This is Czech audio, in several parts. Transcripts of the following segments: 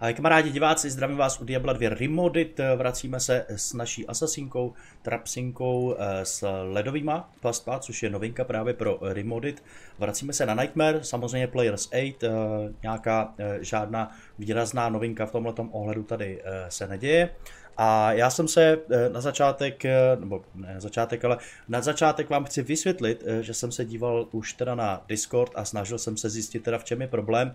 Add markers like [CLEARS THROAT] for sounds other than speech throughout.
Kamarádi diváci, zdravím vás u Diabla 2 Remodit. Vracíme se s naší asasinkou, trapsinkou eh, s ledovýma pastpa, což je novinka právě pro Remodit. Vracíme se na Nightmare, samozřejmě Players 8, eh, nějaká eh, žádná výrazná novinka v tomhle ohledu tady se neděje. A já jsem se na začátek, nebo ne na začátek, ale na začátek vám chci vysvětlit, že jsem se díval už teda na Discord a snažil jsem se zjistit teda v čem je problém.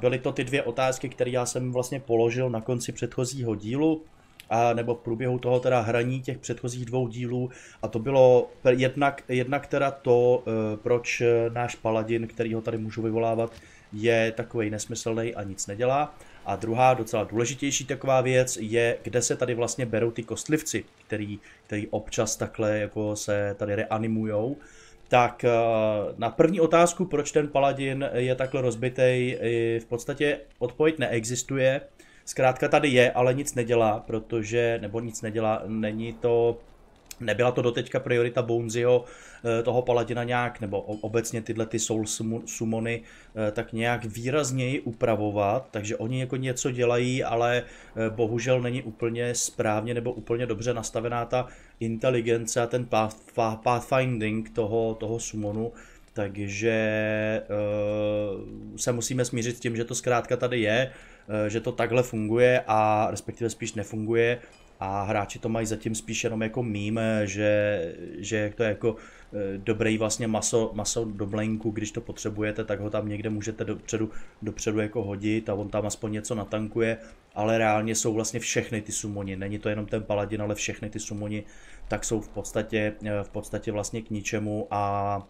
Byly to ty dvě otázky, které já jsem vlastně položil na konci předchozího dílu, a nebo v průběhu toho teda hraní těch předchozích dvou dílů a to bylo jednak, jednak teda to, eh, proč náš paladin, který ho tady můžu vyvolávat, je takový nesmyslný a nic nedělá. A druhá docela důležitější taková věc je, kde se tady vlastně berou ty kostlivci, který, který občas takhle jako se tady reanimujou tak eh, na první otázku, proč ten paladin je takhle rozbitý, v podstatě odpověď neexistuje. Zkrátka tady je, ale nic nedělá, protože, nebo nic nedělá, není to Nebyla to doteďka priorita Bonesio, eh, toho paladina nějak, nebo obecně tyhle ty soul summony, eh, tak nějak výrazněji upravovat, takže oni jako něco dělají, ale eh, bohužel není úplně správně nebo úplně dobře nastavená ta inteligence a ten pathfinding toho, toho summonu, takže se musíme smířit s tím, že to zkrátka tady je, že to takhle funguje a respektive spíš nefunguje a hráči to mají zatím spíš jenom jako mím, že, že to je jako e, dobrý vlastně maso, maso do blenku, když to potřebujete, tak ho tam někde můžete dopředu, dopředu jako hodit a on tam aspoň něco natankuje, ale reálně jsou vlastně všechny ty sumoni, není to jenom ten paladin, ale všechny ty sumoni, tak jsou v podstatě, e, v podstatě vlastně k ničemu a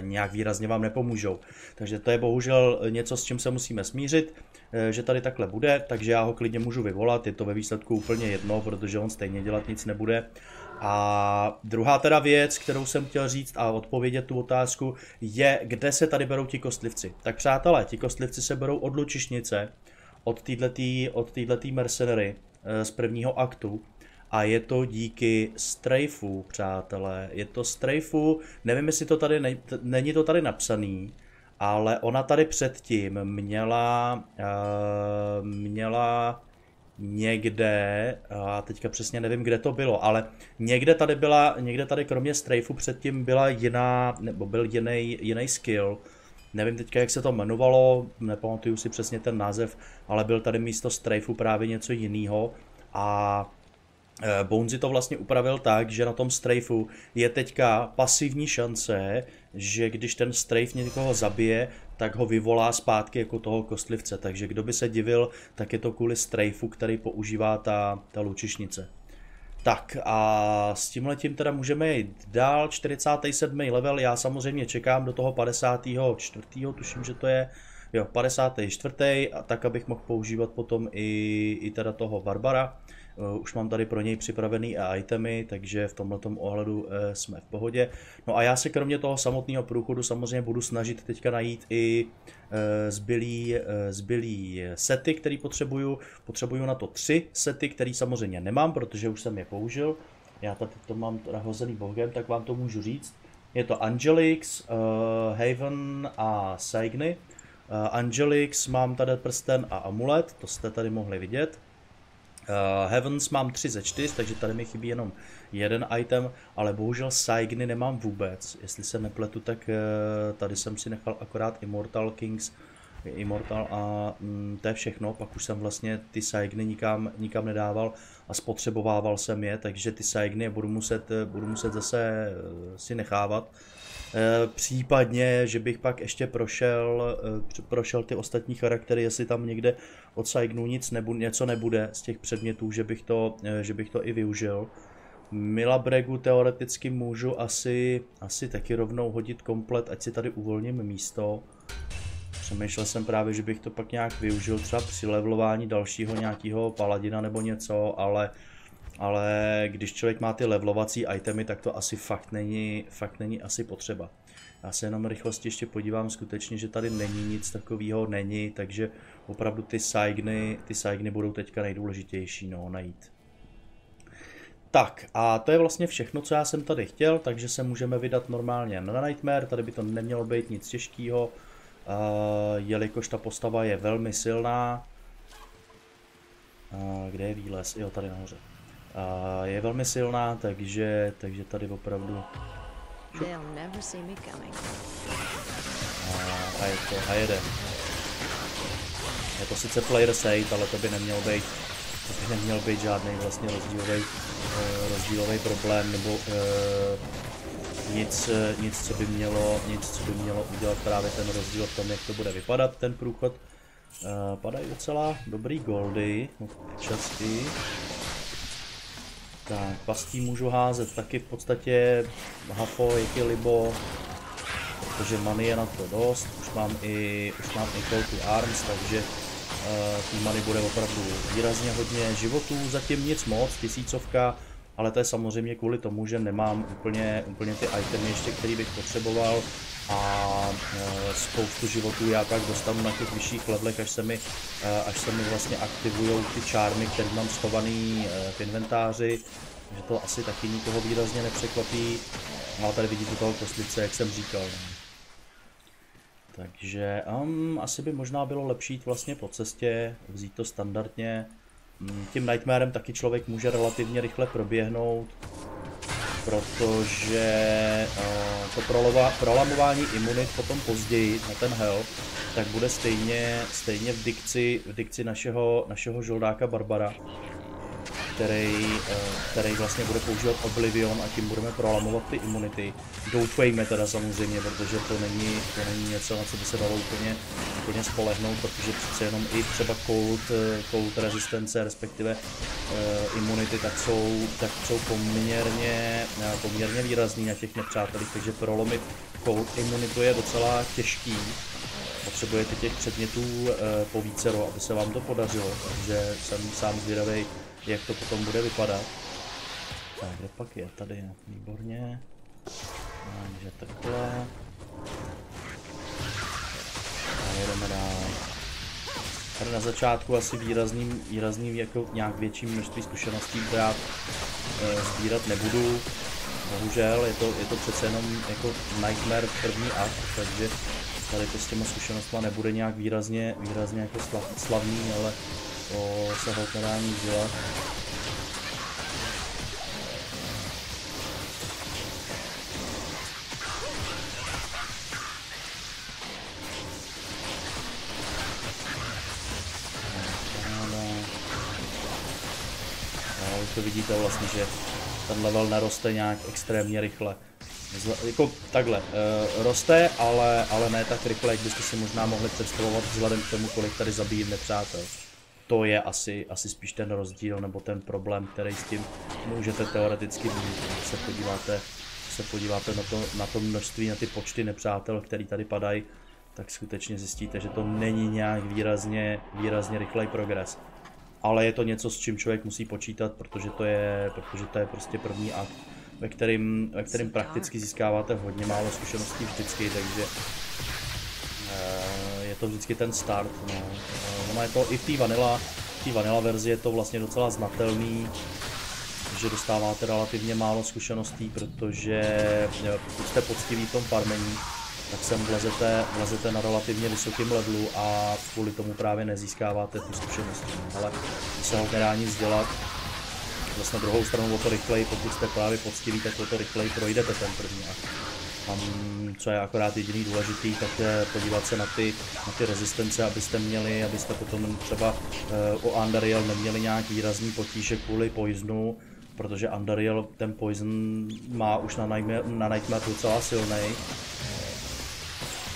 nějak výrazně vám nepomůžou. Takže to je bohužel něco, s čím se musíme smířit. Eh, že tady takhle bude, takže já ho klidně můžu vyvolat, je to ve výsledku úplně jedno, protože on stejně dělat nic nebude. A druhá teda věc, kterou jsem chtěl říct a odpovědět tu otázku, je, kde se tady berou ti kostlivci. Tak přátelé, ti kostlivci se berou od lučišnice, od této od týhletý mercenary eh, z prvního aktu, a je to díky strajfu, přátelé. Je to strajfu, nevím, jestli to tady, ne, není to tady napsaný, ale ona tady předtím měla, uh, měla někde, a teďka přesně nevím, kde to bylo, ale někde tady byla, někde tady kromě strafeu předtím byla jiná, nebo byl jiný, jiný skill, nevím teďka, jak se to jmenovalo, nepamatuju si přesně ten název, ale byl tady místo strafeu právě něco jiného. A Eh, Bonesy to vlastně upravil tak, že na tom strafeu je teďka pasivní šance, že když ten strafe někoho zabije, tak ho vyvolá zpátky jako toho kostlivce. Takže kdo by se divil, tak je to kvůli strafeu, který používá ta, ta lučišnice. Tak a s tím letím teda můžeme jít dál, 47. level, já samozřejmě čekám do toho 54. tuším, že to je, jo, 54. a tak, abych mohl používat potom i, i teda toho Barbara. Eh, už mám tady pro něj připravený i itemy, takže v tomhle ohledu eh, jsme v pohodě. No a já se kromě toho samotného průchodu samozřejmě budu snažit teďka najít i eh, zbylý, zbylý sety, který potřebuju. Potřebuju na to tři sety, který samozřejmě nemám, protože už jsem je použil. Já tady to mám teda hozený bohem, tak vám to můžu říct. Je to Angelix, uh, Haven a Saigny. Uh, Angelix mám tady prsten a amulet, to jste tady mohli vidět. Uh, Heavens mám 3 ze 4, takže tady mi chybí jenom jeden item, ale bohužel Saigny nemám vůbec. Jestli se nepletu, tak uh, tady jsem si nechal akorát Immortal Kings, Immortal a mm, to je všechno. Pak už jsem vlastně ty Saigny nikam, nikam nedával a spotřebovával jsem je, takže ty Saigny budu muset, budu muset zase uh, si nechávat. Eh, případně, že bych pak ještě prošel, eh, prošel ty ostatní charaktery, jestli tam někde od Saignu nic nebu, něco nebude z těch předmětů, že bych to, eh, že bych to i využil. Mila Bregu teoreticky můžu asi, asi taky rovnou hodit komplet, ať si tady uvolním místo. Přemýšlel jsem právě, že bych to pak nějak využil třeba při levelování dalšího nějakého paladina nebo něco, ale ale když člověk má ty levelovací itemy, tak to asi fakt není, fakt není asi potřeba. Já se jenom rychlosti ještě podívám skutečně, že tady není nic takového, není, takže opravdu ty saigny, ty saigny budou teďka nejdůležitější no, najít. Tak a to je vlastně všechno, co já jsem tady chtěl, takže se můžeme vydat normálně na Nightmare, tady by to nemělo být nic těžkého, jelikož ta postava je velmi silná, Uh, kde je výles? Jo, tady nahoře. Uh, je velmi silná, takže, takže tady opravdu... A, a je to, a jede. Je to sice player safe, ale to by neměl být, to by neměl být žádný vlastně rozdílový, uh, rozdílový problém, nebo uh, nic, nic, co by mělo, nic, co by mělo udělat právě ten rozdíl v tom, jak to bude vypadat, ten průchod. Uh, padají docela dobrý goldy, časty. Tak, pastí můžu házet taky v podstatě hafo, jak je libo, protože many je na to dost, už mám i, už mám i Call Arms, takže uh, tý many bude opravdu výrazně hodně životů, zatím nic moc, tisícovka, ale to je samozřejmě kvůli tomu, že nemám úplně, úplně ty itemy ještě, který bych potřeboval a e, spoustu životů já pak dostanu na těch vyšších levelech, až se mi, e, až se mi vlastně aktivují ty čármy, které mám schovaný e, v inventáři, že to asi taky nikoho výrazně nepřekvapí. No a tady vidíte toho kostlice, jak jsem říkal. Takže um, asi by možná bylo lepší jít vlastně po cestě, vzít to standardně, tím Nightmarem taky člověk může relativně rychle proběhnout, protože uh, to prolova, prolamování imunit potom později na ten hell, tak bude stejně, stejně v dikci, v dikci našeho, našeho žoldáka Barbara který, eh, který vlastně bude používat Oblivion a tím budeme prolamovat ty imunity. Doufejme teda samozřejmě, protože to není, to není něco, na co by se dalo úplně, úplně spolehnout, protože přece jenom i třeba cold, eh, cold rezistence, respektive uh, imunity, tak jsou, tak jsou poměrně, poměrně výrazný na těch nepřátelích, takže prolomit cold imunitu je docela těžký potřebujete těch předmětů po vícero, aby se vám to podařilo, takže jsem sám zvědavý, jak to potom bude vypadat. Tak, kde pak je? Tady. Výborně. Takže takhle. A jedeme dál. Tady na začátku asi výrazným, výrazným jako nějak větším množství zkušeností brát e, sbírat nebudu. Bohužel je to, je to přece jenom jako Nightmare první akt, takže tady to s těma zkušenostmi nebude nějak výrazně, výrazně jako slavný, ale to se ho nedá nic dělat. No, to vidíte vlastně, že ten level neroste nějak extrémně rychle. Zle, jako takhle, e, roste, ale, ale ne tak rychle, jak byste si možná mohli představovat vzhledem k tomu, kolik tady zabíjí nepřátel to je asi, asi spíš ten rozdíl nebo ten problém, který s tím můžete teoreticky mít. Když se podíváte, se podíváte na, to, na to množství, na ty počty nepřátel, který tady padají, tak skutečně zjistíte, že to není nějak výrazně, výrazně rychlej progres. Ale je to něco, s čím člověk musí počítat, protože to je, protože to je prostě první akt, ve kterým, ve kterým prakticky získáváte hodně málo zkušeností vždycky, takže to vždycky ten start. No. Eh, ono je to i v té vanilla, v té vanilla verzi je to vlastně docela znatelný, že dostáváte relativně málo zkušeností, protože eh, pokud jste poctiví v tom farmení, tak sem vlezete, vlezete na relativně vysokém levelu a kvůli tomu právě nezískáváte ty zkušenosti. Ale se ho nedá nic dělat. Vlastně druhou stranu o to rychleji, pokud jste právě poctiví, tak o to rychleji projdete ten první akt. Tam, co je akorát jediný důležitý, tak je podívat se na ty, na ty rezistence, abyste měli, abyste potom třeba uh, o Andariel neměli nějaký výrazný potíže kvůli poisonu, protože Andariel ten poison má už na Nightmare, na Nightmare docela silný.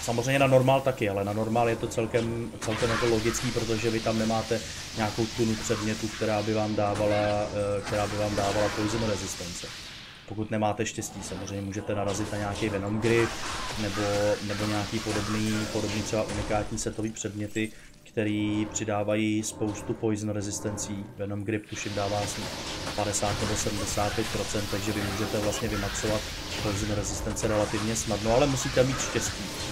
Samozřejmě na normál taky, ale na normál je to celkem, celkem jako logický, protože vy tam nemáte nějakou tunu předmětu, která by vám dávala, eh, která by vám dávala poison rezistence pokud nemáte štěstí. Samozřejmě můžete narazit na nějaký Venom Grip nebo, nebo nějaký podobný, podobný třeba unikátní setový předměty, který přidávají spoustu poison rezistencí. Venom Grip tuším dává asi 50 nebo 75%, takže vy můžete vlastně vymaxovat poison rezistence relativně snadno, ale musíte mít štěstí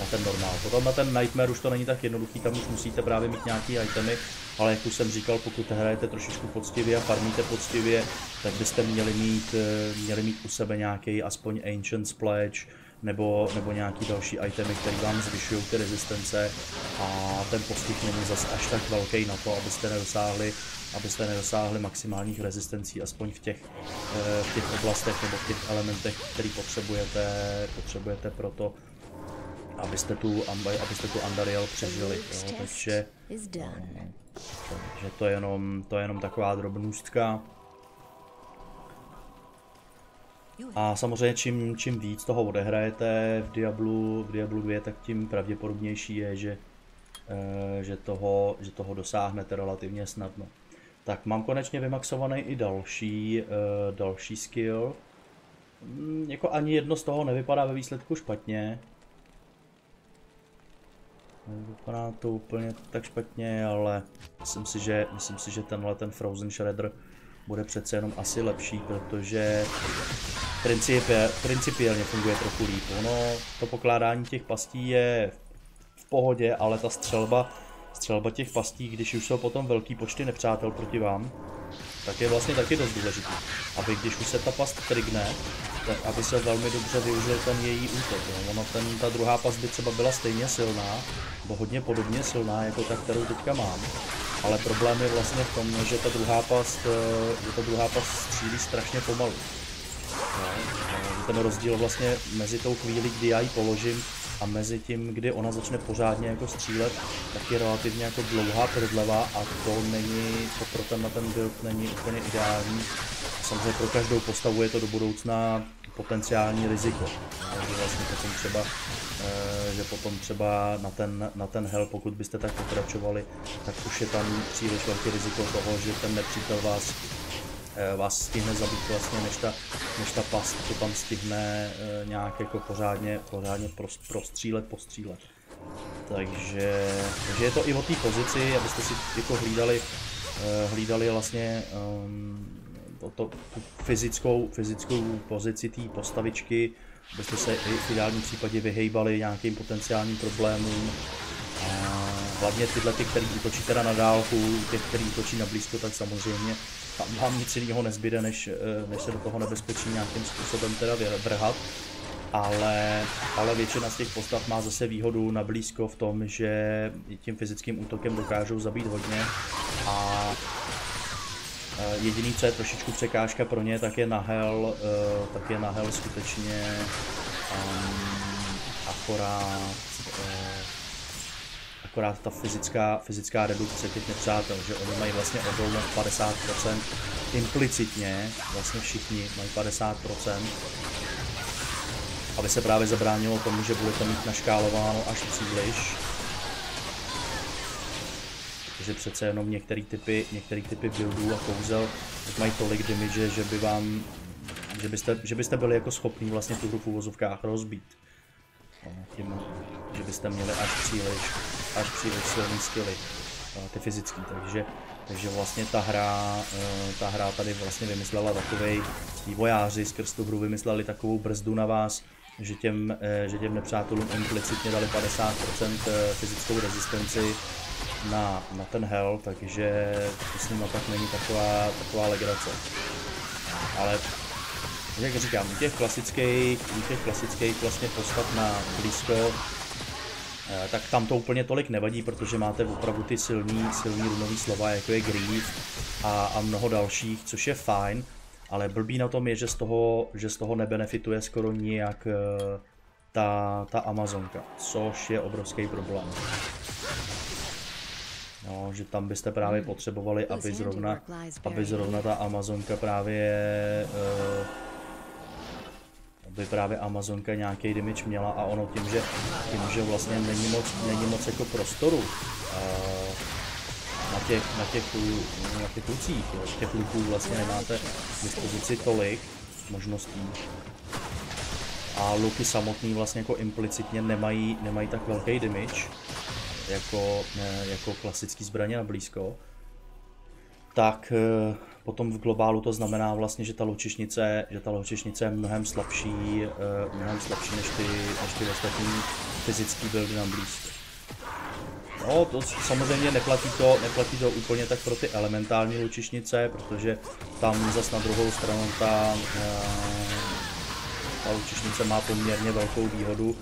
na ten normál. Potom na ten Nightmare už to není tak jednoduchý, tam už musíte právě mít nějaký itemy, ale jak už jsem říkal, pokud hrajete trošičku poctivě a farmíte poctivě, tak byste měli mít, eh, měli mít u sebe nějaký aspoň Ancient Splash, nebo, nebo nějaký další itemy, které vám zvyšují ty rezistence a ten postih není zase až tak velký na to, abyste nedosáhli, abyste nedosáhli maximálních rezistencí, aspoň v těch, eh, v těch oblastech nebo v těch elementech, který potřebujete, potřebujete pro to, abyste tu, abyste tu Andariel přežili. Jo? Takže, takže to je jenom, to je jenom taková drobnůstka. A samozřejmě čím, čím víc toho odehrajete v Diablu, v Diablu 2, tak tím pravděpodobnější je, že, e, že, toho, že toho dosáhnete relativně snadno. Tak mám konečně vymaxovaný i další, e, další skill. Mm, jako ani jedno z toho nevypadá ve výsledku špatně. Vypadá to úplně tak špatně, ale myslím si, že, myslím si, že tenhle ten Frozen Shredder bude přece jenom asi lepší, protože principě, principiálně funguje trochu líp. Ono, to pokládání těch pastí je v pohodě, ale ta střelba, střelba těch pastí, když už jsou potom velký počty nepřátel proti vám, tak je vlastně taky dost důležitý. Aby když už se ta past trigne, tak aby se velmi dobře využil ten její útok. Jo. Ono ten, ta druhá past by třeba byla stejně silná, hodně podobně silná jako ta, kterou teďka mám. Ale problém je vlastně v tom, že ta druhá past, eh, že ta druhá past střílí strašně pomalu. No, ten rozdíl vlastně mezi tou chvílí, kdy já ji položím a mezi tím, kdy ona začne pořádně jako střílet, tak je relativně jako dlouhá prodleva a to není, to pro ten, ten build není úplně ideální. Samozřejmě pro každou postavu je to do budoucna potenciální riziko. Takže vlastně potom třeba, eh, že potom třeba na ten, na ten hell, pokud byste tak pokračovali, tak už je tam příliš velké riziko toho, že ten nepřítel vás Eh, vás stihne zabít vlastně, než ta, než ta past to tam stihne eh, nějak jako pořádně, pořádně prostřílet, postřílet. Takže, takže je to i o té pozici, abyste si jako hlídali, eh, hlídali vlastně um, to, to, tu fyzickou, fyzickou pozici té postavičky, abyste se i v ideálním případě vyhejbali nějakým potenciálním problémům. A hlavně tyhle, ty, který útočí teda na dálku, těch, který útočí na blízko, tak samozřejmě tam vám nic jiného nezbyde, než, eh, než se do toho nebezpečí nějakým způsobem teda vrhat. Ale, ale většina z těch postav má zase výhodu na blízko v tom, že tím fyzickým útokem dokážou zabít hodně a jediný, co je trošičku překážka pro ně, tak je nahel, eh, tak je nahel skutečně um, akorát akorát ta fyzická, fyzická redukce těch nepřátel, že oni mají vlastně odolnost 50%, implicitně vlastně všichni mají 50%, aby se právě zabránilo tomu, že budete mít naškálováno až příliš. Takže přece jenom některé typy, některý typy buildů a kouzel mají tolik damage, že by vám že byste, že byste byli jako schopní vlastně tu hru v uvozovkách rozbít. No, tím, že byste měli až příliš, až příliš silný skilly, eh, ty fyzický, takže, takže vlastně ta hra, eh, ta hra tady vlastně vymyslela takovej, vývojáři skrz tu hru vymysleli takovou brzdu na vás, že těm, eh, že těm nepřátelům implicitně dali 50% fyzickou rezistenci na, na ten hell, takže to s nima tak není taková, taková legrace. Ale jak říkám, u těch klasických, u těch klasických vlastně postav na blízko, eh, tak tam to úplně tolik nevadí, protože máte opravdu ty silný, silný runový slova, jako je Grief a, a mnoho dalších, což je fajn, ale blbý na tom je, že z toho, že z toho nebenefituje skoro nijak eh, ta, ta Amazonka, což je obrovský problém. No, že tam byste právě potřebovali, aby zrovna, aby zrovna ta Amazonka právě uh, by právě Amazonka nějaký damage měla a ono tím, že, tím, že vlastně není moc, není moc jako prostoru uh, na těch, na těch, na těch lucích, jo. těch luků vlastně nemáte k dispozici tolik možností. A luky samotný vlastně jako implicitně nemají, nemají tak velký damage, jako, ne, jako klasický zbraně na blízko. Tak uh, Potom v globálu to znamená vlastně, že ta lučišnice, že ta lučišnice je mnohem slabší, uh, mnohem slabší než ty, než ty ostatní fyzické buildy na blízko. No, to samozřejmě neplatí to, neplatí to úplně tak pro ty elementální lučišnice, protože tam zas na druhou stranu ta, ta lučišnice má poměrně velkou výhodu,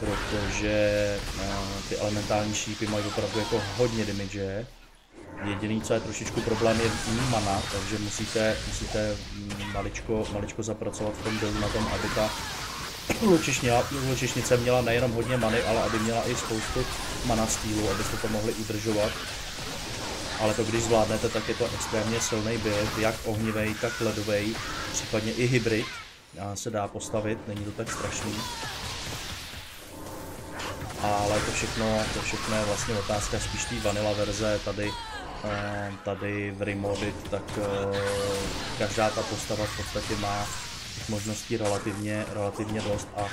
protože uh, ty elementální šípy mají opravdu jako hodně damage. Jediný, co je trošičku problém, je mana, takže musíte, musíte maličko, maličko zapracovat v tom buildu na tom, aby ta lučišnice měla nejenom hodně many, ale aby měla i spoustu mana stýlu, abyste to mohli udržovat. Ale to když zvládnete, tak je to extrémně silný build, jak ohnivý, tak ledový, případně i hybrid se dá postavit, není to tak strašný. Ale to všechno, to všechno je vlastně otázka spíš té vanilla verze, tady eh, tady v Remodit, tak eh, každá ta postava v podstatě má možností relativně, relativně dost a e,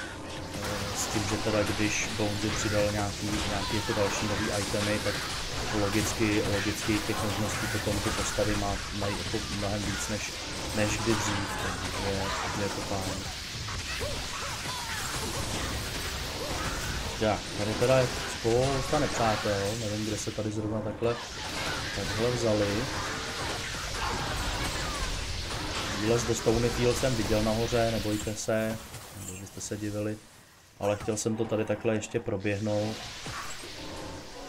s tím, že teda když Bounty přidal nějaký, nějaký jako další nový itemy, tak logicky, logicky těch možností potom ty postavy má, mají jako mnohem víc než, než kdy dřív, takže je to fajn. Tak, tady teda je spousta nepřátel, nevím, kde se tady zrovna takhle, takhle vzali. Výlez do Stony Field jsem viděl nahoře, nebojte se, nebo byste se divili. Ale chtěl jsem to tady takhle ještě proběhnout.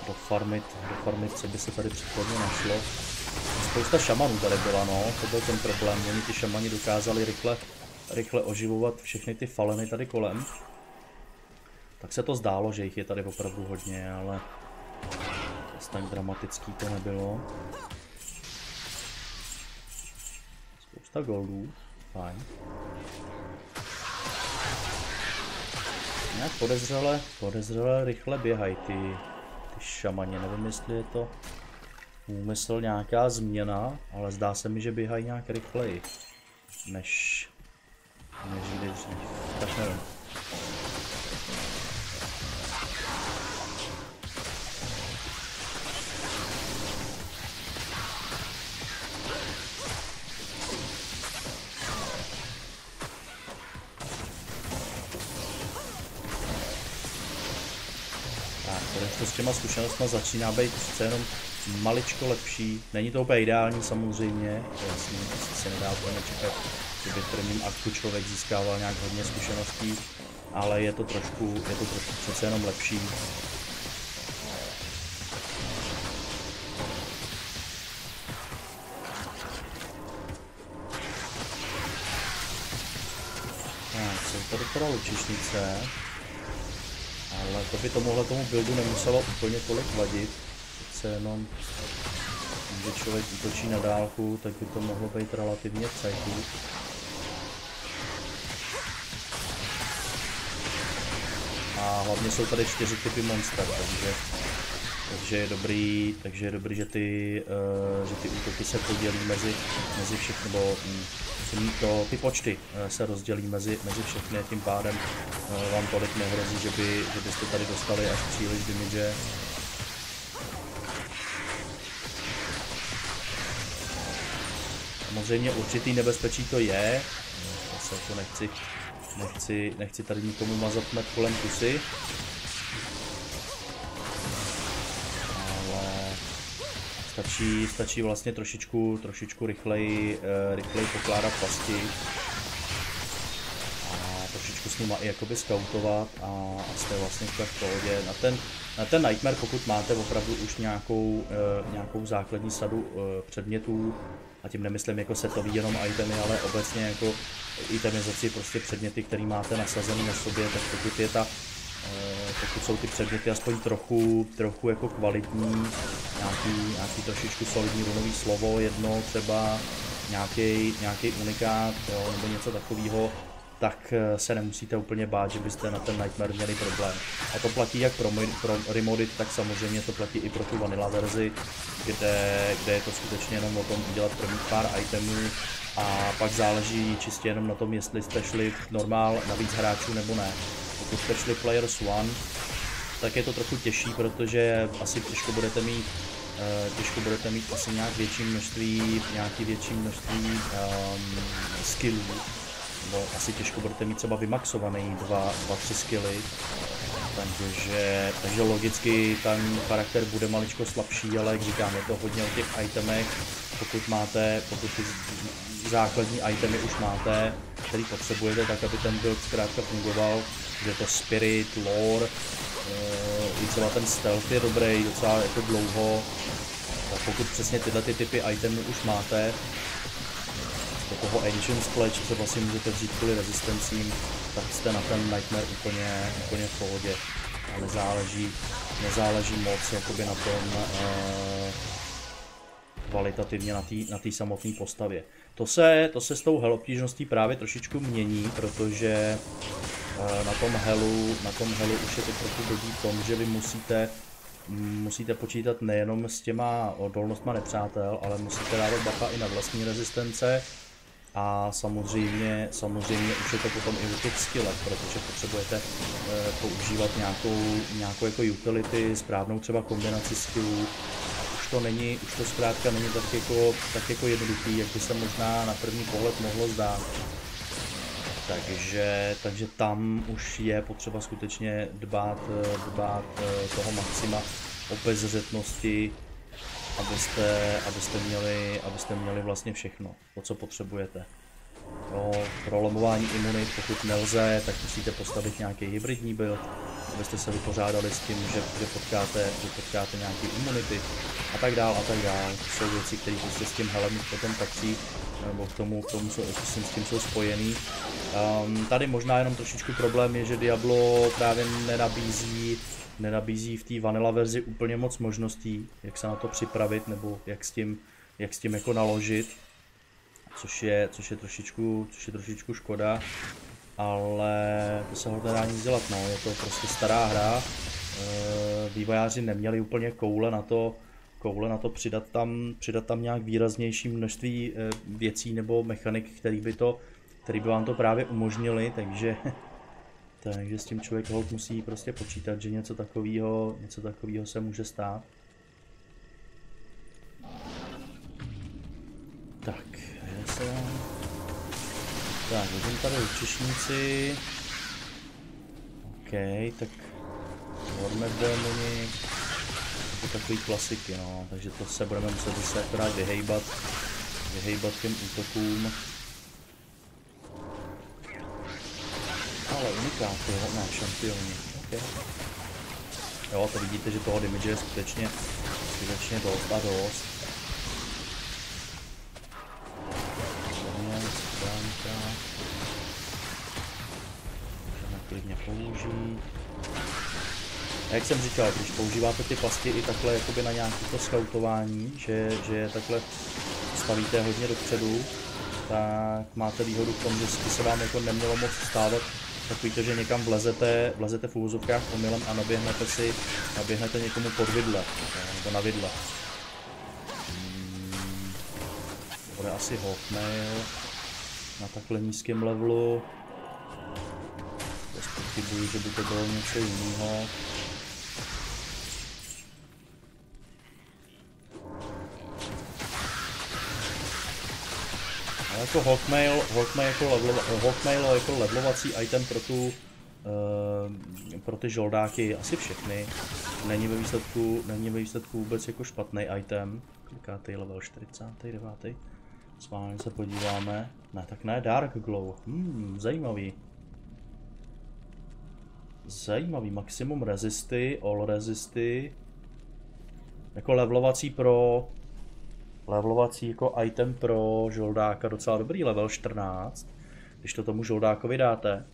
Dofarmit, dofarmit, co by se tady případně našlo. Spousta šamanů tady byla, no, to byl ten problém. Oni ty šamani dokázali rychle, rychle oživovat všechny ty faleny tady kolem. Tak se to zdálo, že jich je tady opravdu hodně, ale tak dramatický to nebylo. Spousta goldů. Fajn. Nějak podezřele, podezřele rychle běhají ty, ty šamaně. Nevím, jestli je to úmysl nějaká změna, ale zdá se mi, že běhají nějak rychleji, než, než dřív. Tak nevím. Těma zkušenostmi začíná být přece jenom maličko lepší. Není to úplně ideální samozřejmě, jasně, se nedá úplně čekat, že by v prvním aktu člověk získával nějak hodně zkušeností, ale je to trošku, je to trošku přece jenom lepší. Tak, jsou tady teda lučišnice. Ale to by tomuhle tomu buildu nemuselo úplně tolik vadit. Přece jenom, když člověk útočí na dálku, tak by to mohlo být relativně cajku. A hlavně jsou tady čtyři typy monster, takže, takže je dobrý, takže je dobrý, že ty, uh, že ty útoky se podělí mezi, mezi všechny, nebo um, to, ty počty eh, se rozdělí mezi, mezi všechny tím pádem eh, vám tolik nehrozí, že, by, že byste tady dostali až příliš damage. Samozřejmě určitý nebezpečí to je, zase to nechci, nechci, nechci tady nikomu mazat med kolem kusy, Stačí, stačí vlastně trošičku, trošičku rychleji, uh, rychleji pokládat pasti a trošičku s nima i jakoby scoutovat a, a jste vlastně v pohodě. Na ten, na ten Nightmare, pokud máte opravdu už nějakou, uh, nějakou základní sadu uh, předmětů, a tím nemyslím jako setový jenom itemy, ale obecně jako itemizaci prostě předměty, které máte nasazený na sobě, tak pokud je ta Eh, pokud jsou ty předměty aspoň trochu, trochu jako kvalitní, nějaký, nějaký trošičku solidní runový slovo, jedno třeba, nějaký, nějaký unikát jo, nebo něco takového, tak eh, se nemusíte úplně bát, že byste na ten Nightmare měli problém. A to platí jak pro, pro Remodit, tak samozřejmě to platí i pro tu vanilla verzi, kde, kde je to skutečně jenom o tom udělat prvních pár itemů a pak záleží čistě jenom na tom, jestli jste šli normál na víc hráčů nebo ne pokud jste šli Players One, tak je to trochu těžší, protože asi těžko budete mít uh, těžko budete mít asi nějak větší množství, nějaký větší množství um, skillů, nebo asi těžko budete mít třeba vymaxovaný dva, dva tři skilly, takže, takže logicky ten charakter bude maličko slabší, ale jak říkám, je to hodně o těch itemech, pokud máte, pokud základní itemy už máte, který potřebujete, tak aby ten build zkrátka fungoval, že to spirit, lore, uh, i třeba ten stealth je dobrý docela jako dlouho, tak pokud přesně tyhle ty typy itemy už máte, do toho Ancient Pledge třeba si můžete vzít kvůli rezistencím, tak jste na ten Nightmare úplně, úplně v pohodě. A nezáleží, nezáleží moc jakoby na tom uh, kvalitativně na té na samotné postavě. To se, to se s tou helobtížností právě trošičku mění, protože uh, na tom helu, na tom helu už je to trochu v tom, že vy musíte musíte počítat nejenom s těma odolnostma nepřátel, ale musíte dávat bacha i na vlastní rezistence, a samozřejmě, samozřejmě už je to potom i u těch skillek, protože potřebujete e, používat nějakou, nějakou jako utility, správnou třeba kombinaci skillů. To není, už to zkrátka není tak jako, tak jako jednoduchý, jak by se možná na první pohled mohlo zdát. Takže, takže tam už je potřeba skutečně dbát, dbát eh, toho maxima obezřetnosti, abyste, abyste, měli, abyste měli vlastně všechno, o co potřebujete. Pro prolomování imunit, pokud nelze, tak musíte postavit nějaký hybridní build, abyste se vypořádali s tím, že, že, potkáte, že potkáte nějaké imunity a tak dál a tak dál. Jsou věci, které prostě s tím helem potom patří, nebo k tomu, k tomu tím, s tím jsou spojený. Um, tady možná jenom trošičku problém je, že Diablo právě nenabízí nenabízí v té vanilla verzi úplně moc možností, jak se na to připravit nebo jak s tím, jak s tím jako naložit, což je, což je, trošičku, což je trošičku škoda, ale to se hodně dá nic dělat, no. je to prostě stará hra, e, vývojáři neměli úplně koule na to, koule na to přidat tam, přidat tam nějak výraznější množství e, věcí nebo mechanik, který by, to, který by vám to právě umožnili, takže [LAUGHS] takže s tím člověk hold musí prostě počítat, že něco takového, něco takového se může stát. Tak, já se... Tak, vidím tady češníci. OK, tak Hornet démoni. To takový klasiky, no. Takže to se budeme muset zase akorát vyhejbat. Vyhejbat těm útokům. Ale unikáty, jo, ne, šampioni. Okay. Jo, to vidíte, že toho damage je skutečně, skutečně dost a dost. Můžeme klidně použít. A jak jsem říkal, když používáte ty pasti i takhle jakoby na nějaké to scoutování, že, že je takhle stavíte hodně dopředu, tak máte výhodu v tom, že se vám jako nemělo moc stávat takový to, že někam vlezete, vlezete v úvozovkách omylem a naběhnete si, naběhnete někomu pod vidle, nebo na vidle. Hmm, bude asi hotmail na takhle nízkém levelu. Pochybuji, že by to bylo něco jiného. jako Hawkmail, Hawkmail jako, level, Hawkmail jako levelovací item pro tu uh, pro ty žoldáky asi všechny. Není ve výsledku, není ve výsledku vůbec jako špatný item. Kolikátej level 49. S se podíváme. Ne, tak ne, Dark Glow. Hmm, zajímavý. Zajímavý, maximum resisty, all resisty. Jako levelovací pro levelovací jako item pro žoldáka, docela dobrý level 14. Když to tomu žoldákovi dáte,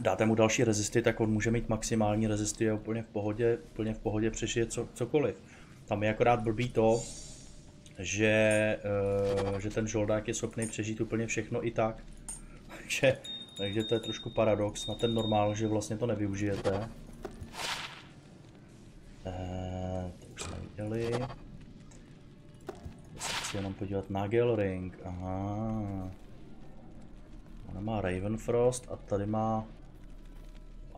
dáte mu další rezisty, tak on může mít maximální rezisty, je úplně v pohodě, úplně v pohodě přežije co, cokoliv. Tam je akorát blbý to, že, uh, že ten žoldák je schopný přežít úplně všechno i tak. [LAUGHS] Takže, takže to je trošku paradox na ten normál, že vlastně to nevyužijete. Uh, to už jsme viděli se jenom podívat na Gelring, aha. Ona má Ravenfrost a tady má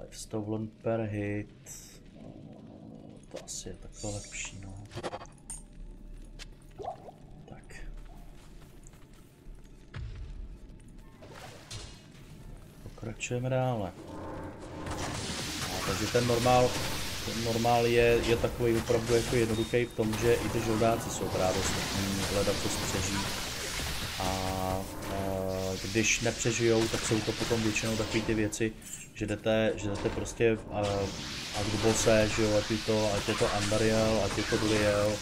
Life Stolen per hit. To asi je takhle lepší, no. Pokračujeme dále. No, takže ten normál normál je, je takový opravdu jako jednoduchý v tom, že i ty žoldáci jsou právě schopní hledat co spřeží. když nepřežijou, tak jsou to potom většinou takové ty věci, že jdete, že jdete prostě a kdo se, že jo, ať je to, ať je to Andariel, ať je to Duriel,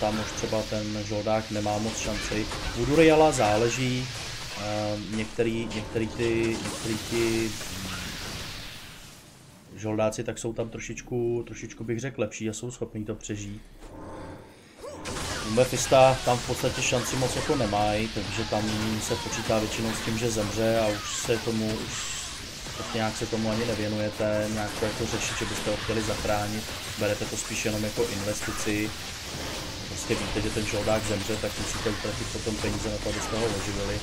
tam už třeba ten žoldák nemá moc šanci. U Duriela záleží, uh, některý, některý ty, některý ty žoldáci tak jsou tam trošičku, trošičku bych řekl lepší a jsou schopní to přežít. U Mefista tam v podstatě šanci moc jako nemají, takže tam se počítá většinou s tím, že zemře a už se tomu, už nějak se tomu ani nevěnujete, nějak to jako řešit, že byste ho chtěli zachránit, berete to spíš jenom jako investici, prostě víte, že ten žoldák zemře, tak musíte utratit potom peníze na to, abyste ho oživili.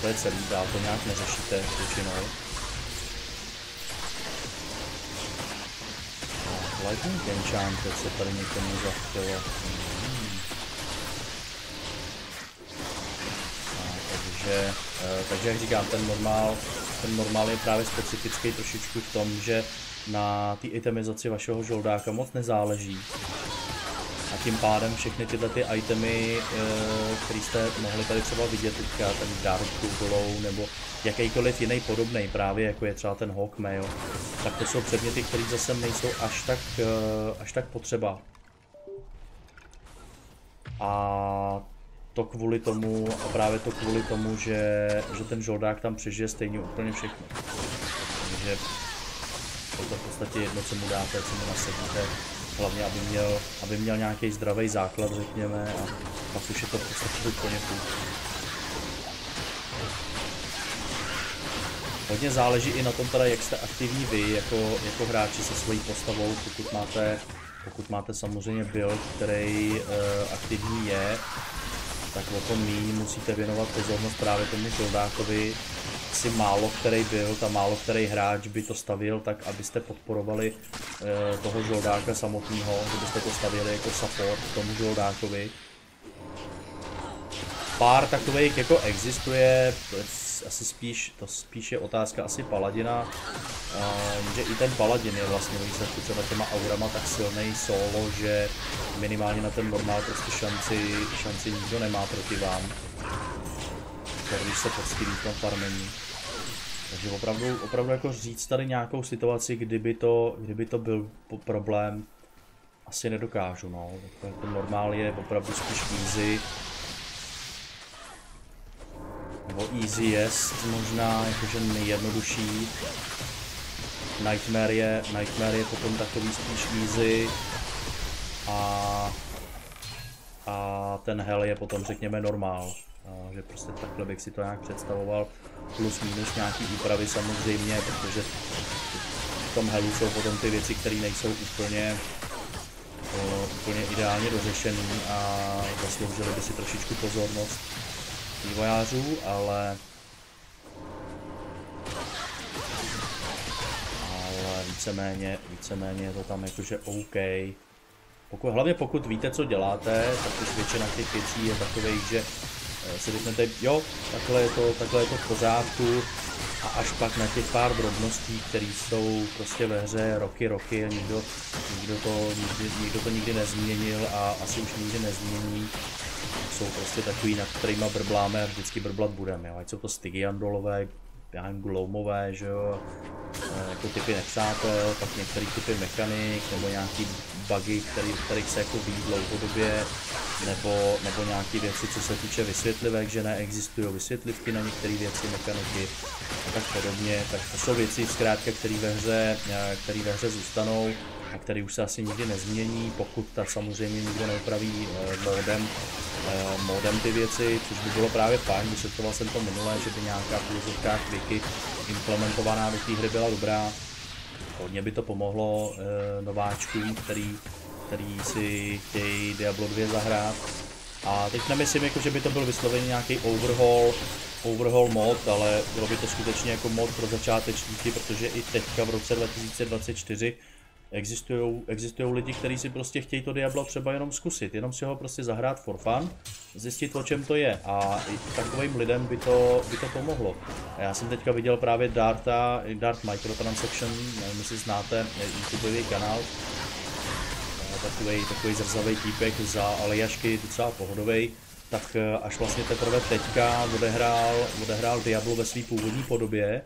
To je celý, dál to nějak neřešíte většinou. Lightning Enchanted se tady někomu zachtělo. Takže, eh, takže jak říkám, ten normál, ten normál je právě specifický trošičku v tom, že na té itemizaci vašeho žoldáka moc nezáleží. A tím pádem všechny tyhle ty itemy, eh, které jste mohli tady třeba vidět teďka, ten Dark Google nebo jakýkoliv jiný podobný, právě jako je třeba ten Hawkmail, tak to jsou předměty, které zase nejsou až tak, eh, až tak potřeba. A to kvůli tomu, a právě to kvůli tomu, že, že ten žoldák tam přežije stejně úplně všechno. Takže je to v podstatě jedno, co mu dáte, co mu nasadíte, hlavně aby měl, aby měl nějaký zdravý základ, řekněme, a pak už je to podstatě úplně půl. Hodně záleží i na tom teda, jak jste aktivní vy jako, jako hráči se svojí postavou, pokud máte, pokud máte samozřejmě build, který uh, aktivní je, tak o tom méně musíte věnovat pozornost právě tomu žoldákovi. Si málo který byl, a málo který hráč by to stavil tak, abyste podporovali uh, toho žoldáka samotného, že byste to stavili jako support tomu žoldákovi. Pár takových jako existuje, asi spíš, to spíš je otázka asi Paladina, uh, že i ten Paladin je vlastně výsledku třeba těma aurama tak silný solo, že minimálně na ten normál prostě šanci, šanci nikdo nemá proti vám. Když se poctiví v tom farmení. Takže opravdu, opravdu jako říct tady nějakou situaci, kdyby to, kdyby to byl problém, asi nedokážu, no. Jako ten normál je opravdu spíš easy, nebo easiest možná, jakože nejjednodušší. Nightmare je, Nightmare je potom takový spíš easy. A, a ten Hell je potom řekněme normál. Že prostě takhle bych si to nějak představoval. Plus minus nějaký úpravy samozřejmě, protože v tom Hellu jsou potom ty věci, které nejsou úplně o, úplně ideálně dořešený a zasloužili by si trošičku pozornost vývojářů, ale ale víceméně, víceméně je to tam jakože OK. Pokud, hlavně pokud víte, co děláte, tak už většina těch věcí je takových, že si řeknete, jo, takhle je, to, takhle je to v pořádku a až pak na těch pár drobností, které jsou prostě ve hře roky, roky a nikdo, nikdo, to, nikdy, nikdo to nikdy nezměnil a asi už nikdy nezmění, jsou prostě takový, nad kterýma brbláme a vždycky brblat budeme, jo. ať jsou to Stygiandolové, já Gloumové, že jo, e, jako typy nepřátel, pak některé typy mechanik, nebo nějaký bugy, který, kterých se jako ví dlouhodobě, nebo, nebo nějaké věci, co se týče vysvětlivek, že neexistují vysvětlivky na některé věci, mechaniky a tak podobně, tak to jsou věci zkrátka, které ve hře, které ve hře zůstanou a který už se asi nikdy nezmění, pokud ta samozřejmě nikdo neupraví eh, modem, eh, modem ty věci, což by bylo právě fajn, vysvětloval jsem to minule, že by nějaká v wiki implementovaná do té hry byla dobrá. Hodně by to pomohlo eh, nováčkům, který, který si chtějí Diablo 2 zahrát. A teď nemyslím, jako, že by to byl vyslovený nějaký overhaul, overhaul mod, ale bylo by to skutečně jako mod pro začátečníky, protože i teďka v roce 2024 Existují lidi, kteří si prostě chtějí to Diablo třeba jenom zkusit, jenom si ho prostě zahrát for fun, zjistit o čem to je. A takovým lidem by to, by to pomohlo. A já jsem teďka viděl právě Darta, Dart Microtransaction, nevím jestli znáte, YouTubeový kanál, takový, takový zrzavý týpek za Aljašky, docela pohodový, tak eh, až vlastně teprve teďka odehrál, odehrál Diablo ve své původní podobě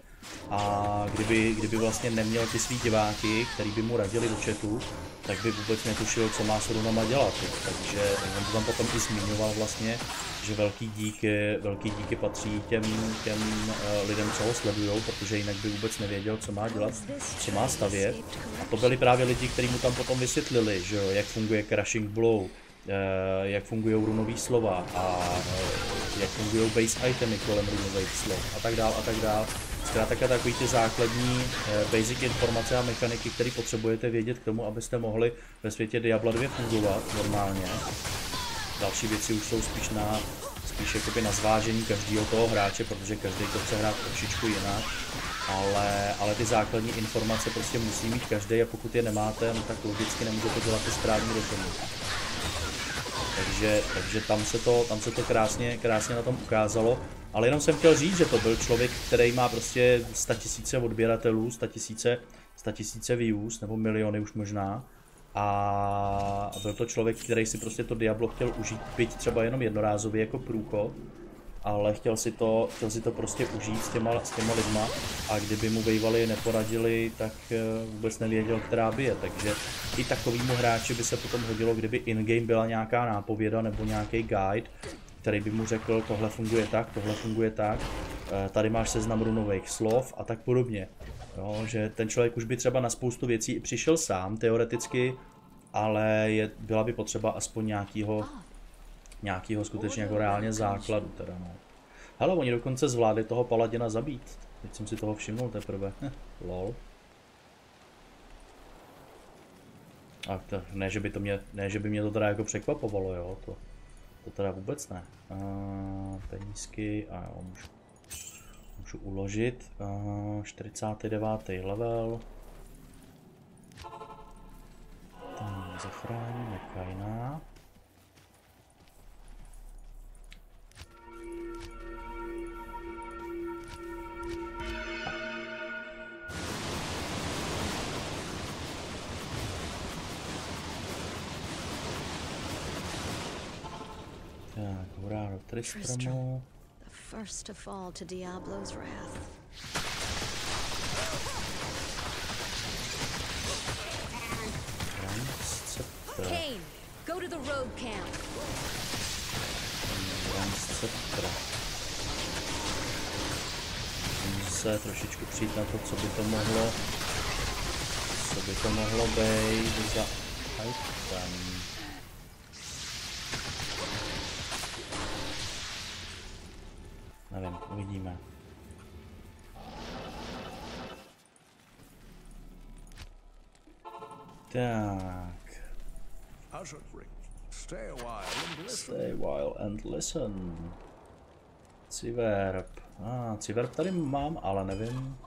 a kdyby, kdyby vlastně neměl ty svý diváky, který by mu radili do chatu, tak by vůbec netušil, co má s runama dělat. Takže on to tam potom i zmiňoval vlastně, že velký díky, velký díky patří těm, těm uh, lidem, co ho sledují, protože jinak by vůbec nevěděl, co má dělat, co má stavět. A to byli právě lidi, kteří mu tam potom vysvětlili, že jo, jak funguje Crashing Blow, Eh, jak fungují runové slova a eh, jak fungují base itemy kolem runových slov a tak dál a tak dál. Zkrátka takový ty základní eh, basic informace a mechaniky, které potřebujete vědět k tomu, abyste mohli ve světě Diabla 2 fungovat normálně. Další věci už jsou spíš na, spíš jakoby na zvážení každého toho hráče, protože každý to chce hrát trošičku jinak. Ale, ale ty základní informace prostě musí mít každý a pokud je nemáte, no tak logicky nemůžete dělat ty správní rozhodnutí. Takže, takže tam, se to, tam se to krásně, krásně na tom ukázalo. Ale jenom jsem chtěl říct, že to byl člověk, který má prostě 100 tisíce odběratelů, 100 tisíce, 100 tisíce views, nebo miliony už možná. A byl to člověk, který si prostě to Diablo chtěl užít, byť třeba jenom jednorázově jako průchod ale chtěl si to, chtěl si to prostě užít s těma, s těma lidma a kdyby mu bývali neporadili, tak eh, vůbec nevěděl, která by je. Takže i takovýmu hráči by se potom hodilo, kdyby in-game byla nějaká nápověda nebo nějaký guide, který by mu řekl, tohle funguje tak, tohle funguje tak, eh, tady máš seznam runových slov a tak podobně. Jo, že ten člověk už by třeba na spoustu věcí přišel sám, teoreticky, ale je, byla by potřeba aspoň nějakýho nějakýho skutečně jako reálně základu teda no. Hele, oni dokonce zvládli toho paladina zabít. Teď jsem si toho všimnul teprve. [LAUGHS] Lol. A to, ne, že by to mě, ne, že by mě to teda jako překvapovalo, jo, to, to teda vůbec ne. A, penízky, a jo, můžu, můžu uložit. A, 49. level. Tam zachráníme Kaina. Tristramu. The first to fall to Diablo's wrath. Kane, go to the road camp. se trošičku přijít na to, co by to mohlo, co by to mohlo být za item. Nevím, uvidíme. Tak. Stay a while and listen. Stay a. Civerb. Ah, Civerb tady mám, ale nevím.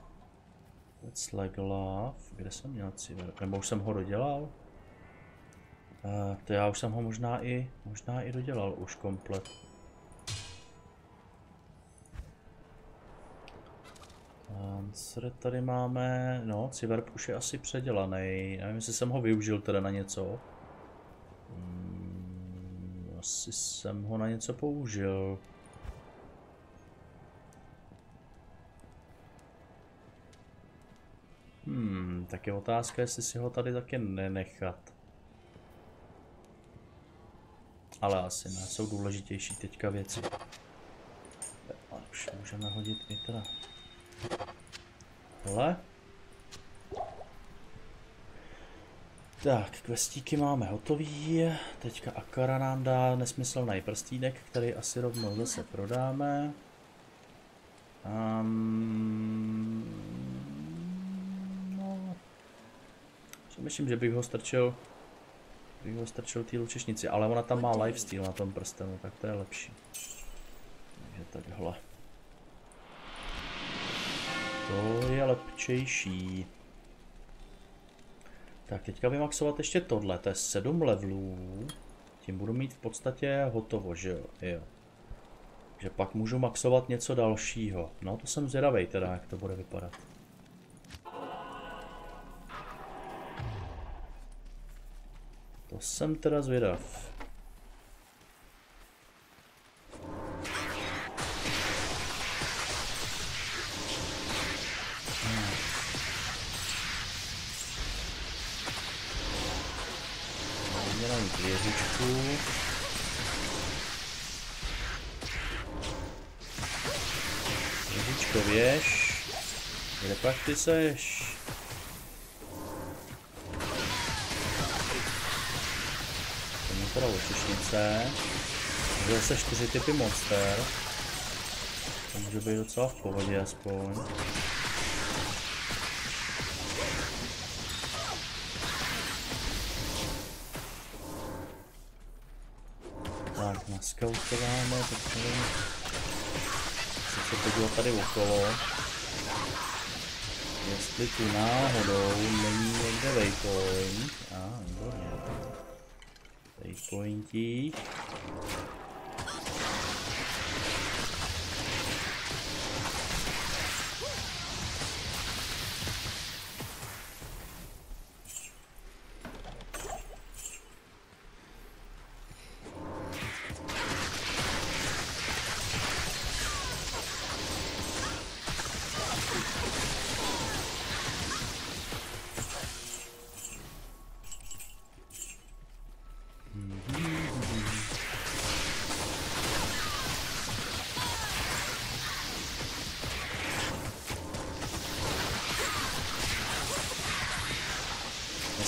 Let's like love. Kde jsem měl Civerb? Nebo už jsem ho dodělal? Uh, to já už jsem ho možná i, možná i dodělal už komplet. Lancer tady máme, no, Civerb už je asi předělaný, nevím, jestli jsem ho využil teda na něco. Hmm, asi jsem ho na něco použil. Hmm, tak je otázka, jestli si ho tady taky nenechat. Ale asi ne, jsou důležitější teďka věci. A už můžeme hodit i teda Tohle. Tak, questíky máme hotový. Teďka Akara nám dá nesmyslný prstínek, který asi rovnou zase prodáme. Um, no, myslím, že bych ho strčil bych ho strčil té lučešnici, ale ona tam má lifestyle na tom prstenu, tak to je lepší. Takže takhle. To je lepčejší. Tak teďka vymaxovat ještě tohle, to je 7 levelů. Tím budu mít v podstatě hotovo, že jo? jo. Že pak můžu maxovat něco dalšího. No to jsem zvědavej teda, jak to bude vypadat. To jsem teda zvědav. Věžičku. Věžičko, věž. Kde pak ty seš? Tomu teda očišnice. Zase čtyři typy monster. To může být docela v pohodě aspoň. Tak, naskautováme, tak nevím, co se podívat tady okolo. Jestli tu náhodou není někde waypoint. A, ah, výborně. Waypointík.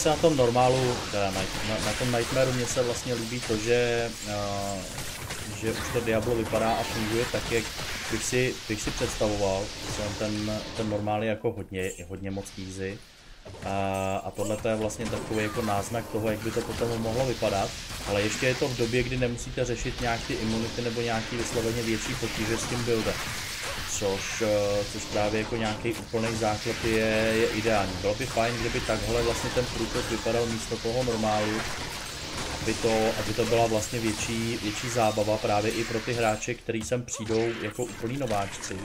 Na tom normálu, teda na, na, tom Nightmareu mě se vlastně líbí to, že, uh, že už to Diablo vypadá a funguje tak, jak bych si, bych si představoval. Ten, ten normál je jako hodně, hodně moc easy. A, a tohle je vlastně takový jako náznak toho, jak by to potom mohlo vypadat. Ale ještě je to v době, kdy nemusíte řešit nějaké imunity nebo nějaký vysloveně větší potíže s tím buildem což, eh, což právě jako nějaký úplný záklep je, je ideální. Bylo by fajn, kdyby takhle vlastně ten průchod vypadal místo toho normálu, aby to, aby to byla vlastně větší, větší zábava právě i pro ty hráče, kteří sem přijdou jako úplní nováčci,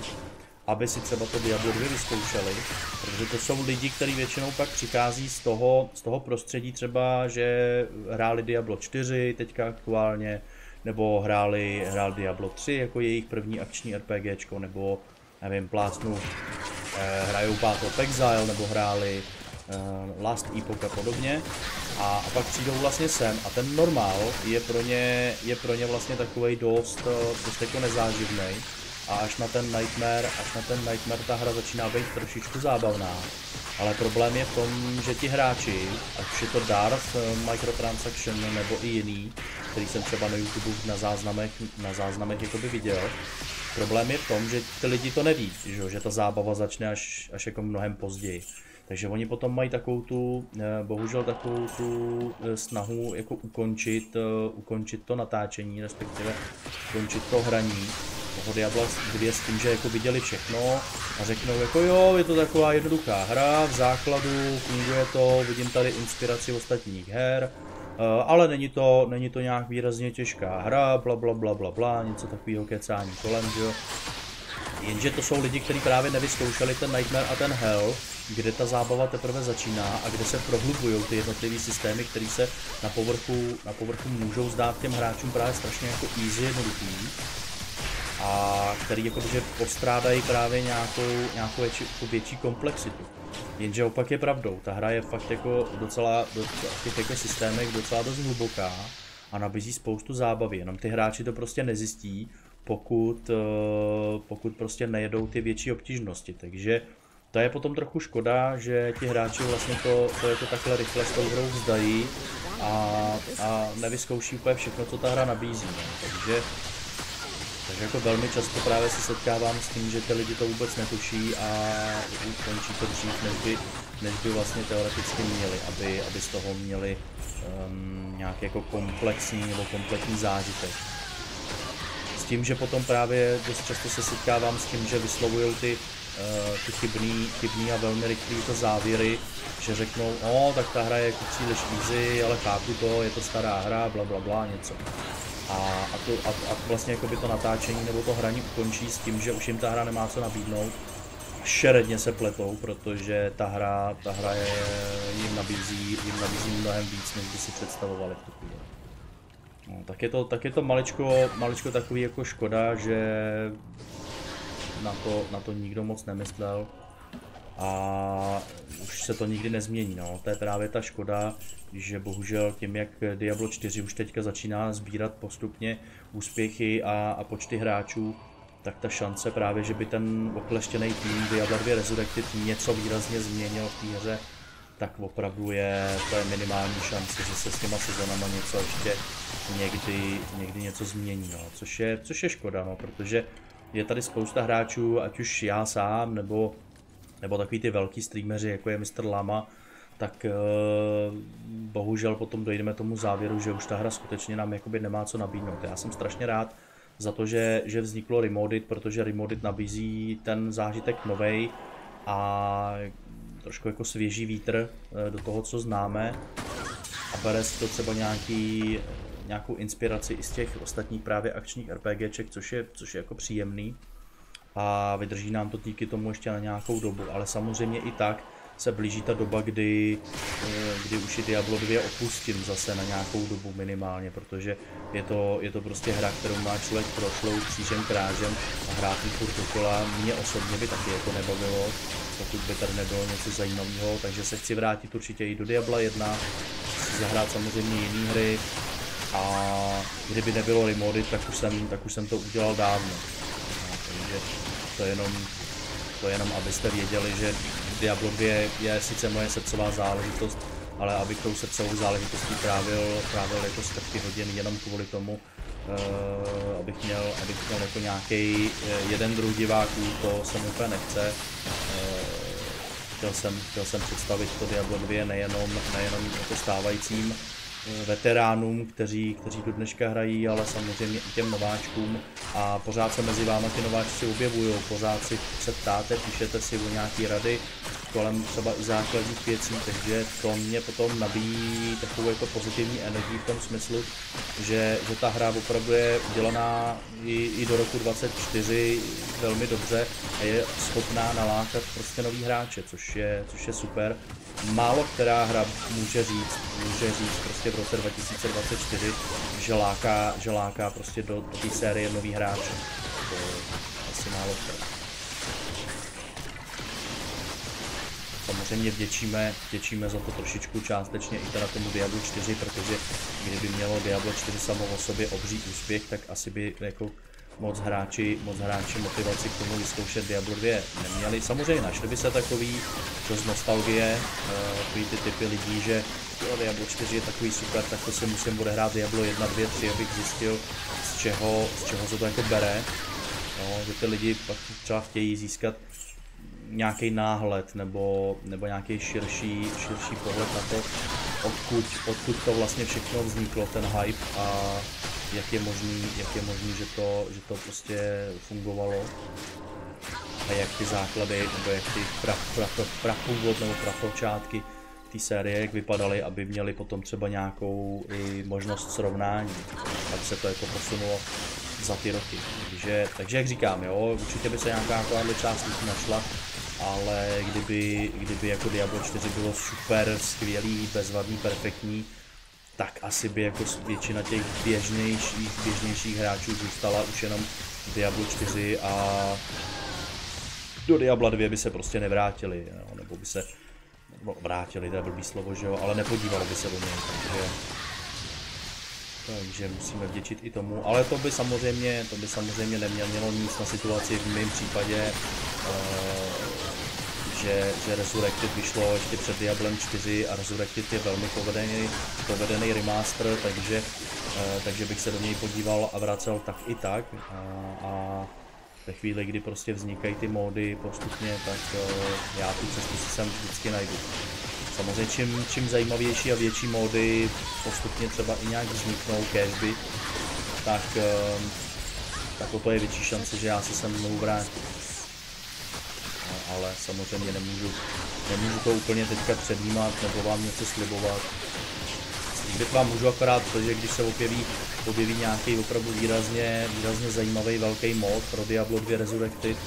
aby si třeba to Diablo 2 vyzkoušeli, protože to jsou lidi, kteří většinou pak přichází z toho, z toho prostředí třeba, že hráli Diablo 4 teďka aktuálně, nebo hráli, hráli Diablo 3 jako jejich první akční RPGčko, nebo nevím, plásnu, eh, hrajou Path of Exile, nebo hráli eh, Last Epoch a podobně. A, a pak přijdou vlastně sem a ten normál je pro ně, je pro ně vlastně takový dost, eh, dost jako nezáživný. A až na ten Nightmare, až na ten Nightmare ta hra začíná být trošičku zábavná. Ale problém je v tom, že ti hráči, ať už je to Darth, eh, Microtransaction nebo i jiný, který jsem třeba na YouTube na záznamech, na záznamech jakoby viděl, problém je v tom, že ty lidi to neví, že, že ta zábava začne až, až jako mnohem později. Takže oni potom mají takovou tu, eh, bohužel takovou tu eh, snahu jako ukončit, ukončit to natáčení, respektive ukončit to hraní toho Diabla 2 s tím, že jako viděli všechno a řeknou jako jo, je to taková jednoduchá hra, v základu funguje to, vidím tady inspiraci ostatních her, eh, ale není to, není to nějak výrazně těžká hra, bla bla bla bla bla, něco takového kecání kolem, že jo. Jenže to jsou lidi, kteří právě nevyzkoušeli ten Nightmare a ten Hell, kde ta zábava teprve začíná a kde se prohlubují ty jednotlivé systémy, které se na povrchu, na povrchu můžou zdát těm hráčům právě strašně jako easy jednoduchý a který jakože postrádají právě nějakou, nějakou větší, jako větší komplexitu. Jenže opak je pravdou, ta hra je fakt jako docela, do, v těch jako systémech docela dost hluboká a nabízí spoustu zábavy, jenom ty hráči to prostě nezjistí, pokud, eh, pokud prostě nejedou ty větší obtížnosti, takže to je potom trochu škoda, že ti hráči vlastně to, to jako takhle rychle s tou hrou vzdají a, a nevyzkouší úplně všechno, co ta hra nabízí. Takže takže jako velmi často právě se setkávám s tím, že ty lidi to vůbec netuší a končí to dřív, než by, než by vlastně teoreticky měli, aby, aby z toho měli um, nějaký jako komplexní nebo kompletní zážitek. S tím, že potom právě dost často se setkávám s tím, že vyslovují ty, uh, ty chybný, chybný a velmi rychlý to závěry, že řeknou, o, tak ta hra je jako příliš easy, ale chápu to, je to stará hra, bla bla bla, něco a, a, to, a, a vlastně jako by to natáčení nebo to hraní ukončí s tím, že už jim ta hra nemá co nabídnout. Šeredně se pletou, protože ta hra, ta hra je, jim, nabízí, jim nabízí mnohem víc, než by si představovali v tu chvíli. No, tak je to, tak je to maličko, maličko takový jako škoda, že na to, na to nikdo moc nemyslel. A už se to nikdy nezmění. No. To je právě ta škoda, že bohužel tím, jak Diablo 4 už teďka začíná sbírat postupně úspěchy a, a počty hráčů, tak ta šance právě, že by ten okleštěný tým Diablo 2 Resurrected něco výrazně změnil v té hře, tak opravdu je, to je minimální šance, že se s těma sezonama něco ještě někdy, někdy něco změní, no. což, je, což je škoda, no, protože je tady spousta hráčů, ať už já sám, nebo, nebo takový ty velký streameři, jako je Mr. Lama, tak uh, bohužel potom dojdeme tomu závěru, že už ta hra skutečně nám jakoby nemá co nabídnout. Já jsem strašně rád za to, že, že vzniklo Remodit, protože Remodit nabízí ten zážitek novej a trošku jako svěží vítr uh, do toho, co známe a bere si to třeba nějaký, nějakou inspiraci i z těch ostatních právě akčních RPGček, což je, což je jako příjemný a vydrží nám to díky tomu ještě na nějakou dobu, ale samozřejmě i tak se blíží ta doba, kdy, eh, kdy už i Diablo 2 opustím zase na nějakou dobu minimálně, protože je to, je to prostě hra, kterou má člověk prošlou křížem krážem a hrát jí furt dokola. Mě osobně by taky jako nebavilo, pokud by tady nebylo něco zajímavého, takže se chci vrátit určitě i do Diabla 1, chci zahrát samozřejmě jiné hry a kdyby nebylo remody, tak už jsem, tak už jsem to udělal dávno. Takže to je jenom, to je jenom abyste věděli, že Diablo 2 je sice moje srdcová záležitost, ale abych tou srdcovou záležitostí trávil, trávil jako stovky hodin jenom kvůli tomu, uh, abych měl, abych měl jako nějaký uh, jeden druh diváků, to se mi úplně nechce. Uh, chtěl jsem, chtěl jsem představit to Diablo 2 nejenom, nejenom jako stávajícím Eh, veteránům, kteří, kteří do dneška hrají, ale samozřejmě i těm nováčkům. A pořád se mezi vámi ty nováčci objevují, pořád si se ptáte, píšete si o nějaký rady kolem třeba i základních věcí, takže to mě potom nabíjí takovou jako pozitivní energii v tom smyslu, že, že ta hra opravdu je udělaná i, i do roku 24 velmi dobře a je schopná nalákat prostě nový hráče, což je, což je super málo která hra může říct, může říct prostě v roce 2024, že láká, že láká prostě do, do té série nový hráče. To je asi málo která. Samozřejmě vděčíme, vděčíme za to trošičku částečně i teda tomu Diablo 4, protože kdyby mělo Diablo 4 samo o sobě obří úspěch, tak asi by jako moc hráči, moc hráči motivaci k tomu vyzkoušet Diablo 2 neměli. Samozřejmě našli by se takový, co z nostalgie, eh, takový ty typy lidí, že jo, Diablo 4 je takový super, tak to si musím odehrát Diablo 1, 2, 3, abych zjistil, z čeho, z čeho se to jako bere. No, že ty lidi pak třeba chtějí získat nějaký náhled nebo, nebo nějaký širší, širší pohled na to, odkud, odkud to vlastně všechno vzniklo, ten hype a jak je možný, jak je možný že, to, že to prostě fungovalo a jak ty základy, nebo jak ty pra, pra, pra, prapůvod nebo prapočátky té série, jak vypadaly, aby měli potom třeba nějakou i možnost srovnání, aby se to jako posunulo za ty roky. Takže, takže jak říkám, jo, určitě by se nějaká takováhle část našla, ale kdyby, kdyby jako Diablo 4 bylo super, skvělý, bezvadný, perfektní, tak asi by jako většina těch běžnějších, běžnějších hráčů zůstala už jenom Diablo 4 a do Diabla 2 by se prostě nevrátili, jo, nebo by se no, vrátili, to je blbý slovo, že jo, ale nepodívalo by se do něj, takže takže musíme vděčit i tomu, ale to by samozřejmě, to by samozřejmě nemělo nic na situaci v mém případě, uh, že, že Resurrected vyšlo ještě před Diablem 4 a Resurrected je velmi povedený, povedený remaster, takže, uh, takže bych se do něj podíval a vracel tak i tak. A, a ve chvíli, kdy prostě vznikají ty módy postupně, tak uh, já tu cestu si sem vždycky najdu. Samozřejmě čím, čím zajímavější a větší módy postupně třeba i nějak vzniknou cashby, tak, uh, tak o to je větší šance, že já se sem mohu vrátit ale samozřejmě nemůžu, nemůžu to úplně teďka předjímat nebo vám něco slibovat. Slíbit vám můžu akorát to, že když se objeví, objeví nějaký opravdu výrazně, výrazně zajímavý velký mod pro Diablo 2 Resurrected,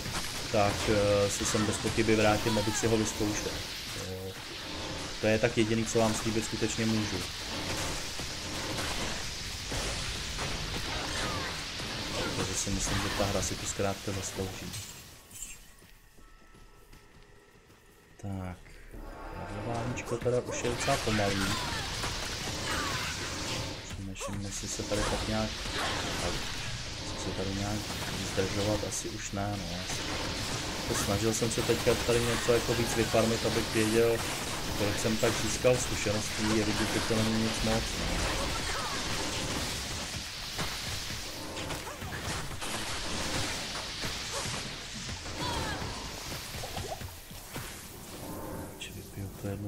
tak uh, si sem bez pochyby vrátím, abych si ho vyzkoušel. Uh, to je tak jediný, co vám slíbit skutečně můžu. Takže si myslím, že ta hra si to zkrátka zaslouží. Tak. Váníčko teda už je docela pomalý. Přemýšlím, jestli se tady tak nějak... Se tady nějak zdržovat, asi už ne, no. Asi. Snažil jsem se teďka tady něco jako víc vyfarmit, abych věděl, kolik jsem tak získal zkušeností, je vidět, že to není nic moc. No.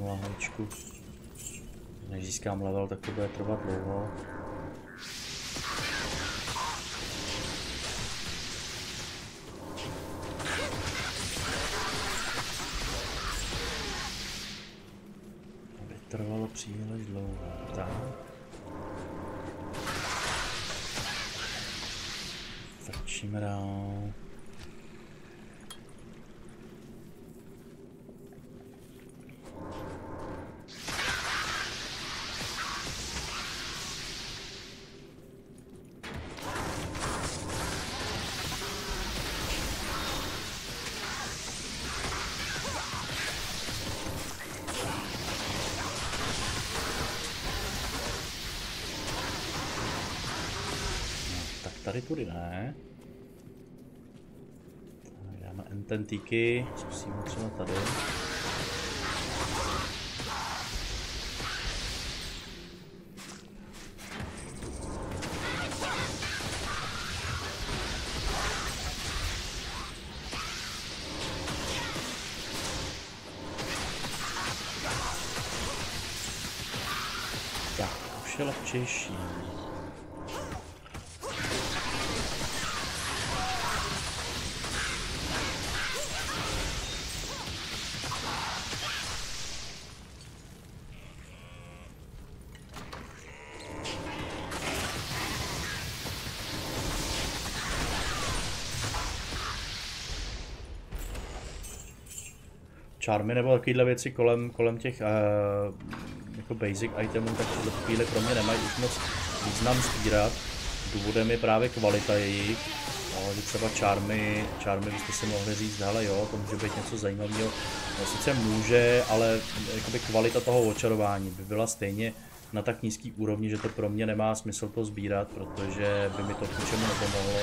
Lahvičku. Než získám level, tak to bude trvat dlouho. Trvalo příliš dlouho. Tak. Frčíme dál. Tady tudy ne. Tak, dáme ententíky, zkusíme třeba tady. Tak, charmy nebo takovéhle věci kolem, kolem těch uh, jako basic itemů, tak v chvíli pro mě nemají už moc význam sbírat. Důvodem je právě kvalita jejich. No, že třeba charmy, charmy byste si mohli říct, hele jo, to může být něco zajímavého. No, sice může, ale jakoby kvalita toho očarování by byla stejně na tak nízký úrovni, že to pro mě nemá smysl to sbírat, protože by mi to k ničemu nepomohlo.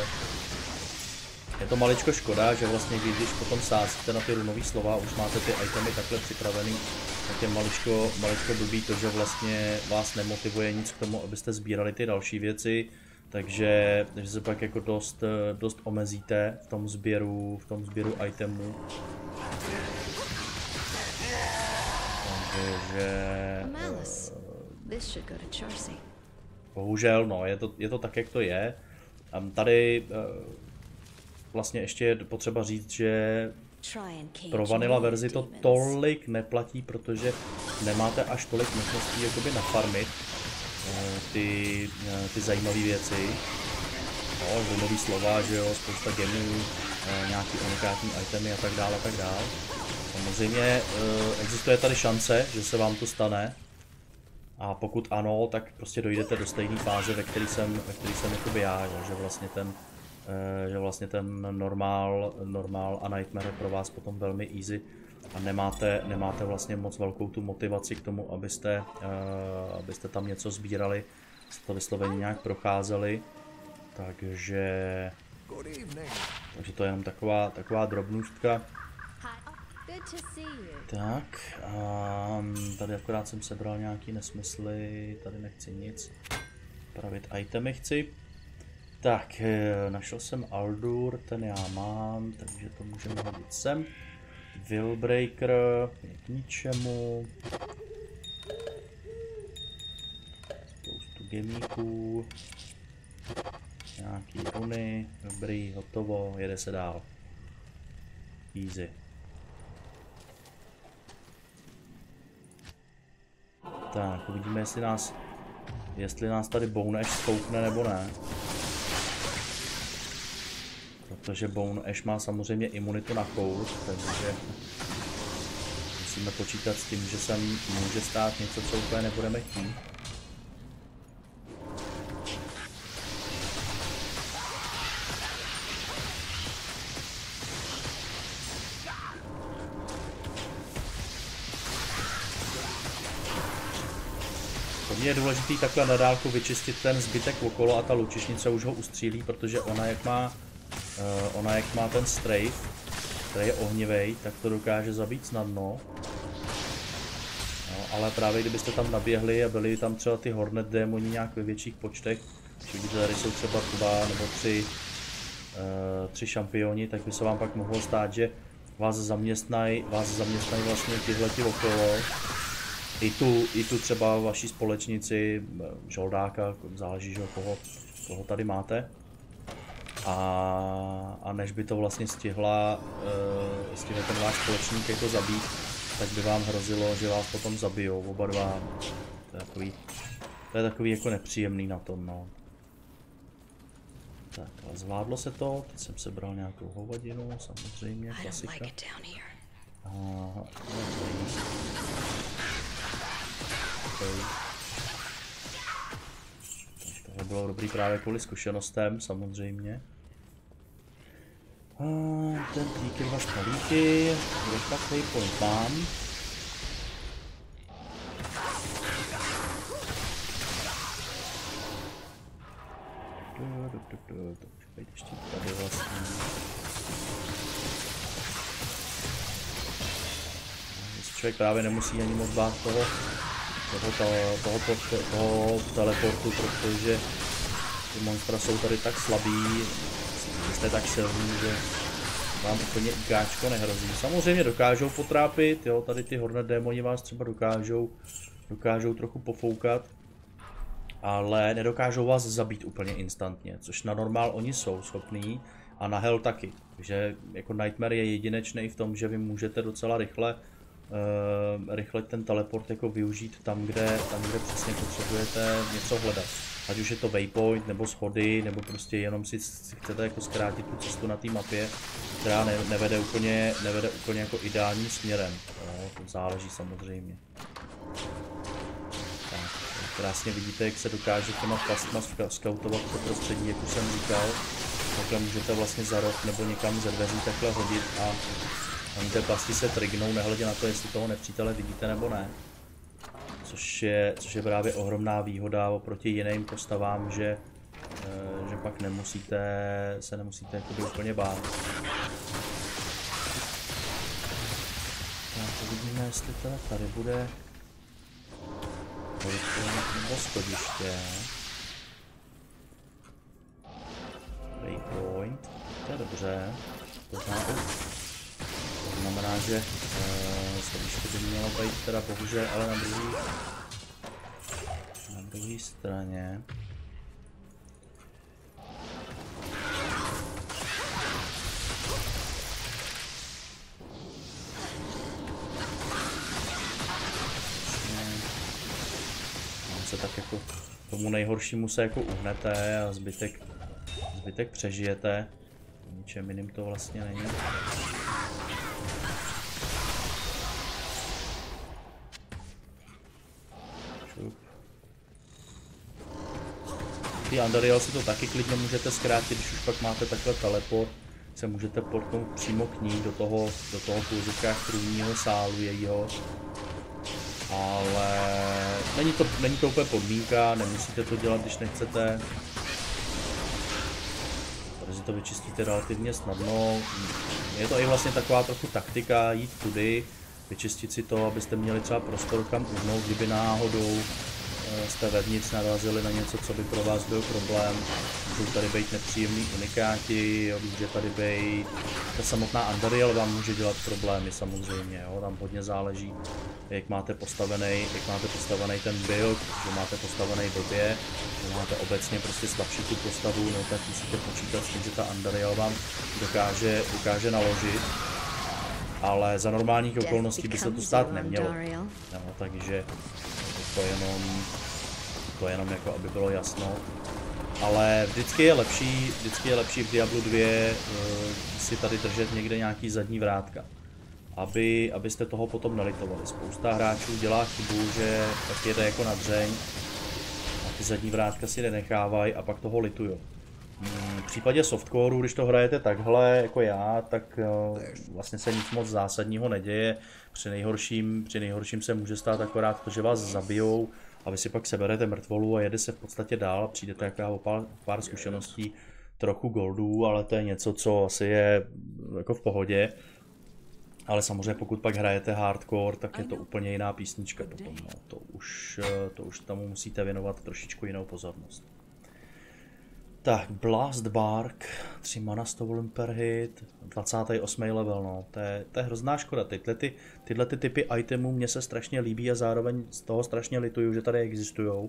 Je to maličko škoda, že vlastně když potom sázíte na ty runové slova už máte ty itemy takhle připravený, tak je maličko, maličko blbý to, že vlastně vás nemotivuje nic k tomu, abyste sbírali ty další věci, takže, takže se pak jako dost, dost omezíte v tom sběru, v tom sběru itemů. Takže... Bohužel, no, je to, je to tak, jak to je. Tady eh, vlastně ještě je potřeba říct, že pro vanilla verzi to tolik neplatí, protože nemáte až tolik možností jakoby nafarmit eh, ty, eh, ty zajímavé věci. No, nový slova, že jo, spousta gemů, eh, nějaký unikátní itemy a tak dále a tak dále. Samozřejmě existuje tady šance, že se vám to stane. A pokud ano, tak prostě dojdete do stejné fáze, ve které jsem, ve který jsem jakoby já, že vlastně ten že vlastně ten normál, normál a Nightmare pro vás potom velmi easy a nemáte, nemáte vlastně moc velkou tu motivaci k tomu, abyste, uh, abyste tam něco sbírali, to vysloveně nějak procházeli, takže, takže to je jenom taková, taková drobnůstka. Tak, a tady akorát jsem sebral nějaký nesmysly, tady nechci nic, pravit itemy chci. Tak, eh, našel jsem Aldur, ten já mám, takže to můžeme hodit sem. Willbreaker je k ničemu. Spoustu gemíků. Nějaký runy, dobrý, hotovo, jede se dál. Easy. Tak, uvidíme, jestli nás, jestli nás tady Bone Ash spoukne nebo ne. Protože Bone Ash má samozřejmě imunitu na kout, takže musíme počítat s tím, že se může stát něco, co úplně nebudeme chtít. je důležité takhle na dálku vyčistit ten zbytek okolo a ta lučišnice už ho ustřílí, protože ona jak má uh, ona jak má ten strafe, který je ohnivý, tak to dokáže zabít snadno. No, ale právě kdybyste tam naběhli a byli tam třeba ty Hornet démoni nějak ve větších počtech, vidíte, tady jsou třeba dva nebo tři, uh, tři šampioni, tak by se vám pak mohlo stát, že vás zaměstnají vás zaměstnají vlastně tyhle ty okolo. I tu, I tu třeba vaší společnici, eh, žoldáka, záleží, že koho, koho tady máte. A, a než by to vlastně stihla, uh, stihl ten váš společník jako zabít, tak by vám hrozilo, že vás potom zabijou, oba dva. To je takový, to je takový jako nepříjemný na tom, no. Tak, ale zvládlo se to, teď jsem sebral nějakou hovadinu, samozřejmě, klasika. Aha, okay. tohle bylo dobrý právě kvůli zkušenostem, samozřejmě. Ten díky dva špalíky, kde tak waypoint mám. To člověk právě nemusí ani moc bát toho, toho, toho, toho, toho, teleportu, protože ty monstra jsou tady tak slabý, jste tak silný, že vám úplně gáčko nehrozí. Samozřejmě dokážou potrápit, jo, tady ty horné démoni vás třeba dokážou, dokážou trochu pofoukat, ale nedokážou vás zabít úplně instantně, což na normál oni jsou schopní a na hell taky. Takže jako Nightmare je jedinečný v tom, že vy můžete docela rychle uh, rychle ten teleport jako využít tam kde, tam, kde přesně potřebujete něco hledat. Ať už je to waypoint, nebo schody, nebo prostě jenom si, chcete jako zkrátit tu cestu na té mapě, která ne, nevede, úplně, nevede úplně jako ideálním směrem. No, to záleží samozřejmě. Tak, krásně vidíte, jak se dokáže těma plastma skautovat to prostředí, jak už jsem říkal. Takhle můžete vlastně za roh nebo někam ze dveří takhle hodit a Oni ty plasti se trignou, nehledě na to, jestli toho nepřítele vidíte nebo ne. Což je, což je právě ohromná výhoda oproti jiným postavám, že, eh, že pak nemusíte, se nemusíte jakoby úplně bát. Tak uvidíme, jestli teda tady bude nebo schodiště. Waypoint, to je dobře. To znamená, znamená, že uh, schodiště by mělo být teda bohužel, ale na druhý, na druhé straně. se tak jako tomu nejhoršímu se jako uhnete a zbytek, zbytek přežijete. Ničem jiným to vlastně není. Ty Andariel si to taky klidně můžete zkrátit, když už pak máte takhle teleport, se můžete portnout přímo k ní do toho, do toho půzikách trůního sálu jejího. Ale není to, není to úplně podmínka, nemusíte to dělat, když nechcete. Si to vyčistíte relativně snadno. Je to i vlastně taková trochu taktika jít tudy, vyčistit si to, abyste měli třeba prostor kam uhnout, kdyby náhodou jste vevnitř narazili na něco, co by pro vás byl problém. Můžou tady být nepříjemný unikáti, může tady být... Ta samotná Andariel vám může dělat problémy samozřejmě, jo? tam hodně záleží, jak máte postavený, jak máte postavený ten build, že máte postavený blbě, že máte obecně prostě slabší tu postavu, no tak musíte počítat s tím, že ta Andariel vám dokáže, dokáže naložit ale za normálních okolností by se to stát nemělo. No, takže to jenom, to jenom jako, aby bylo jasno. Ale vždycky je lepší, vždycky je lepší v Diablo 2 uh, eh, si tady držet někde nějaký zadní vrátka. Aby, abyste toho potom nelitovali. Spousta hráčů dělá chybu, že tak jede jako na dřeň a ty zadní vrátka si nenechávají a pak toho litují. V případě softcoreu, když to hrajete takhle jako já, tak uh, vlastně se nic moc zásadního neděje. Při nejhorším, při nejhorším se může stát akorát to, že vás zabijou a vy si pak seberete mrtvolu a jede se v podstatě dál a přijdete jako o pár, pár zkušeností, trochu goldů, ale to je něco, co asi je jako v pohodě. Ale samozřejmě pokud pak hrajete hardcore, tak je to úplně jiná písnička potom. No. To, už, eh, to už tomu musíte věnovat trošičku jinou pozornost. Tak, Blast Bark, 3 mana 100 volume per hit, 28. level, no, to je, to je hrozná škoda. Tyhle, ty, tyhle ty typy itemů mě se strašně líbí a zároveň z toho strašně lituju, že tady existují.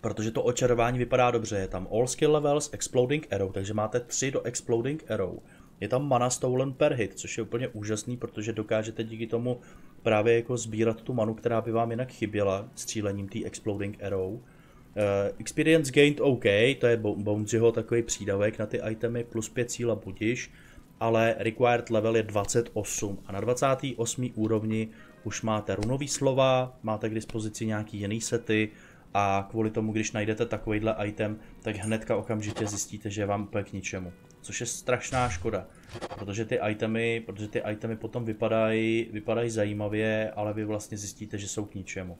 Protože to očarování vypadá dobře, je tam All Skill Levels, Exploding Arrow, takže máte 3 do Exploding Arrow. Je tam mana stolen per hit, což je úplně úžasný, protože dokážete díky tomu právě jako sbírat tu manu, která by vám jinak chyběla střílením té Exploding Arrow. Uh, experience gained OK, to je Bonesyho takový přídavek na ty itemy, plus 5 síla budiš, ale required level je 28 a na 28. úrovni už máte runový slova, máte k dispozici nějaký jiný sety a kvůli tomu, když najdete takovýhle item, tak hnedka okamžitě zjistíte, že je vám úplně k ničemu což je strašná škoda, protože ty itemy, protože ty itemy potom vypadají, vypadají zajímavě, ale vy vlastně zjistíte, že jsou k ničemu.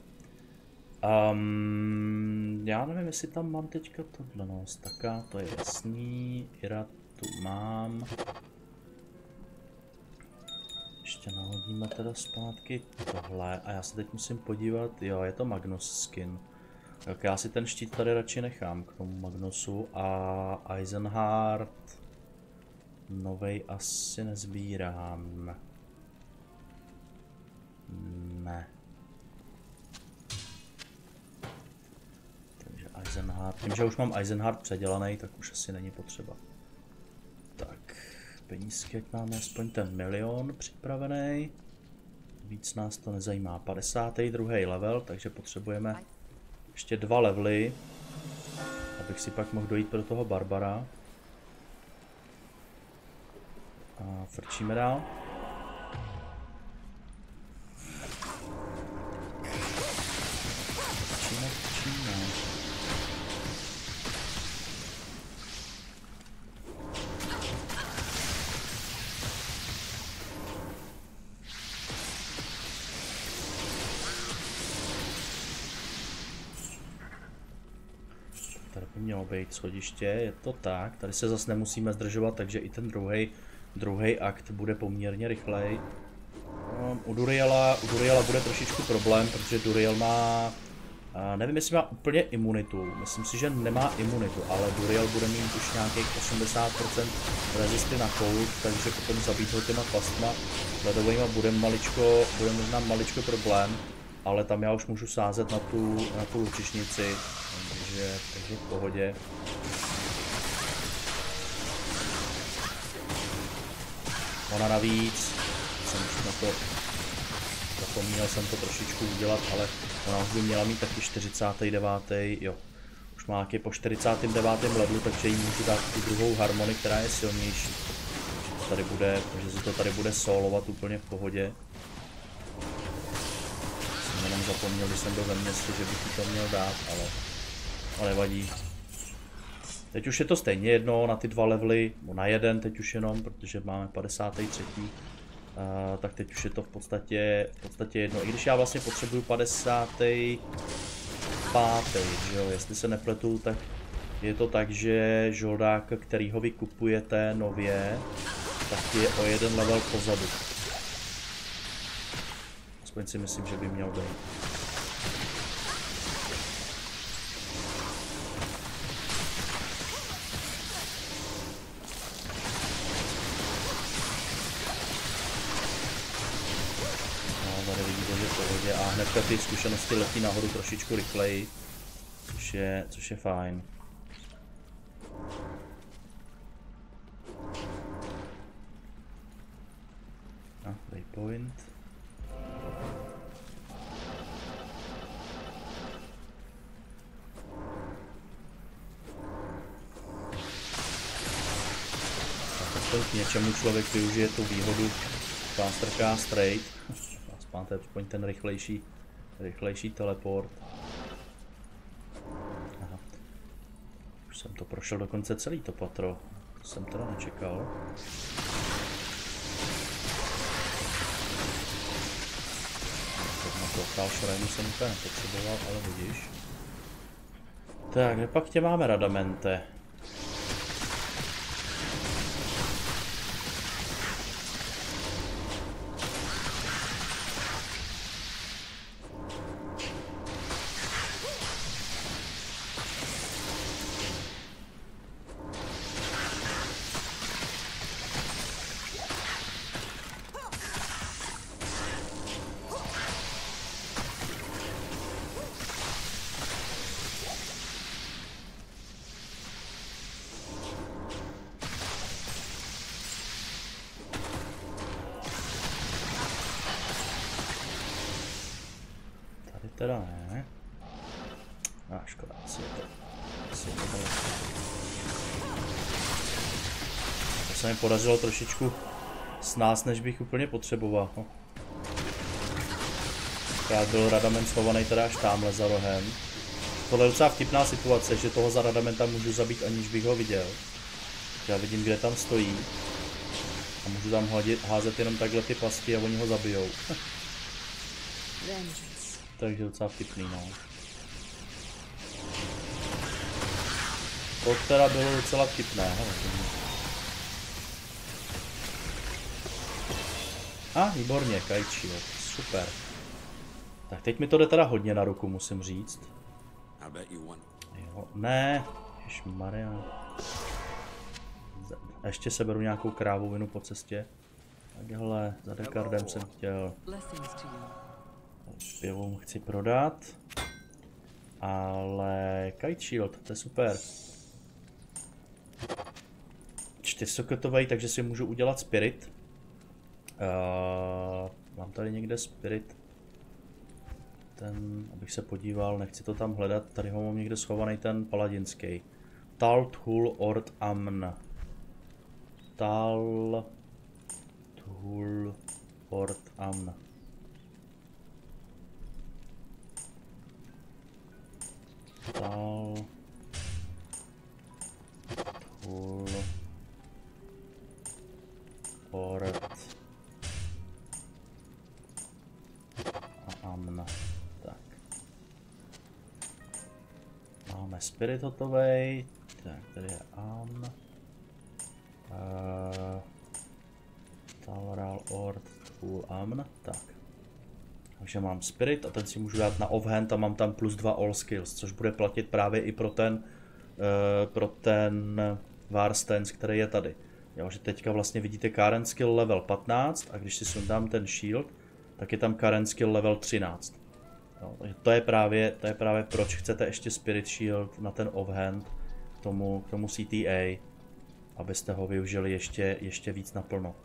Um, já nevím, jestli tam mám teďka tohle, no, staka, to je jasný, Ira tu mám. Ještě nahodíme teda zpátky tohle a já se teď musím podívat, jo, je to Magnus skin. Tak já si ten štít tady radši nechám k tomu Magnusu a Eisenhardt Novej asi nezbírám. Ne. Takže Eisenhardt. Tím, že už mám Eisenhardt předělaný, tak už asi není potřeba. Tak, penízky, ať máme aspoň ten milion připravený. Víc nás to nezajímá. 52. level, takže potřebujeme ještě dva levely, abych si pak mohl dojít pro toho Barbara. A frčíme dál. Mělo být schodiště, je to tak. Tady se zase nemusíme zdržovat, takže i ten druhý Druhý akt bude poměrně rychlej. No, u Duriela, u Duriela bude trošičku problém, protože Duriel má nevím, jestli má úplně imunitu, myslím si, že nemá imunitu, ale Duriel bude mít už nějakých 80% rezisty na cold, takže potom zabít ho těma pastma ledovýma bude maličko, bude možná maličko problém, ale tam já už můžu sázet na tu, na tu lučišnici, takže, takže v pohodě. Ona navíc, jsem na to zapomněl jsem to trošičku udělat, ale ona už by měla mít taky 49. Jo, už má taky po 49. levelu, takže jí můžu dát tu druhou harmony, která je silnější. Takže to tady bude, takže se to tady bude solovat úplně v pohodě. Jsem jenom zapomněl, když jsem byl ve městě, že bych to měl dát, ale, ale nevadí. Teď už je to stejně jedno na ty dva levely, nebo na jeden teď už jenom, protože máme 53. Uh, tak teď už je to v podstatě, v podstatě jedno. I když já vlastně potřebuju 55. Že jo? Jestli se nepletu, tak je to tak, že žoldák, který ho vykupujete nově, tak je o jeden level pozadu. Aspoň si myslím, že by měl být. Ty zkušenosti letí nahoru trošičku rychleji, což je, což je fajn. A, waypoint. K něčemu člověk využije tu výhodu Faster Cast Rate. Aspoň ten rychlejší rychlejší teleport. Aha. Už jsem to prošel dokonce celý to patro. To jsem teda nečekal. Na Portál jsem úplně nepotřeboval, ale budíš. Tak, kde pak tě máme, Radamente? Podařilo trošičku s nás, než bych úplně potřeboval. No. Já byl Radament schovaný teda až tamhle za rohem. Tohle je docela vtipná situace, že toho za Radamenta můžu zabít, aniž bych ho viděl. Já vidím, kde tam stojí. A můžu tam hodit, házet jenom takhle ty pasti a oni ho zabijou. takže docela vtipný, no. To teda bylo docela vtipné, hele. A, ah, výborně, kajčí, super. Tak teď mi to jde teda hodně na ruku, musím říct. Jo, ne, Maria. Ještě se beru nějakou krávovinu po cestě. Takhle, za Dekardem jsem chtěl. Pivu chci prodat. Ale Kite Shield, to je super. Čtyřsoketový, takže si můžu udělat Spirit. Uh, mám tady někde Spirit. Ten, abych se podíval, nechci to tam hledat, tady ho mám někde schovaný ten paladinský. Tal, Thul, Ord, Amn. Tal, Thul, Ord, Amn. Tal. Tool. Port. A Amna. Tak. Máme Spirit hotovej. Tak, tady je Amn. Uh, Talral Ord Tool Amn. Tak. Takže mám Spirit a ten si můžu dát na offhand a mám tam plus 2 all skills, což bude platit právě i pro ten, uh, pro ten War Stance, který je tady. Jo, že teďka vlastně vidíte current skill level 15 a když si sundám ten shield, tak je tam current skill level 13. Jo, takže to je, právě, to je právě proč chcete ještě Spirit Shield na ten offhand k tomu, k tomu CTA, abyste ho využili ještě, ještě víc naplno.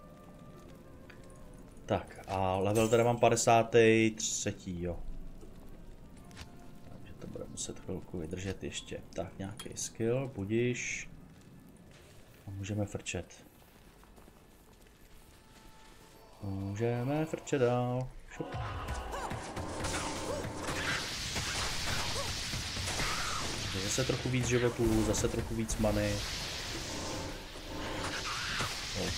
Tak a level teda mám 53. jo. Takže to bude muset chvilku vydržet ještě. Tak nějaký skill, budíš. A můžeme frčet. Můžeme frčet dál. Šup. Zase trochu víc životů, zase trochu víc many. Oh.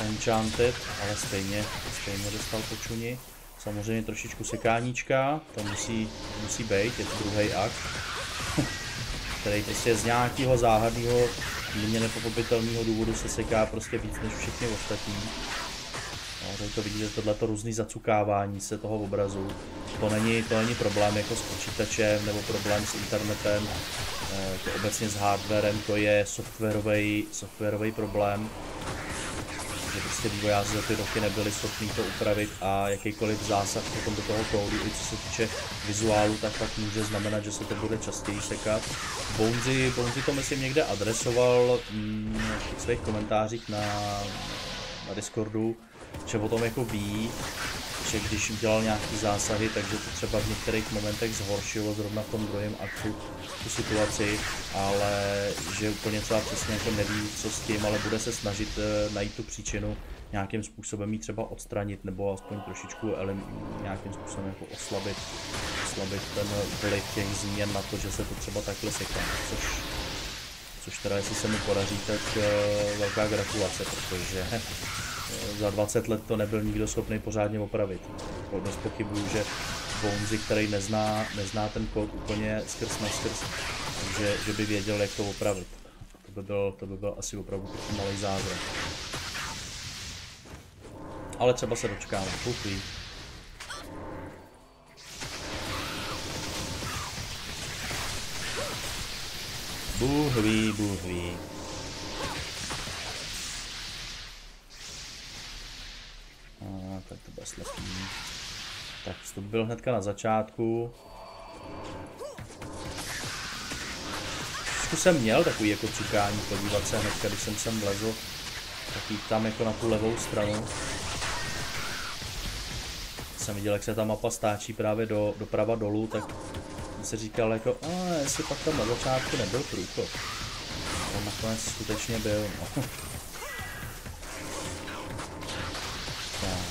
Enchanted, ale stejně, stejně dostal počuni. Samozřejmě trošičku sekáníčka, to musí, musí být, je to druhý akt, [LAUGHS] který prostě z nějakého záhadného, mně nepochopitelného důvodu se seká prostě víc než všechny ostatní. No, tady to vidíte, tohleto různý zacukávání se toho obrazu. To není, to není problém jako s počítačem nebo problém s internetem, eh, to obecně s hardwarem, to je softwarový, softwarový problém že prostě vývojáři za ty roky nebyli schopni to upravit a jakýkoliv zásah potom do toho kódu, i co se týče vizuálu, tak pak může znamenat, že se to bude častěji sekat. Bonzi, Bonzi to myslím někde adresoval mm, v svých komentářích na, na Discordu, že o tom jako ví, že když udělal nějaký zásahy, takže to třeba v některých momentech zhoršilo zrovna v tom druhém aktu tu situaci, ale že úplně třeba přesně jako neví, co s tím, ale bude se snažit uh, najít tu příčinu, nějakým způsobem ji třeba odstranit, nebo aspoň trošičku elim, nějakým způsobem jako oslabit, oslabit ten vliv těch změn na to, že se to třeba takhle seká, což což teda jestli se mi podaří, tak uh, velká gratulace, protože za 20 let to nebyl nikdo schopný pořádně opravit. Dost pochybuju, že Bonesy, který nezná, nezná ten kód úplně skrz na skrz, takže že by věděl, jak to opravit. To by byl, to by byl asi opravdu malý zázrak. Ale třeba se dočkáme, Bůh Bůh ví, Bůh ví. A, tak to bude slepý. Tak to byl hnedka na začátku. Trošku jsem měl takový jako čekání podívat se hnedka, když jsem sem vlezl. Taky tam jako na tu levou stranu. Jsem viděl, jak se ta mapa stáčí právě do, doprava dolů, tak jsem si říkal jako, a jestli pak tam na začátku nebyl průchod. Ale nakonec skutečně byl, no.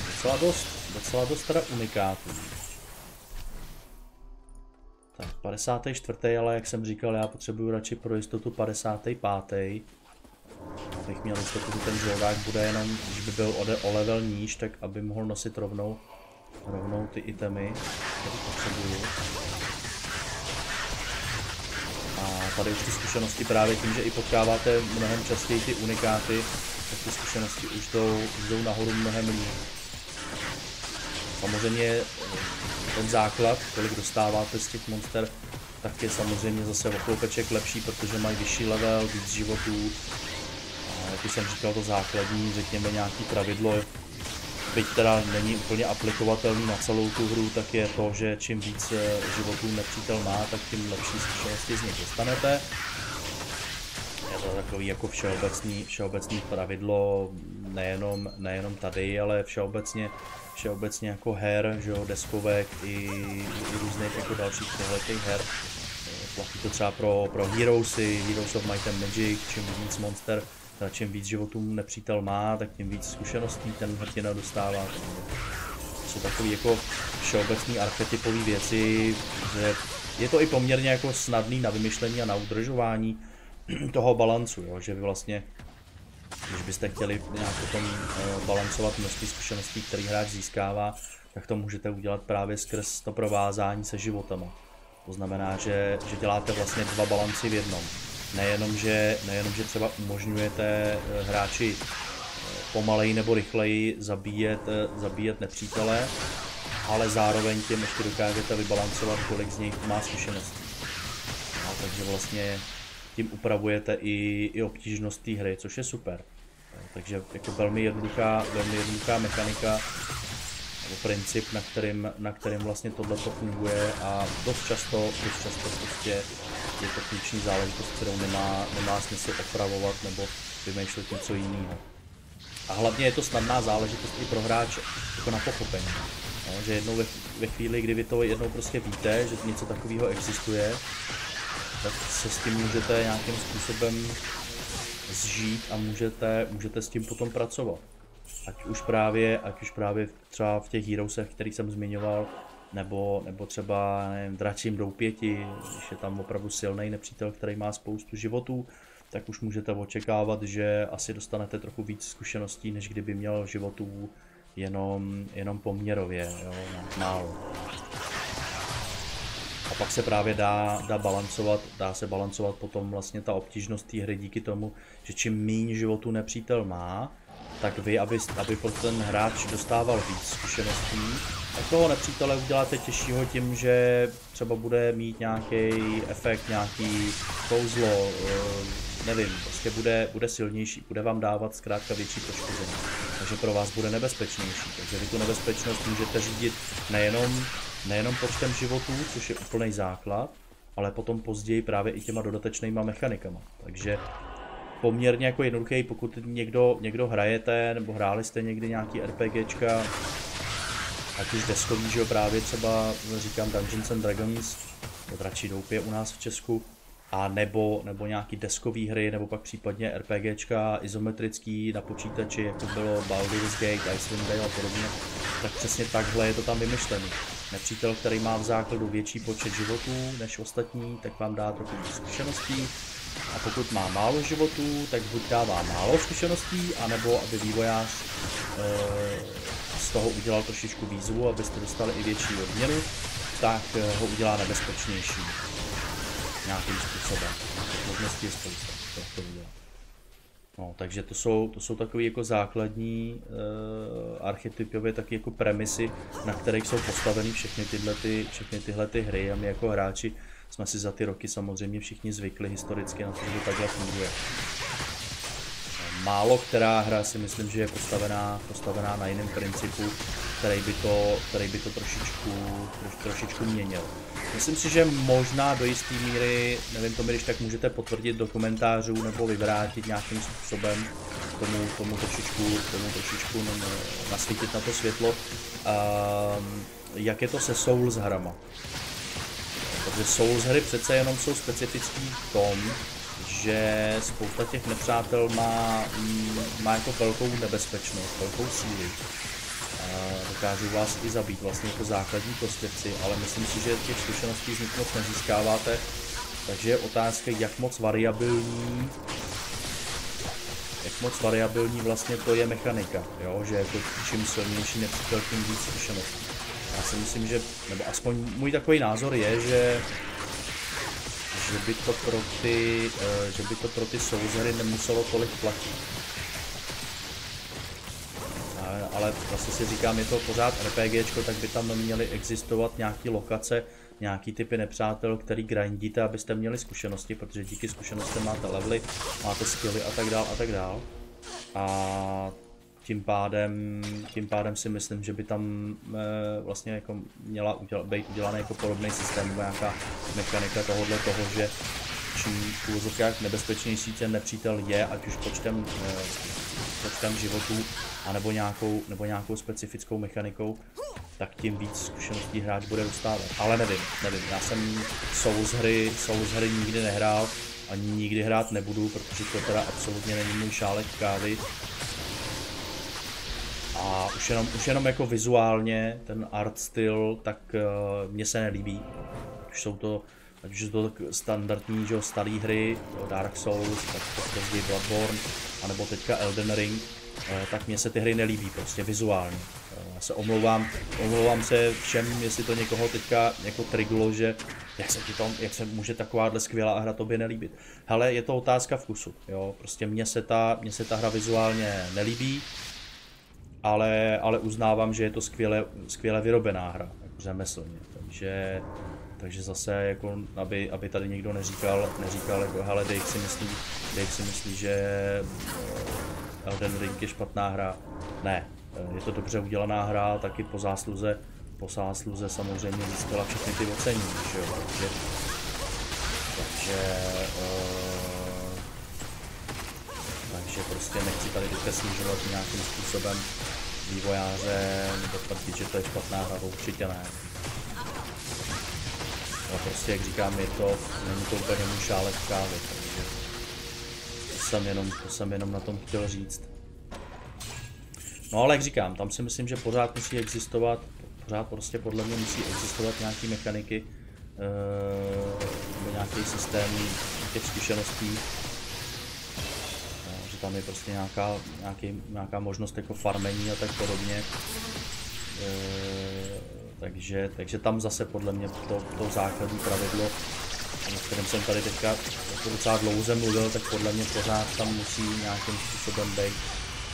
Docela dost, docela dost teda unikátů. Tak, 54. ale jak jsem říkal, já potřebuju radši pro jistotu 55. Abych měl jistotu, že ten žoldák bude jenom, když by byl o level níž, tak aby mohl nosit rovnou, rovnou ty itemy, které potřebuju. A tady už ty zkušenosti právě tím, že i potkáváte mnohem častěji ty unikáty, tak ty zkušenosti už jdou, už jdou nahoru mnohem líp. Samozřejmě eh, ten základ, kolik dostáváte z těch monster, tak je samozřejmě zase o chloupeček lepší, protože mají vyšší level, víc životů. A jak už jsem říkal, to základní, řekněme nějaký pravidlo, byť teda není úplně aplikovatelný na celou tu hru, tak je to, že čím víc eh, životů nepřítel má, tak tím lepší zkušenosti z nich dostanete. Je to takový jako všeobecný, všeobecný pravidlo, nejenom, nejenom tady, ale všeobecně všeobecně jako her, že jo, deskovek i, i různých jako dalších těchto her. Platí to třeba pro, pro Heroesy, Heroes of Might and Magic, čím víc monster, čím víc životů nepřítel má, tak tím víc zkušeností ten hrdina dostává. To jsou takové jako všeobecné archetypové věci, že je to i poměrně jako snadný na vymyšlení a na udržování [CLEARS THROAT] toho balancu, jo, že vy vlastně když byste chtěli nějak potom uh, balancovat množství zkušeností, které hráč získává, tak to můžete udělat právě skrz to provázání se životama. To znamená, že, že děláte vlastně dva balanci v jednom. Nejenom, že, nejenom, že třeba umožňujete eh, hráči eh, pomaleji nebo rychleji zabíjet, zabíjet nepřítele, ale zároveň tím ještě dokážete vybalancovat, kolik z nich má zkušeností. No, takže vlastně tím upravujete i, i obtížnost té hry, což je super. Takže jako velmi jednoduchá, velmi jednoduchá mechanika nebo princip, na kterým, na kterým vlastně tohle funguje a dost často, dost často prostě je to funkční záležitost, kterou nemá, nemá smysl opravovat nebo vymýšlet něco jiného. A hlavně je to snadná záležitost i pro hráče, jako na pochopení. No, že jednou ve, ve chvíli, kdy vy to jednou prostě víte, že něco takového existuje, tak se s tím můžete nějakým způsobem zžít a můžete, můžete s tím potom pracovat. Ať už právě, ať už právě třeba v těch Heroesech, který jsem zmiňoval, nebo, nebo třeba nevím, dračím doupěti, když je tam opravdu silný nepřítel, který má spoustu životů, tak už můžete očekávat, že asi dostanete trochu víc zkušeností, než kdyby měl životů jenom, jenom poměrově, jo, málo. A pak se právě dá, dá balancovat, dá se balancovat potom vlastně ta obtížnost té hry díky tomu, že čím méně životů nepřítel má, tak vy, aby, aby ten hráč dostával víc zkušeností, tak toho nepřítele uděláte těžšího tím, že třeba bude mít nějaký efekt, nějaký kouzlo, eh, nevím, prostě bude, bude silnější, bude vám dávat zkrátka větší poškození, takže pro vás bude nebezpečnější, takže vy tu nebezpečnost můžete řídit nejenom nejenom počtem životů, což je úplný základ, ale potom později právě i těma dodatečnýma mechanikama. Takže poměrně jako jednoduchý, pokud někdo, někdo hrajete, nebo hráli jste někdy nějaký RPGčka, ať už deskový, že jo, právě třeba říkám Dungeons and Dragons, to dračí doupě u nás v Česku, a nebo, nebo nějaký deskový hry, nebo pak případně RPGčka izometrický na počítači, jako bylo Baldur's Gate, Icewind Dale a podobně, tak přesně takhle je to tam vymyšlený. Nepřítel, který má v základu větší počet životů než ostatní, tak vám dá trochu zkušeností a pokud má málo životů, tak buď dává málo zkušeností, anebo aby vývojář e, z toho udělal trošičku výzvu, abyste dostali i větší odměnu, tak eh, ho udělá nebezpečnější nějakým způsobem. Možností je spousta, jak to udělat. No, takže to jsou, to jsou takové jako základní uh, archetypové taky jako premisy, na kterých jsou postaveny všechny tyhle, ty, všechny tyhle ty hry a my jako hráči jsme si za ty roky samozřejmě všichni zvykli historicky na to, že takhle funguje. Málo která hra si myslím, že je postavená, postavená na jiném principu, který by to, který by to trošičku, troš, trošičku měnil. Myslím si, že možná do jisté míry, nevím to mi, když tak můžete potvrdit do komentářů nebo vyvrátit nějakým způsobem tomu, tomu trošičku, tomu trošičku nasvítit na to světlo, um, jak je to se Souls hrama. Protože Souls hry přece jenom jsou specifický v tom, že spousta těch nepřátel má, má jako velkou nebezpečnost, velkou sílu. Dokážou vás i zabít vlastně jako základní kostlivci, ale myslím si, že těch zkušeností z nich moc nezískáváte, takže je otázka, jak moc variabilní jak moc variabilní vlastně to je mechanika, jo? že jako čím silnější nepřítel, tím víc zkušeností. Já si myslím, že, nebo aspoň můj takový názor je, že že by to pro ty, eh, že by to pro ty souzery nemuselo tolik platit. Ale vlastně si říkám, je to pořád RPGčko, tak by tam měly existovat nějaké lokace, nějaký typy nepřátel, který grindíte, abyste měli zkušenosti, protože díky zkušenostem máte levely, máte skilly a tak dál a tak dál. A tím pádem, tím pádem si myslím, že by tam e, vlastně jako měla uděla, být udělaný jako podobný systém nebo nějaká mechanika tohohle toho, že čím úvozovkách nebezpečnější ten nepřítel je, ať už počtem, e, počtem životů, anebo nějakou, nebo nějakou specifickou mechanikou, tak tím víc zkušeností hráč bude dostávat. Ale nevím, nevím, já jsem Souls hry, Souls hry nikdy nehrál, ani nikdy hrát nebudu, protože to teda absolutně není můj šálek kávy. A už jenom, už jenom jako vizuálně, ten art styl, tak uh, mně se nelíbí. Už jsou to, ať už jsou to standardní, že staré hry, Dark Souls, tak později Bloodborne, anebo teďka Elden Ring, uh, tak mně se ty hry nelíbí, prostě vizuálně. Uh, já se omlouvám, omlouvám se všem, jestli to někoho teďka jako triglo, že jak se ti to, jak se může takováhle skvělá hra tobě nelíbit. Hele, je to otázka vkusu, jo, prostě mně se ta, mně se ta hra vizuálně nelíbí, ale, ale uznávám, že je to skvěle, skvěle vyrobená hra, jako řemeslně, takže, takže zase, jako, aby, aby tady někdo neříkal, neříkal jako, hele, Dave si myslí, Dave si myslí, že eh, Elden Ring je špatná hra. Ne, eh, je to dobře udělaná hra, taky po zásluze, po zásluze samozřejmě získala všechny ty ocení, že jo, takže, takže uh, takže prostě nechci tady teďka snižovat nějakým způsobem vývojáře, nebo tvrdit, že to je špatná hra, určitě ne. Ale prostě, jak říkám, je to, není to úplně můj šálek kávy, takže to jsem, jenom, to jsem jenom na tom chtěl říct. No ale jak říkám, tam si myslím, že pořád musí existovat, pořád prostě podle mě musí existovat nějaký mechaniky, eh, nebo nějaký systém těch zkušeností, tam je prostě nějaká, nějaký, nějaká možnost jako farmení a tak podobně. E, takže, takže tam zase podle mě to, to základní pravidlo, o kterém jsem tady teďka jako docela dlouze mluvil, tak podle mě pořád tam musí nějakým způsobem být,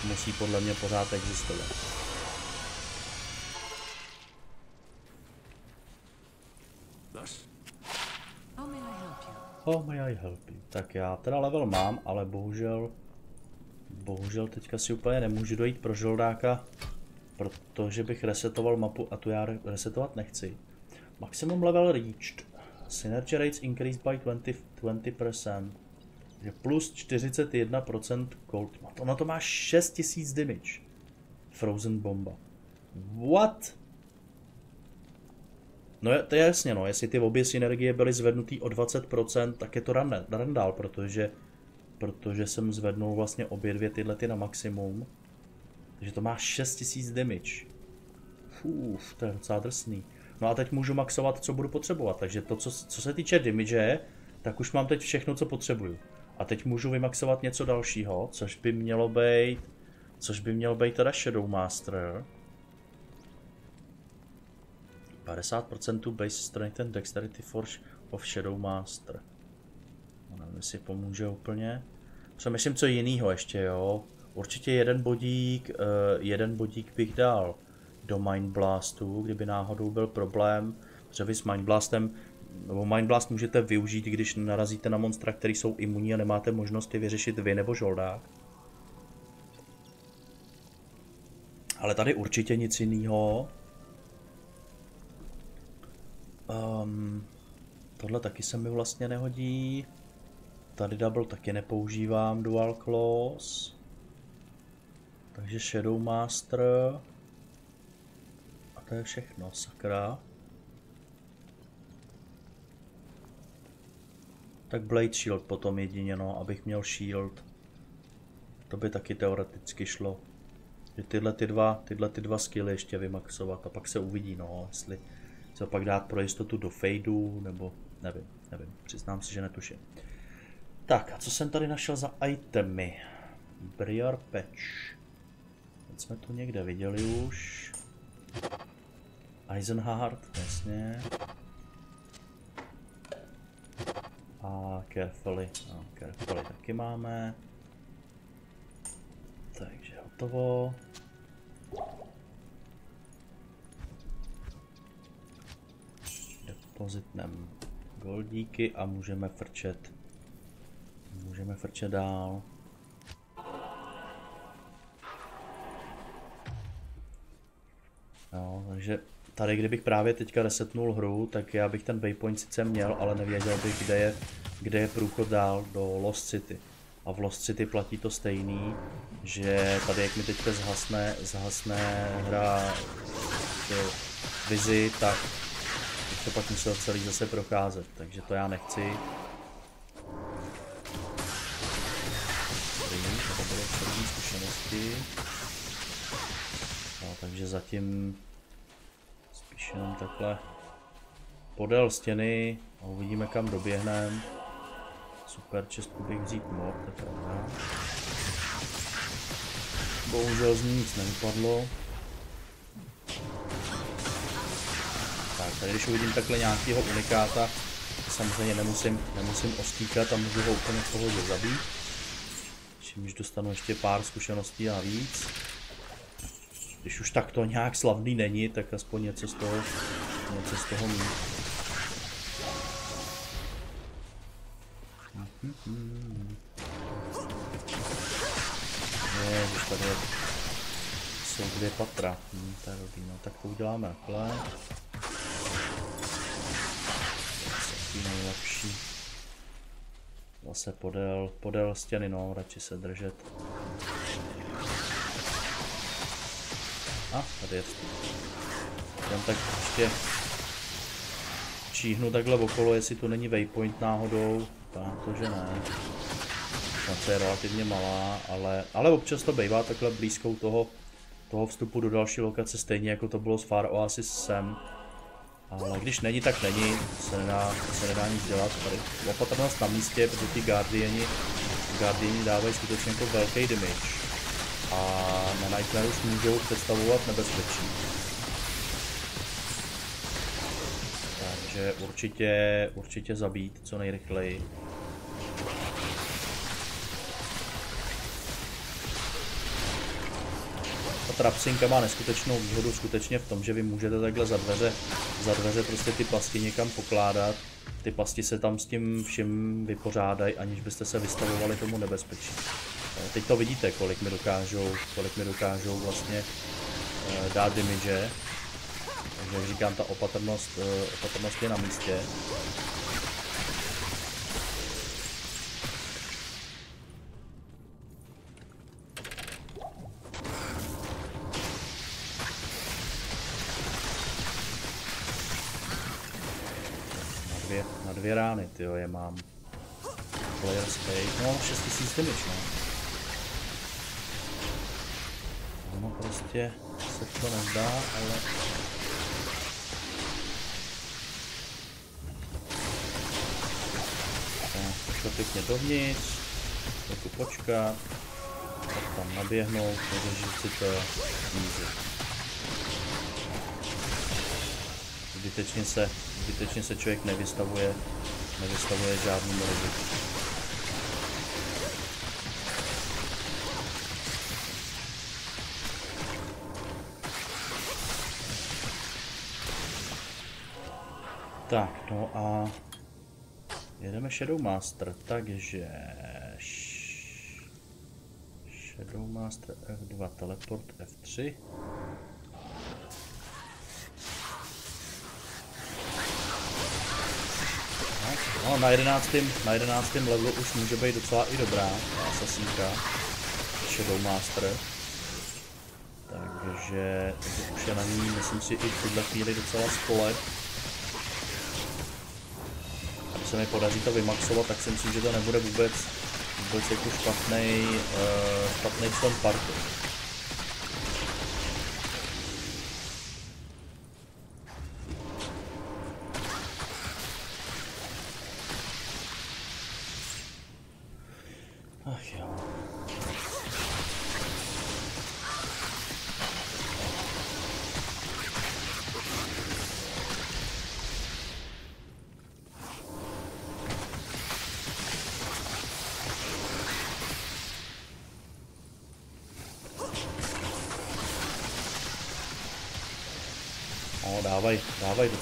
musí podle mě pořád existovat. Oh, may I help you? Tak já teda level mám, ale bohužel Bohužel teďka si úplně nemůžu dojít pro žoldáka, protože bych resetoval mapu a tu já resetovat nechci. Maximum level reached. Synergy rates increased by 20, 20%. Je plus 41% cold. Ona to má 6000 damage. Frozen bomba. What? No to je jasně no, jestli ty obě synergie byly zvednutý o 20%, tak je to randál, protože protože jsem zvednul vlastně obě dvě tyhle ty na maximum. Takže to má 6000 damage. Fuf, to je docela drsný. No a teď můžu maxovat, co budu potřebovat. Takže to, co, co se týče damage, tak už mám teď všechno, co potřebuju. A teď můžu vymaxovat něco dalšího, což by mělo být, což by měl být teda Shadow Master. 50% base strength and dexterity force of Shadow Master. Jestli pomůže úplně. Přemýšlím, co jiného ještě, jo. Určitě jeden bodík, uh, jeden bodík bych dal do Mind Blastu, kdyby náhodou byl problém. Protože vy s Mind Blastem, nebo Mind Blast můžete využít, když narazíte na monstra, který jsou imunní a nemáte možnost je vyřešit vy nebo žoldák. Ale tady určitě nic jiného. Um, tohle taky se mi vlastně nehodí. Tady double taky nepoužívám, dual claws. Takže Shadow Master. A to je všechno, sakra. Tak Blade Shield potom jedině, no, abych měl shield. To by taky teoreticky šlo. Že tyhle ty dva, tyhle ty dva skilly ještě vymaxovat a pak se uvidí, no, jestli se pak dát pro jistotu do fadeu, nebo nevím, nevím, přiznám si, že netuším. Tak, a co jsem tady našel za itemy? Briar Patch. Teď jsme to někde viděli už. Eisenhard, jasně. A Carefully, no, Carefully taky máme. Takže hotovo. Depozitnem goldíky a můžeme frčet. Můžeme frčet dál. No, takže tady kdybych právě teďka resetnul hru, tak já bych ten waypoint sice měl, ale nevěděl bych, kde je, kde je průchod dál do Lost City. A v Lost City platí to stejný, že tady jak mi teďka zhasne, zhasne hra vizi, tak bych to pak musel celý zase procházet, takže to já nechci. Zkušenosti. No, takže zatím spíš jenom takhle podél stěny a uvidíme kam doběhneme. Super, čestku bych vzít mohl, to je pravda. Bohužel z ní nic nevypadlo. Tak, tady když uvidím takhle nějakého unikáta, samozřejmě nemusím, nemusím ostíkat a můžu ho úplně v pohodě zabít. Čímž dostanu ještě pár zkušeností navíc. Když už tak to nějak slavný není, tak aspoň něco z toho, něco z toho mít. Ježiš, tady jsou dvě patra. Hm, to je dobrý, no tak to uděláme takhle. Taky nejlepší. Zase podél, podél stěny, no, radši se držet. A, tady je. Jen tak ještě číhnu takhle okolo, jestli to není waypoint náhodou. Vypadá to, že ne. Šance je relativně malá, ale, ale občas to bývá takhle blízkou toho, toho vstupu do další lokace, stejně jako to bylo s Far Oasis sem. Ale když není, tak není, se nedá, se nedá nic dělat. Tady opatrnost na místě, protože ty Guardiani, Guardiani dávají skutečně jako velký damage. A na Nightmare už můžou představovat nebezpečí. Takže určitě, určitě zabít co nejrychleji. Trapsinka má neskutečnou výhodu skutečně v tom, že vy můžete takhle za dveře, za dveře prostě ty plasti někam pokládat. Ty pasti se tam s tím vším vypořádají, aniž byste se vystavovali tomu nebezpečí. Eh, teď to vidíte, kolik mi dokážou, kolik mi dokážou vlastně eh, dát damage. Takže jak říkám, ta opatrnost, eh, opatrnost je na místě. Dvě rány, tyjo, je mám. Player state, no 6000 damage, no. Ono prostě se to nezdá, ale... pěkně dovnitř, trochu počkat, tak tam naběhnout, vyřešit si to easy. Zbytečně se, zbytečně se člověk nevystavuje, nevystavuje žádnému riziku. Tak, no a jedeme Shadow Master, takže Shadow Master F2, teleport F3. Na jedenáctém, na jedenáctém levelu už může být docela i dobrá asasínka Shadow Master. Takže, takže už je na ní, myslím si, i v tuhle chvíli docela spole se mi podaří to vymaxovat, tak si myslím, že to nebude vůbec, vůbec jako špatný, uh, špatný člen party.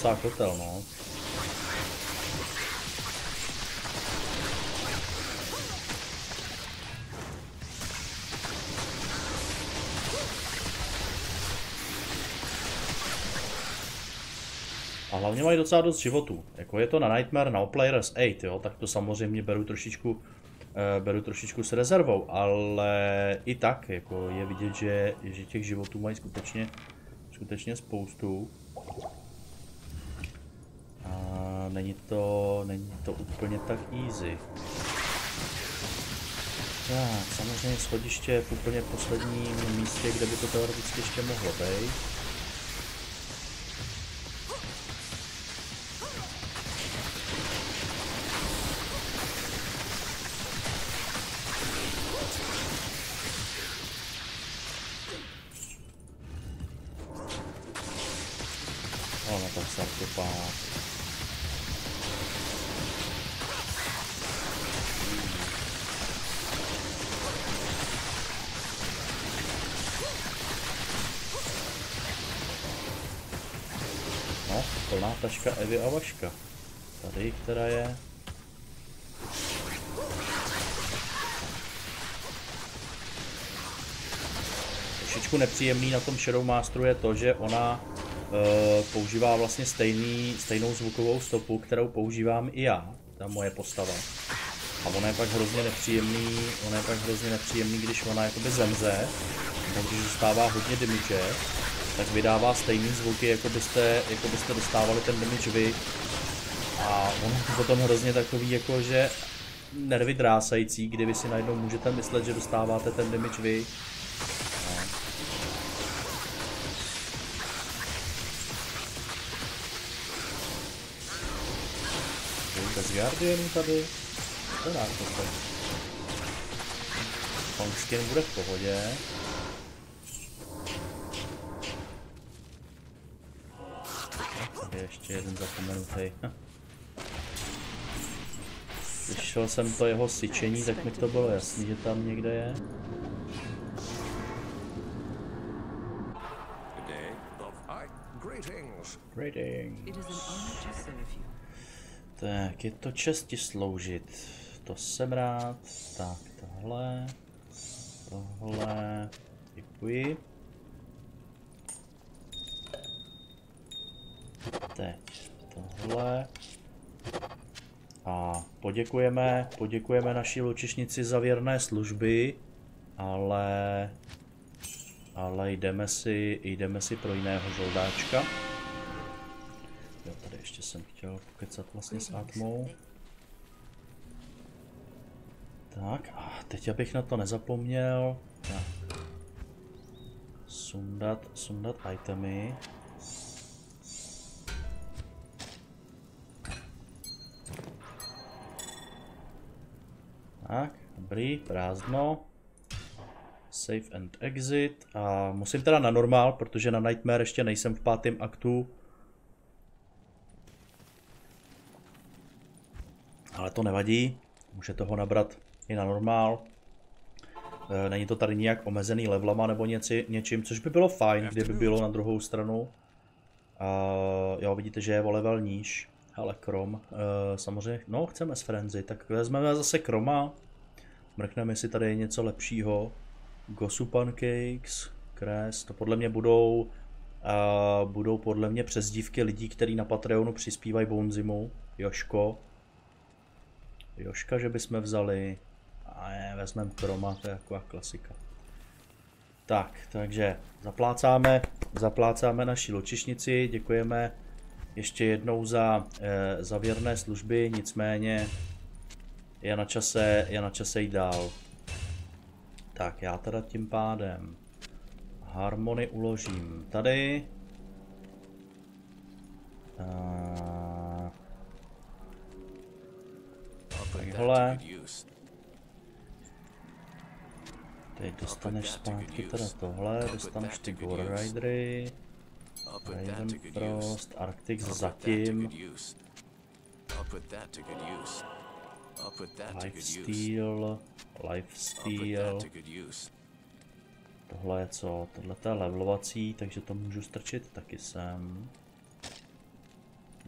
Docela kotel, no. A hlavně mají docela dost životů. Jako je to na Nightmare, na Players 8, jo, tak to samozřejmě beru trošičku, uh, beru trošičku s rezervou, ale i tak jako je vidět, že, že těch životů mají skutečně, skutečně spoustu není to, není to úplně tak easy. Tak, samozřejmě schodiště je v úplně posledním místě, kde by to teoreticky ještě mohlo být. Trošičku nepříjemný na tom Shadow Masteru je to, že ona e, používá vlastně stejný, stejnou zvukovou stopu, kterou používám i já, ta moje postava. A ona je pak hrozně nepříjemný, ona je pak hrozně nepříjemný, když ona jakoby zemře, takže zůstává hodně damage tak vydává stejný zvuky, jako byste, jako byste dostávali ten damage vy. A ono je potom hrozně takový, jako že nervy drásající, kdy vy si najednou můžete myslet, že dostáváte ten damage vy. Bez Guardianu tady. To dá to. Skin bude v pohodě. ještě jeden zapomenutý. Slyšel jsem to jeho syčení, tak mi to bylo jasný, že tam někde je. Greetings. Tak, je to česti sloužit. To jsem rád. Tak, tohle. Tohle. Děkuji. Teď tohle. A poděkujeme, poděkujeme naší lučišnici za věrné služby, ale, ale jdeme si, jdeme si pro jiného žoldáčka. Jsem chtěl pokecat vlastně s Atmou. Tak a teď abych na to nezapomněl, tak. Sundat, sundat itemy. Tak, dobrý, prázdno. Save and exit. A musím teda na normál, protože na Nightmare ještě nejsem v pátém aktu. Ale to nevadí, může toho nabrat i na normál. E, není to tady nijak omezený levelama nebo něci, něčím, což by bylo fajn, kdyby bylo na druhou stranu. A jo, vidíte, že je o level níž. Ale Krom, e, samozřejmě, no chceme s Frenzy, tak vezmeme zase Kroma. Mrkneme si tady něco lepšího. Gosu Pancakes, Kres, to podle mě budou, budou podle mě přezdívky lidí, kteří na Patreonu přispívají Bonzimu. Joško. Joška, že bychom vzali. A ne, vezmeme Kroma, to je taková klasika. Tak, takže zaplácáme, zaplácáme naši ločišnici, děkujeme ještě jednou za, e, za věrné služby, nicméně je na čase, je na čase jít dál. Tak já teda tím pádem harmony uložím tady. Uh, takhle. Teď dostaneš zpátky teda tohle, dostaneš ty Gore Ridery. Raven Frost, Arctic zatím. Lifesteal, Lifesteal. Tohle je co? Tohle je levelovací, takže to můžu strčit taky sem.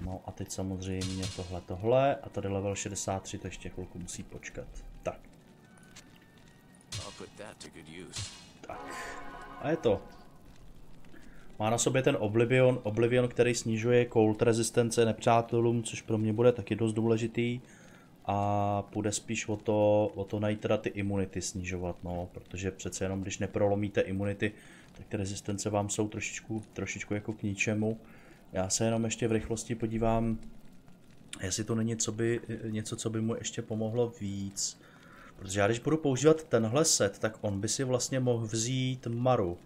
No a teď samozřejmě tohle, tohle a tady level 63, to ještě chvilku musí počkat. Tak. Tak. A je to. Má na sobě ten Oblivion, Oblivion, který snižuje cold rezistence nepřátelům, což pro mě bude taky dost důležitý a půjde spíš o to, o to najít teda ty imunity snižovat, no, protože přece jenom když neprolomíte imunity, tak ty rezistence vám jsou trošičku, trošičku jako k ničemu. Já se jenom ještě v rychlosti podívám, jestli to není co by, něco, co by mu ještě pomohlo víc. Protože já když budu používat tenhle set, tak on by si vlastně mohl vzít Maru.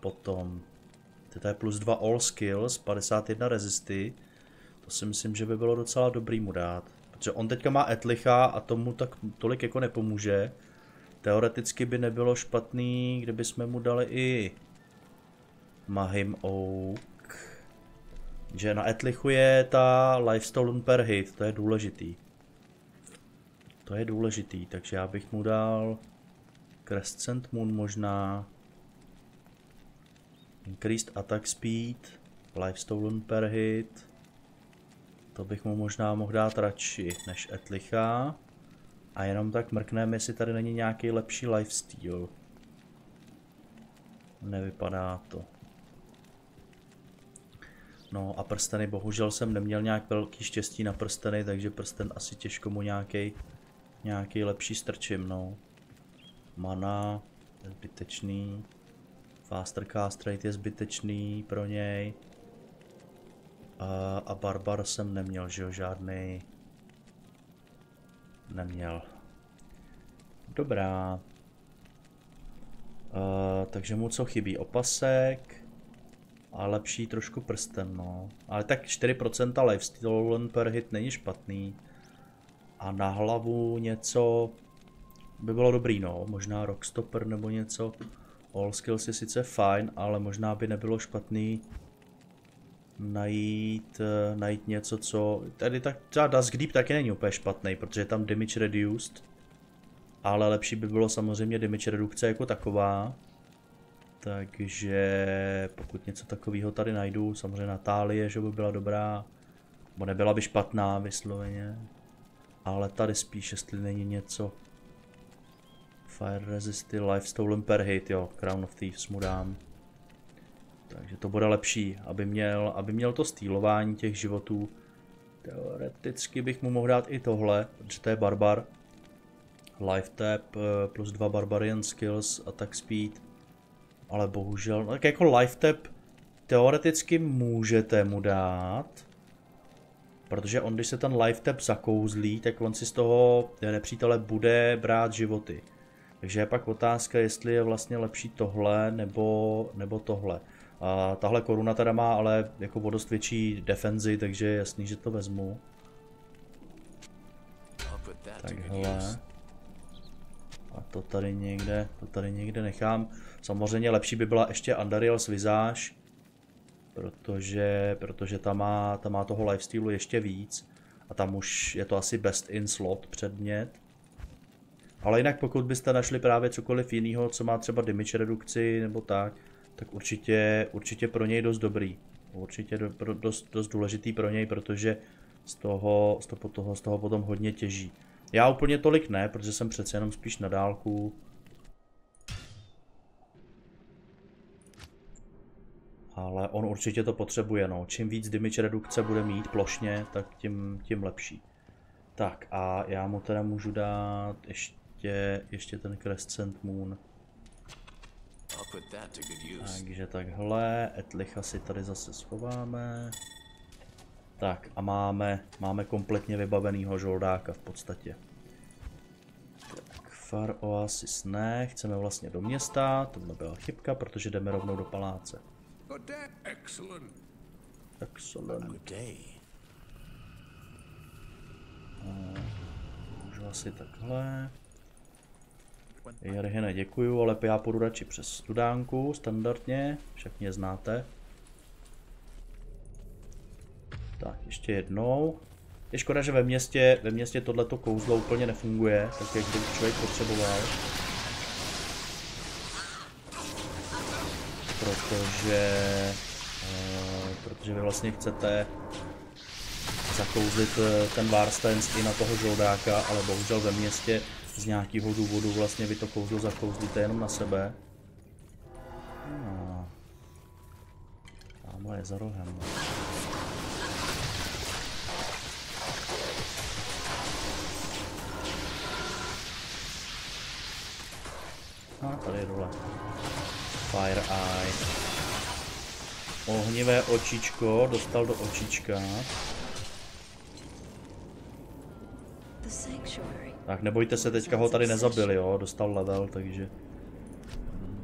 Potom. To je plus 2 all skills, 51 rezisty. To si myslím, že by bylo docela dobrý mu dát. Protože on teďka má Etlicha a tomu tak tolik jako nepomůže. Teoreticky by nebylo špatný, kdyby jsme mu dali i Mahim Oak. Že na Etlichu je ta Lifestone per hit, to je důležitý. To je důležitý, takže já bych mu dal Crescent Moon možná. Increased attack speed, Lifestone per hit. To bych mu možná mohl dát radši než Etlicha. A jenom tak mrkneme, jestli tady není nějaký lepší lifestyle. Nevypadá to. No a prsteny, bohužel jsem neměl nějak velký štěstí na prsteny, takže prsten asi těžko mu nějaký nějaký lepší strčím, no. Mana je zbytečný. Faster cast rate je zbytečný pro něj. A, a Barbar jsem neměl, že jo, žádný. Neměl. Dobrá. Uh, takže mu co chybí? Opasek. A lepší trošku prsten, no. Ale tak 4% lifesteal per hit není špatný. A na hlavu něco by bylo dobrý, no. Možná Rockstopper nebo něco. All skills je sice fajn, ale možná by nebylo špatný najít, uh, najít něco, co... Tady tak, třeba Dusk Deep taky není úplně špatný, protože je tam damage reduced. Ale lepší by bylo samozřejmě damage redukce jako taková. Takže pokud něco takového tady najdu, samozřejmě Natálie, že by byla dobrá. Bo nebyla by špatná vysloveně. Ale tady spíš, jestli není něco. Fire Resisty, Life Stolen per hit, jo, Crown of Thieves mu dám. Takže to bude lepší, aby měl, aby měl to stýlování těch životů. Teoreticky bych mu mohl dát i tohle, protože to je barbar. Life tap eh, plus 2 barbarian skills, attack speed. Ale bohužel, no, tak jako life tap teoreticky můžete mu dát. Protože on, když se ten life tap zakouzlí, tak on si z toho nepřítele bude brát životy. Takže je pak otázka, jestli je vlastně lepší tohle nebo, nebo tohle. A tahle koruna teda má ale jako o dost větší defenzi, takže je jasný, že to vezmu. Takhle. A to tady někde, to tady někde nechám. Samozřejmě lepší by byla ještě Andariel's Visage, protože, protože tam má, tam má toho lifestylu ještě víc. A tam už je to asi best in slot předmět. Ale jinak pokud byste našli právě cokoliv jiného, co má třeba damage redukci nebo tak, tak určitě, určitě pro něj dost dobrý. Určitě do, pro, dost, dost důležitý pro něj, protože z toho, z toho, z toho potom hodně těží. Já úplně tolik ne, protože jsem přece jenom spíš na dálku. Ale on určitě to potřebuje, no. Čím víc damage redukce bude mít plošně, tak tím, tím lepší. Tak a já mu teda můžu dát ještě, ještě ten Crescent Moon. Takže takhle, Etlicha si tady zase schováme. Tak a máme, máme kompletně vybavenýho žoldáka v podstatě. Tak, Far Oasis ne, chceme vlastně do města, to byla chybka, protože jdeme rovnou do paláce. Excellent. Excellent. Můžu asi takhle. Jarhine, děkuju, ale já půjdu radši přes studánku, standardně, však mě znáte. Tak, ještě jednou. Je škoda, že ve městě, ve městě tohleto kouzlo úplně nefunguje, tak jak by člověk potřeboval. Protože, uh, protože vy vlastně chcete zakouzlit eh, ten Warstance i na toho žoldáka, ale bohužel ve městě z nějakého důvodu vlastně vy to kouzlo zakouzlíte jenom na sebe. No. Tamhle je za rohem. A tady je dole. Fire Eye. Ohnivé očičko, dostal do očička. Tak nebojte se, teďka ho tady nezabili, jo, dostal level, takže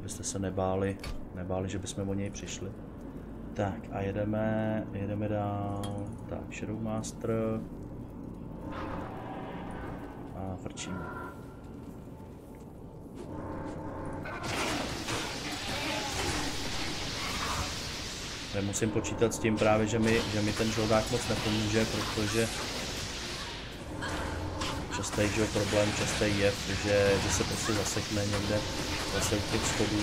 byste se nebáli, nebáli, že bychom o něj přišli. Tak a jedeme, jedeme dál, tak Shadow Master a frčíme. Nemusím počítat s tím právě, že mi, že mi ten žoldák moc nepomůže, protože častý že, problém, častý je, že, že se prostě zasekne někde zase u těch schodů.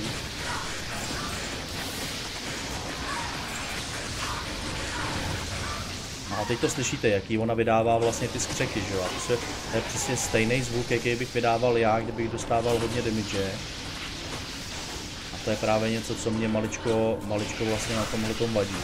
No a teď to slyšíte, jaký ona vydává vlastně ty skřeky, že jo? A to, to je přesně stejný zvuk, jaký bych vydával já, kdybych dostával hodně damage. To je právě něco, co mě maličko, maličko vlastně na tomhle tom vadí.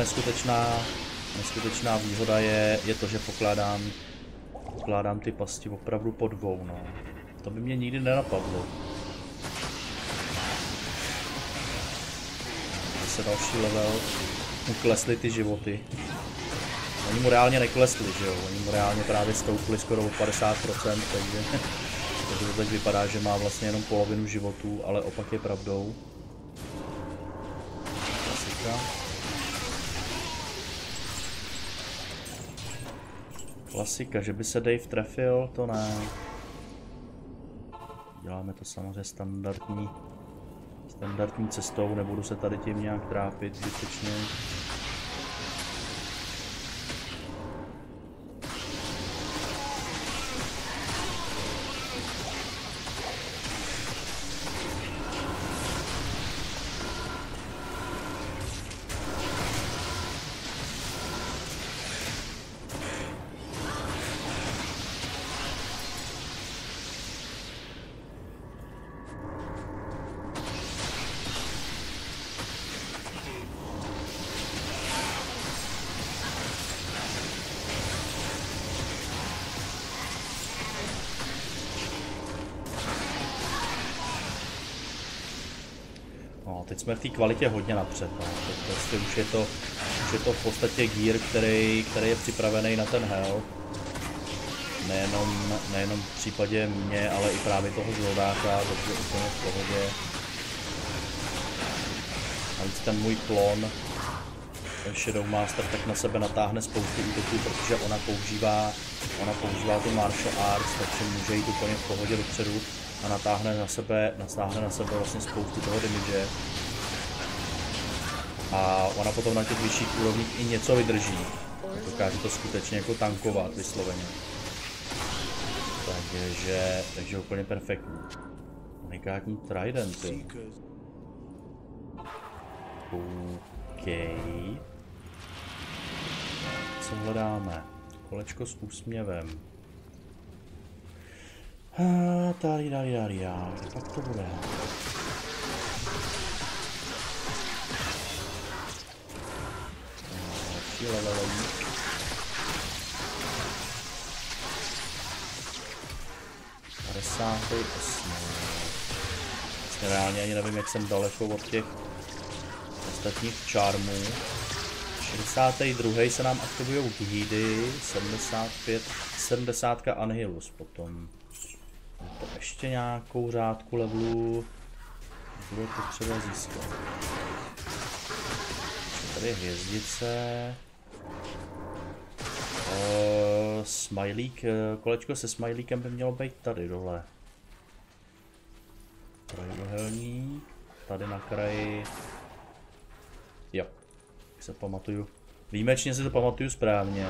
neskutečná, neskutečná výhoda je, je to, že pokládám, pokládám ty pasti opravdu pod dvou, no. To by mě nikdy nenapadlo. Zase další level. Mu klesly ty životy. Oni mu reálně neklesli, že jo? Oni mu reálně právě stoupli skoro o 50%, takže, [LAUGHS] takže to teď vypadá, že má vlastně jenom polovinu životů, ale opak je pravdou. Klasika. Klasika, že by se Dave trefil, to ne. Děláme to samozřejmě standardní, standardní cestou, nebudu se tady tím nějak trápit zbytečně. Jsme v té kvalitě hodně napřed. No. Teď prostě už je to, už je to v podstatě gear, který, který je připravený na ten hell. Nejenom, nejenom v případě mě, ale i právě toho zlodáka, takže úplně v pohodě. Navíc ten můj klon, Shadow Master, tak na sebe natáhne spoustu útoků, protože ona používá, ona používá tu martial arts, takže může jít úplně v pohodě dopředu a natáhne na sebe, natáhne na sebe vlastně spoustu toho damage. A ona potom na těch vyšších úrovních i něco vydrží. Dokáže to skutečně jako tankovat vysloveně. Takže, takže úplně perfektní. Unikátní tridenty. OK. Co hledáme? Kolečko s úsměvem. Tady, tady, tady, já. Pak to bude. Další levelík. Desátý. Vlastně reálně ani nevím, jak jsem daleko od těch ostatních čármů. 62. se nám aktivují Ghidy, 75, 70 Anhilus potom. To ještě nějakou řádku levelů bude potřeba získat. Tady je hvězdice. Uh, smajlík, eh, kolečko se smajlíkem by mělo být tady dole. Trojdohelník, tady na kraji. Jo, se pamatuju. Výjimečně si to pamatuju správně.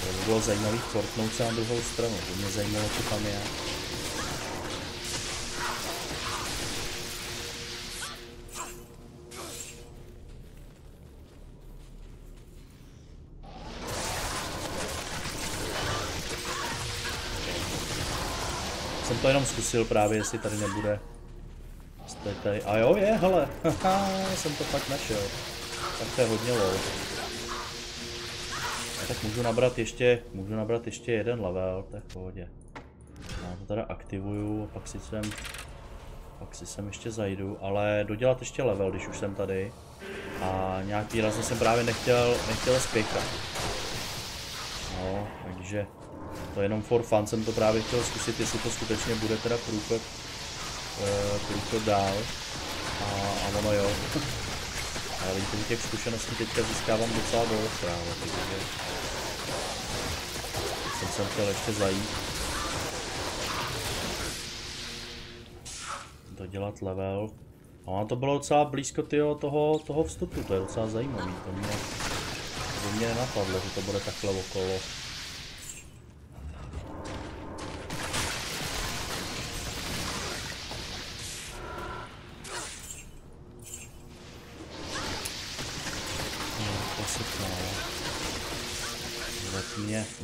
To by bylo zajímavý portnout se na druhou stranu, to mě zajímalo, co tam je. Jenom zkusil právě, jestli tady nebude. Jste tady. A jo, je, hele. [LAUGHS] Haha, jsem to fakt našel. Tak to je hodně low. A tak můžu nabrat ještě, můžu nabrat ještě jeden level, to je v pohodě. Já to teda aktivuju a pak si sem, pak si sem ještě zajdu, ale dodělat ještě level, když už jsem tady. A nějak výrazně jsem právě nechtěl, nechtěl spěchat. No, takže to je jenom for fun, jsem to právě chtěl zkusit, jestli to skutečně bude teda průchod, uh, průchod dál. A, a ono jo. [LAUGHS] Ale vidíte, že těch zkušeností teďka získávám docela dost právě, takže jsem sem chtěl ještě zajít. Dodělat level. A ono to bylo docela blízko tyjo, toho, toho vstupu, to je docela zajímavý, to mě, to mě nenapadlo, že to bude takhle okolo.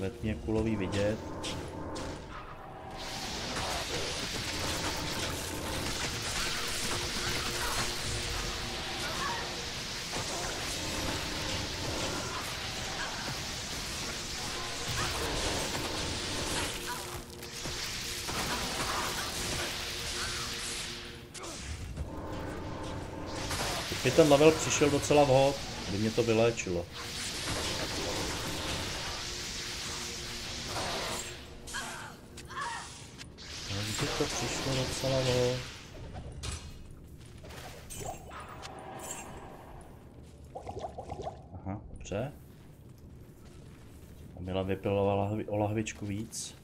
Ve tmě kulový vidět. Teď ten level přišel docela vhod, aby mě to vyléčilo. Docela vo. Aha, dobře. A Mila vypilovala o lahvičku víc.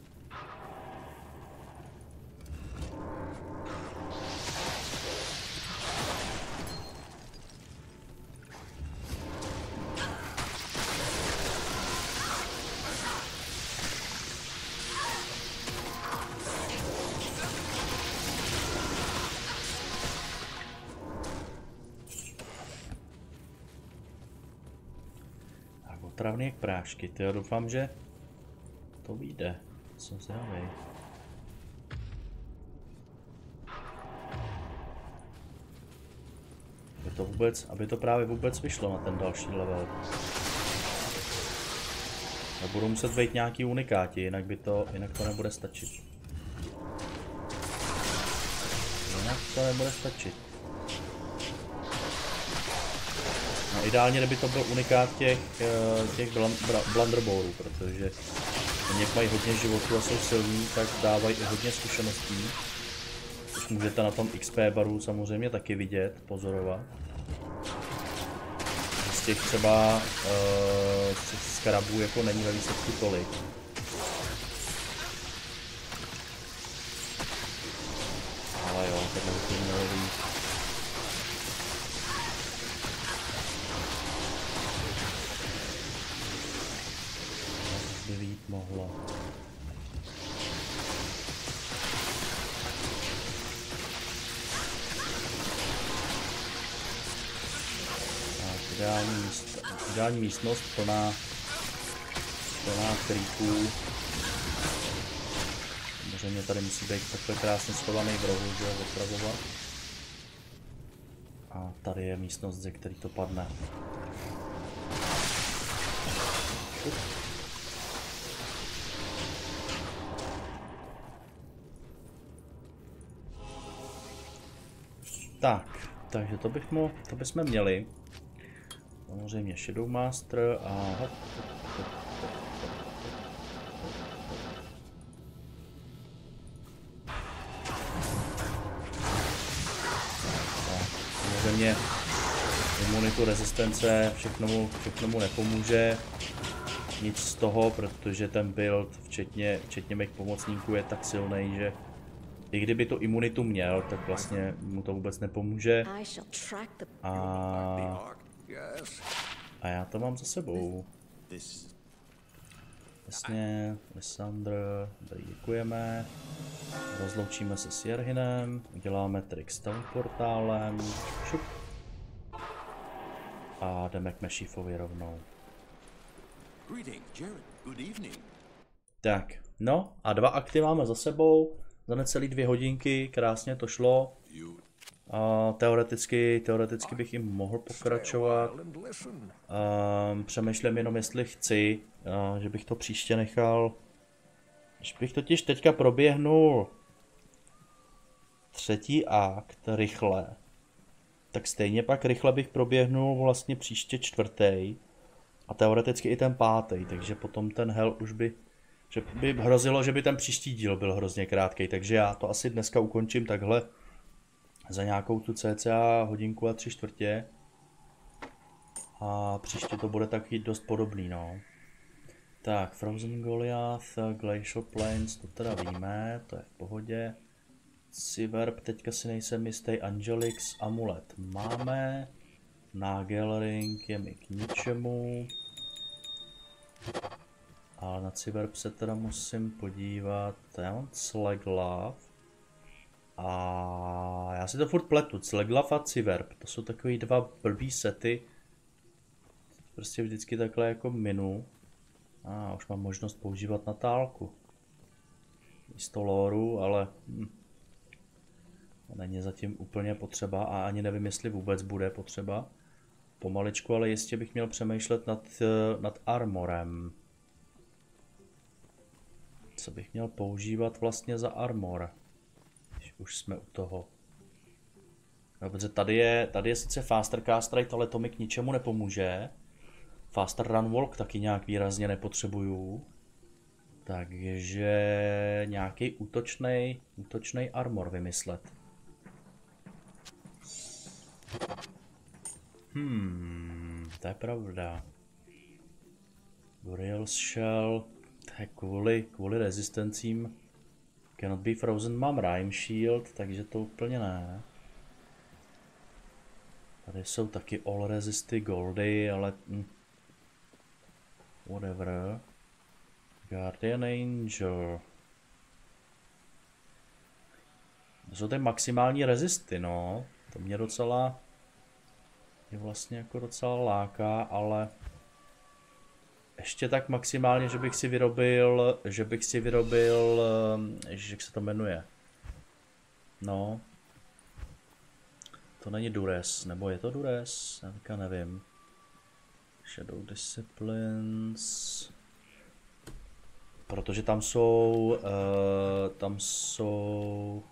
Otravný jak prášky. Ty doufám, že to vyjde. Jsem zdravý. Aby to vůbec, aby to právě vůbec vyšlo na ten další level. A muset být nějaký unikáti, jinak, by to, jinak to nebude stačit. Jinak to nebude stačit. Ideálně, kdyby to byl unikát těch, eh, těch blunderbourů, protože oni mají hodně životů a jsou silní, tak dávají i hodně zkušeností. Což můžete na tom XP baru samozřejmě taky vidět, pozorovat. Z těch třeba z skarabů jako není ve výsledku tolik. Ideální místnost plná, plná creepů. Samozřejmě tady musí být takhle krásně schovaný v rohu, že ho. A tady je místnost, ze který to padne. Tak, takže to, bych mu, to bychom měli. Samozřejmě Shadow Master a... samozřejmě imunitu, rezistence, všechno mu, všechno mu nepomůže. Nic z toho, protože ten build, včetně, včetně mých pomocníků, je tak silný, že i kdyby to imunitu měl, tak vlastně mu to vůbec nepomůže. A, a já to mám za sebou. Jasně, Lysandr, tady děkujeme. Rozloučíme se s Jerhinem, uděláme trik s portálem. Šup. A jdeme k Mešifovi rovnou. Tak, no a dva akty máme za sebou za necelý dvě hodinky, krásně to šlo. A teoreticky, teoreticky bych jim mohl pokračovat. A přemýšlím jenom, jestli chci, a že bych to příště nechal. Když bych totiž teďka proběhnul třetí akt rychle, tak stejně pak rychle bych proběhnul vlastně příště čtvrtý a teoreticky i ten pátý, takže potom ten hell už by že by hrozilo, že by ten příští díl byl hrozně krátký, takže já to asi dneska ukončím takhle za nějakou tu cca hodinku a tři čtvrtě. A příště to bude taky dost podobný, no. Tak, Frozen Goliath, Glacial Plains, to teda víme, to je v pohodě. Siverb, teďka si nejsem jistý, Angelix, Amulet máme. Nagelring je mi k ničemu. Ale na Cyberp se teda musím podívat. Já mám Cleglav. A já si to furt pletu. Cleglav a Cyberp. To jsou takový dva blbý sety. Prostě vždycky takhle jako minu. A ah, už mám možnost používat natálku. Místo loru, ale hm, není zatím úplně potřeba a ani nevím, jestli vůbec bude potřeba. Pomaličku, ale jistě bych měl přemýšlet nad, nad armorem co bych měl používat vlastně za armor, už jsme u toho. No, protože tady je, tady je sice Faster Cast Rate, ale to mi k ničemu nepomůže. Faster Run Walk taky nějak výrazně nepotřebuju. Takže nějaký útočný, útočný armor vymyslet. Hmm, to je pravda. Boreal's Shell, tak kvůli, kvůli rezistencím Cannot be frozen mám Rime Shield, takže to úplně ne. Tady jsou taky all resisty goldy, ale... Hm. Whatever. Guardian Angel. To jsou ty maximální rezisty, no. To mě docela... Je vlastně jako docela láká, ale ještě tak maximálně, že bych si vyrobil, že bych si vyrobil, že jak se to jmenuje. No. To není Dures, nebo je to Dures? Já teďka nevím. Shadow Disciplines. Protože tam jsou, uh, tam jsou...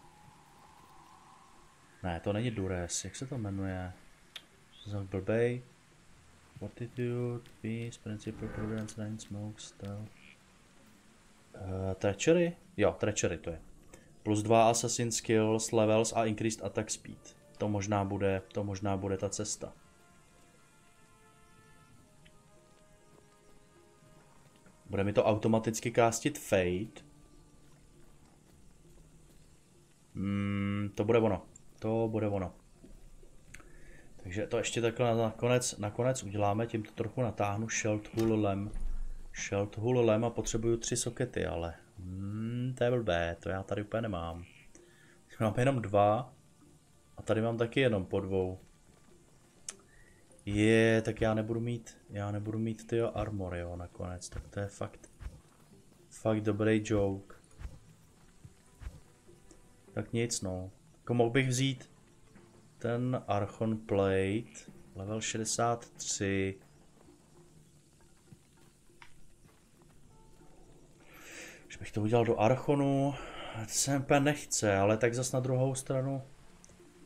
Ne, to není Dures, jak se to jmenuje? Jsem blbej. Fortitude, Peace, Principle, Prudence, Nine Smoke, Stealth. Uh, treachery? Jo, Treachery to je. Plus 2 Assassin Skills, Levels a Increased Attack Speed. To možná bude, to možná bude ta cesta. Bude mi to automaticky kástit Fade. Hmm, to bude ono. To bude ono. Takže to ještě takhle nakonec, nakonec uděláme, tím to trochu natáhnu Sheld Hull Lem. Sheld Hull Lem a potřebuju tři sokety, ale hmm, to je blbé, to já tady úplně nemám. Mám jenom dva a tady mám taky jenom po dvou. Je, tak já nebudu mít, já nebudu mít ty armor, jo, nakonec, tak to je fakt, fakt dobrý joke. Tak nic, no. Jako mohl bych vzít ten Archon Plate, level 63. Už bych to udělal do Archonu, to se úplně nechce, ale tak zas na druhou stranu,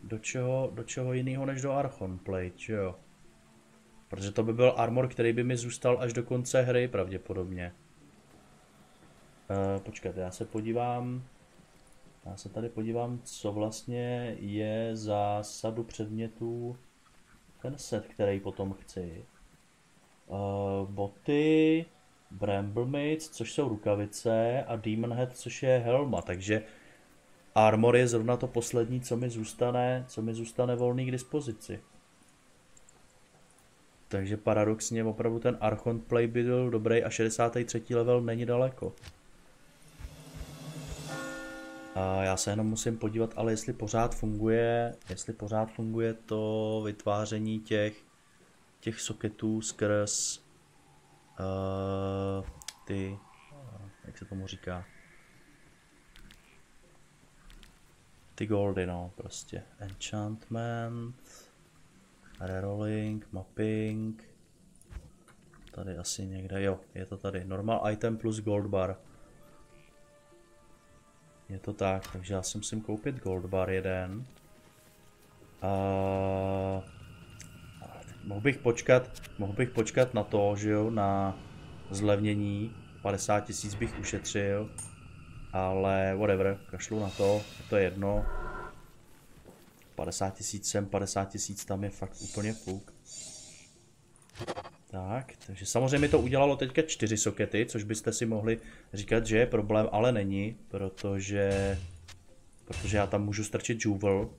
do čeho, do čeho jiného než do Archon Plate, že jo? Protože to by byl armor, který by mi zůstal až do konce hry pravděpodobně. Uh, počkejte, já se podívám. Já se tady podívám, co vlastně je za sadu předmětů ten set, který potom chci. Uh, boty, Bramblemates, což jsou rukavice a Demon Head, což je helma, takže armor je zrovna to poslední, co mi zůstane, co mi zůstane volný k dispozici. Takže paradoxně opravdu ten Archon Play by byl dobrý a 63. level není daleko. Já se jenom musím podívat, ale jestli pořád funguje, jestli pořád funguje to vytváření těch, těch soketů skrz uh, ty, uh, jak se tomu říká, ty goldy, no, prostě. Enchantment, rerolling, mapping, tady asi někde, jo, je to tady, normal item plus gold bar. Je to tak, takže já si musím koupit gold bar jeden. A... Mohl bych počkat, mohl bych počkat na to, že jo, na zlevnění. 50 tisíc bych ušetřil. Ale whatever, kašlu na to, to je jedno. 50 tisíc sem, 50 tisíc tam je fakt úplně fuk. Tak, takže samozřejmě to udělalo teďka čtyři sokety, což byste si mohli říkat, že je problém, ale není, protože, protože já tam můžu strčit Juvel.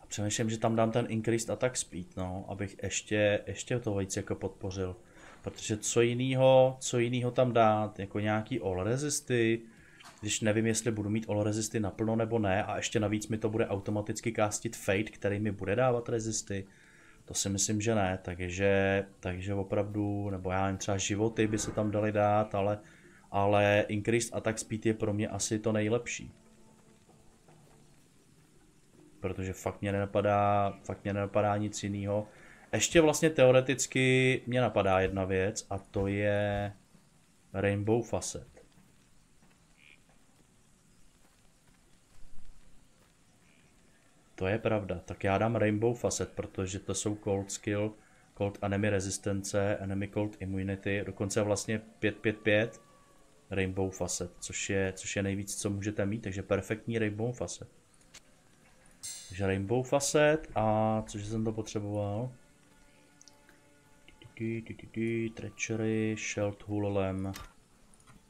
A přemýšlím, že tam dám ten Increased Attack Speed, no, abych ještě, ještě to víc jako podpořil. Protože co jinýho, co jinýho tam dát, jako nějaký all resisty, když nevím, jestli budu mít all resisty naplno nebo ne, a ještě navíc mi to bude automaticky castit Fate, který mi bude dávat resisty, to si myslím, že ne, takže, takže opravdu, nebo já nevím, třeba životy by se tam dali dát, ale, ale Increased Attack Speed je pro mě asi to nejlepší. Protože fakt mě nenapadá, fakt mě nenapadá nic jiného. Ještě vlastně teoreticky mě napadá jedna věc a to je Rainbow Facet. To je pravda. Tak já dám Rainbow Facet, protože to jsou Cold Skill, Cold Enemy Resistance, Enemy Cold Immunity, dokonce vlastně 5-5-5 Rainbow Facet, což je, což je nejvíc, co můžete mít, takže perfektní Rainbow Facet. Takže Rainbow Facet a cože jsem to potřeboval? Treachery, Sheld Hullem,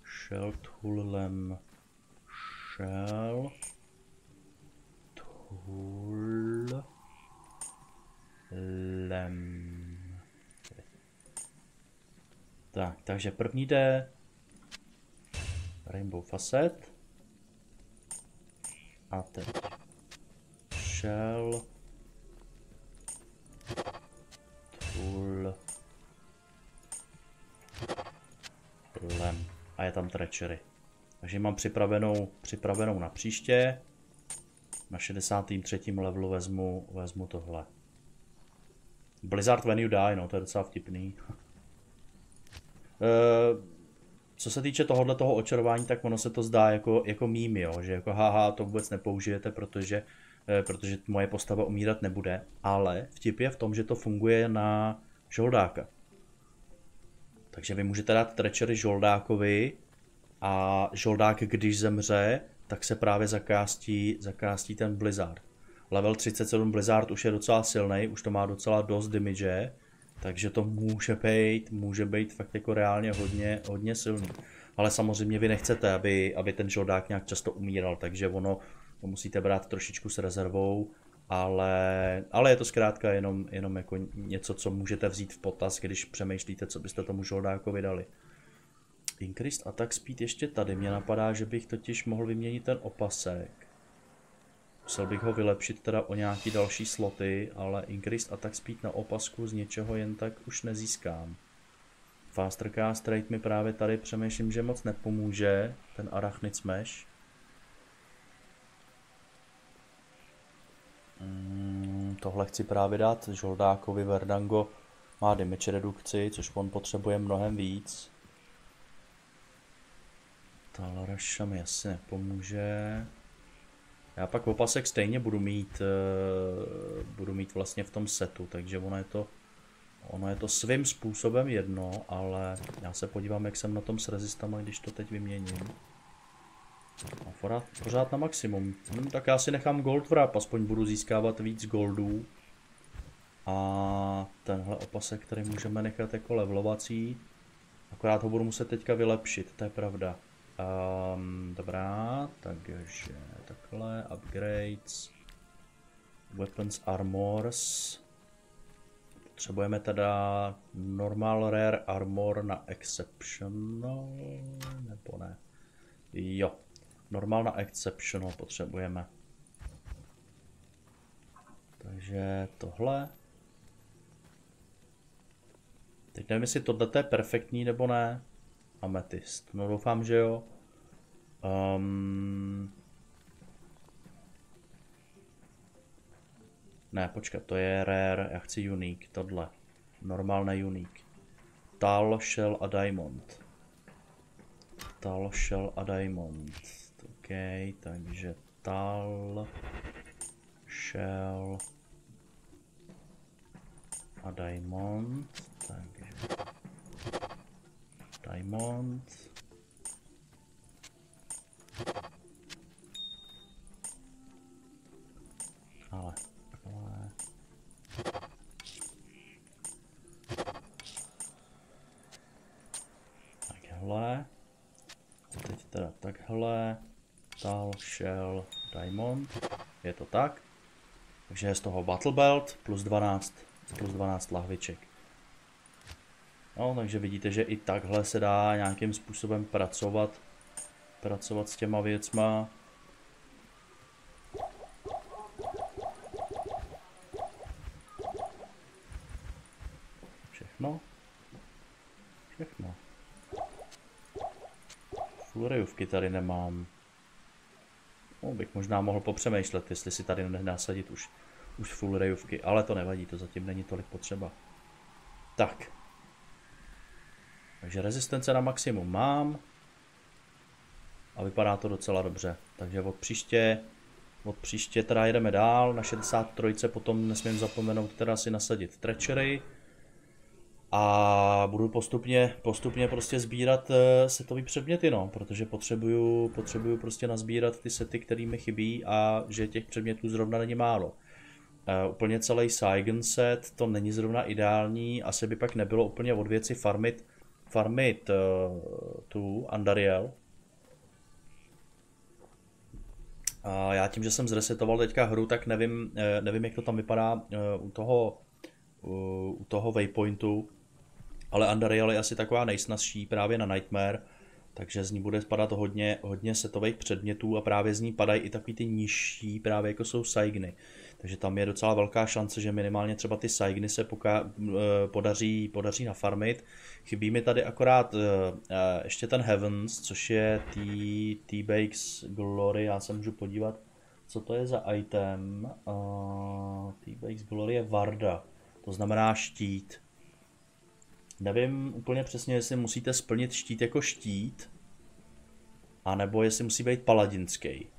Sheld Hullem, Shell. Lem. Tak, takže první jde Rainbow Facet. A teď Shell. Tool. Lem. A je tam treachery. Takže mám připravenou, připravenou na příště. Na 63. levelu vezmu, vezmu tohle. Blizzard you die, no to je docela vtipný. uh, [LAUGHS] co se týče tohohle toho očarování, tak ono se to zdá jako, jako mím, jo? že jako haha, to vůbec nepoužijete, protože, eh, protože moje postava umírat nebude, ale vtip je v tom, že to funguje na žoldáka. Takže vy můžete dát trečery žoldákovi a žoldák, když zemře, tak se právě zakástí, zakástí ten Blizzard. Level 37 Blizzard už je docela silný, už to má docela dost damage, takže to může být, může být fakt jako reálně hodně, hodně silný. Ale samozřejmě vy nechcete, aby, aby ten žoldák nějak často umíral, takže ono to musíte brát trošičku s rezervou, ale, ale je to zkrátka jenom, jenom jako něco, co můžete vzít v potaz, když přemýšlíte, co byste tomu žoldákovi dali. Increased attack speed ještě tady. Mě napadá, že bych totiž mohl vyměnit ten opasek. Musel bych ho vylepšit teda o nějaký další sloty, ale increased attack speed na opasku z něčeho jen tak už nezískám. Faster cast rate mi právě tady přemýšlím, že moc nepomůže, ten arachnid smash. Mm, tohle chci právě dát Žoldákovi, Verdango má damage redukci, což on potřebuje mnohem víc. Talrasha mi asi nepomůže. Já pak opasek stejně budu mít, uh, budu mít vlastně v tom setu, takže ono je to, ono je to svým způsobem jedno, ale já se podívám, jak jsem na tom s rezistama, když to teď vyměním. A pořád, pořád na maximum. Hm, tak já si nechám gold wrap, aspoň budu získávat víc goldů. A tenhle opasek, který můžeme nechat jako levelovací, akorát ho budu muset teďka vylepšit, to je pravda. Um, dobrá, takže takhle, upgrades, weapons, armors. Potřebujeme teda normal rare armor na exceptional, nebo ne? Jo, normal na exceptional potřebujeme. Takže tohle. Teď nevím, jestli tohle je perfektní nebo ne. Ametist. No doufám, že jo. Um... Ne, počkat, to je rare, já chci unique, tohle. Normálně unique. Tal, shell a diamond. Tal, shell a diamond. OK, takže tal, shell a diamond. Takže Diamond. Ale takhle. Takhle. Teď teda takhle. Tal, shell, diamond. Je to tak. Takže je z toho battle belt plus 12, plus 12 lahviček. No, takže vidíte, že i takhle se dá nějakým způsobem pracovat, pracovat s těma věcma. Všechno? Všechno. Fulrejovky tady nemám. No, bych možná mohl popřemýšlet, jestli si tady nasadit už, už full ale to nevadí, to zatím není tolik potřeba. Tak, takže rezistence na maximum mám. A vypadá to docela dobře. Takže od příště, od příště teda jedeme dál. Na 63 potom nesmím zapomenout teda si nasadit treachery. A budu postupně, postupně prostě sbírat uh, setový předměty, no, protože potřebuju, potřebuju prostě nazbírat ty sety, které mi chybí a že těch předmětů zrovna není málo. Uh, úplně celý Saigon set, to není zrovna ideální, asi by pak nebylo úplně od věci farmit farmit uh, tu Andariel. A já tím, že jsem zresetoval teďka hru, tak nevím, eh, nevím jak to tam vypadá eh, u toho, u toho waypointu, ale Andariel je asi taková nejsnazší právě na Nightmare, takže z ní bude spadat hodně, hodně setových předmětů a právě z ní padají i takový ty nižší, právě jako jsou Saigny. Takže tam je docela velká šance, že minimálně třeba ty Saigny se poka- eh, podaří, podaří nafarmit. Chybí mi tady akorát uh, ještě ten Heavens, což je T-Bakes Glory, já se můžu podívat, co to je za item. Uh, T-Bakes Glory je Varda, to znamená štít. nevím úplně přesně, jestli musíte splnit štít jako štít, anebo jestli musí být paladinský.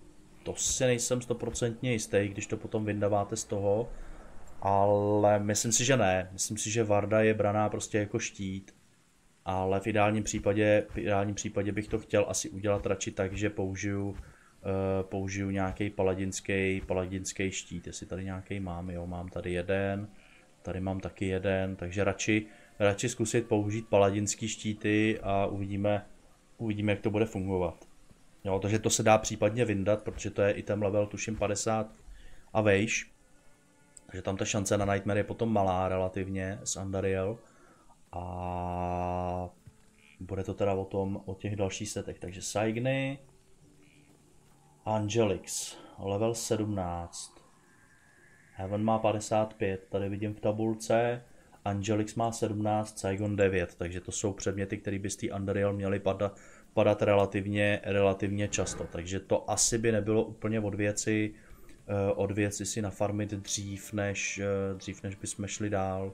To si nejsem stoprocentně jistý, když to potom vyndáváte z toho, ale myslím si, že ne. Myslím si, že Varda je braná prostě jako štít, ale v ideálním případě, v ideálním případě bych to chtěl asi udělat radši tak, že použiju, uh, použiju nějaký paladinský, paladinský štít, jestli tady nějaký mám, jo, mám tady jeden, tady mám taky jeden, takže radši, radši zkusit použít paladinský štíty a uvidíme, uvidíme, jak to bude fungovat. Jo, takže to se dá případně vyndat, protože to je i ten level, tuším 50 a vejš. Takže tam ta šance na Nightmare je potom malá relativně s Andariel. A bude to teda o tom, o těch dalších setech. Takže Saigny, Angelix, level 17. Heaven má 55, tady vidím v tabulce. Angelix má 17, Saigon 9, takže to jsou předměty, které by z té Andariel měly padat, padat relativně, relativně často. Takže to asi by nebylo úplně od věci, eh, od věci si nafarmit dřív, než, eh, dřív, než bychom šli dál.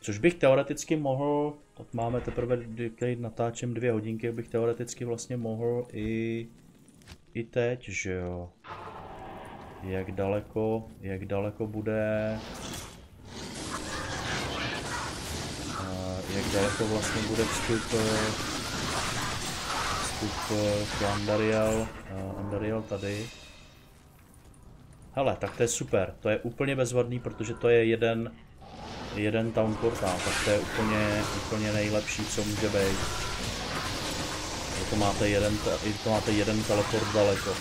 Což bych teoreticky mohl, tak máme teprve, když natáčím dvě hodinky, bych teoreticky vlastně mohl i, i teď, že jo. Jak daleko, jak daleko bude, jak daleko vlastně bude vstup, vstup k Andariel, Andariel tady. Hele, tak to je super, to je úplně bezvadný, protože to je jeden jeden town portál, tak to je úplně, úplně nejlepší, co může být. To máte jeden, to máte jeden teleport daleko.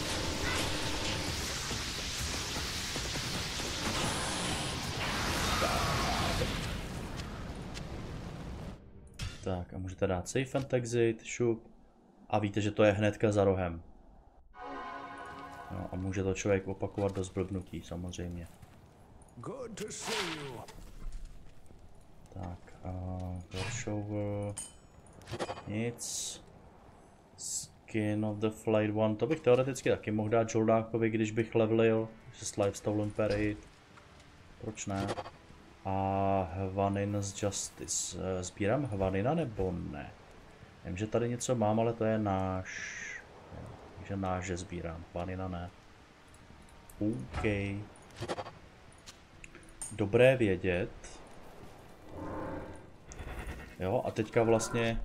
Tak a můžete dát safe and exit, šup. A víte, že to je hnedka za rohem. No a může to člověk opakovat do zblbnutí samozřejmě. Tak, uh, nic. Skin of the Flight One, to bych teoreticky taky mohl dát Joldákovi, když bych levelil, s Life Stolen Parade. Proč ne? A Hvanin z Justice. Eh, sbírám Hvanina nebo ne? Vím, že tady něco mám, ale to je náš. Takže náš, že sbírám. Hvanina ne. OK. Dobré vědět. Jo, a teďka vlastně...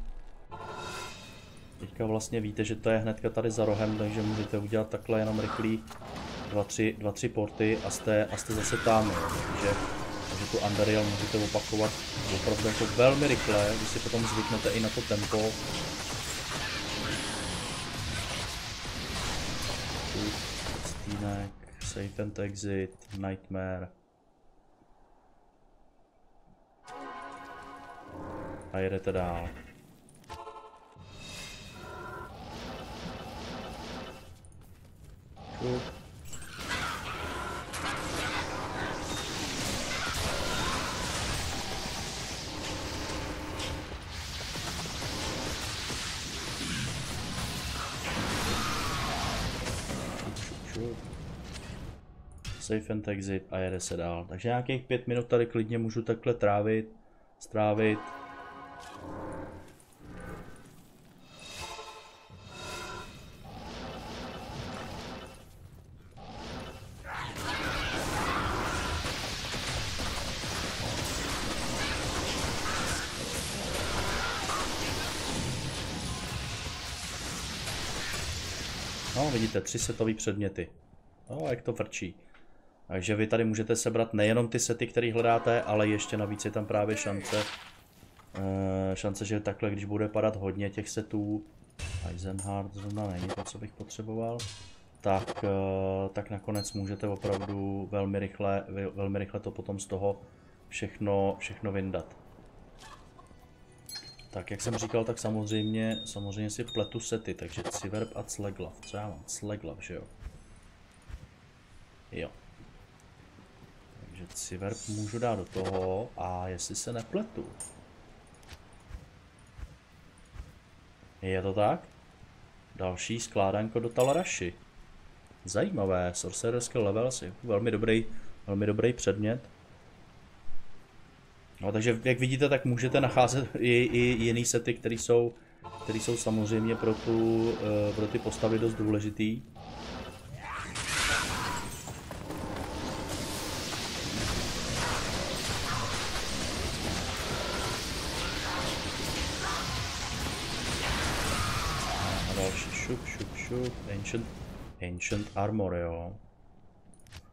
Teďka vlastně víte, že to je hnedka tady za rohem, takže můžete udělat takhle jenom rychlý dva, tři, dva, tři porty a jste, a jste zase tam. Takže, takže tu Andariel můžete opakovat opravdu jako velmi rychle, když si potom zvyknete i na to tempo. Stínek, Safe and Exit, Nightmare. a jedete dál. Safe and exit a jede se dál. Takže nějakých pět minut tady klidně můžu takhle trávit, strávit. Vidíte, tři setové předměty. No, jak to vrčí. Takže vy tady můžete sebrat nejenom ty sety, které hledáte, ale ještě navíc je tam právě šance, uh, šance, že takhle, když bude padat hodně těch setů, Eisenhardt zrovna není to, co bych potřeboval, tak, uh, tak nakonec můžete opravdu velmi rychle, velmi rychle to potom z toho všechno, všechno vyndat. Tak jak jsem říkal, tak samozřejmě, samozřejmě si pletu sety, takže Civerb a Cleglav. Co já mám? Cleglav, že jo? Jo. Takže Civerb můžu dát do toho a jestli se nepletu. Je to tak? Další skládanko do Talaraši. Zajímavé, Sorcererské levels je velmi dobrý, velmi dobrý předmět. No, takže jak vidíte, tak můžete nacházet i, i jiný sety, které jsou, které jsou samozřejmě pro, tu, uh, pro ty postavy dost důležitý. Šup, šup, šup, ancient, ancient armor, jo.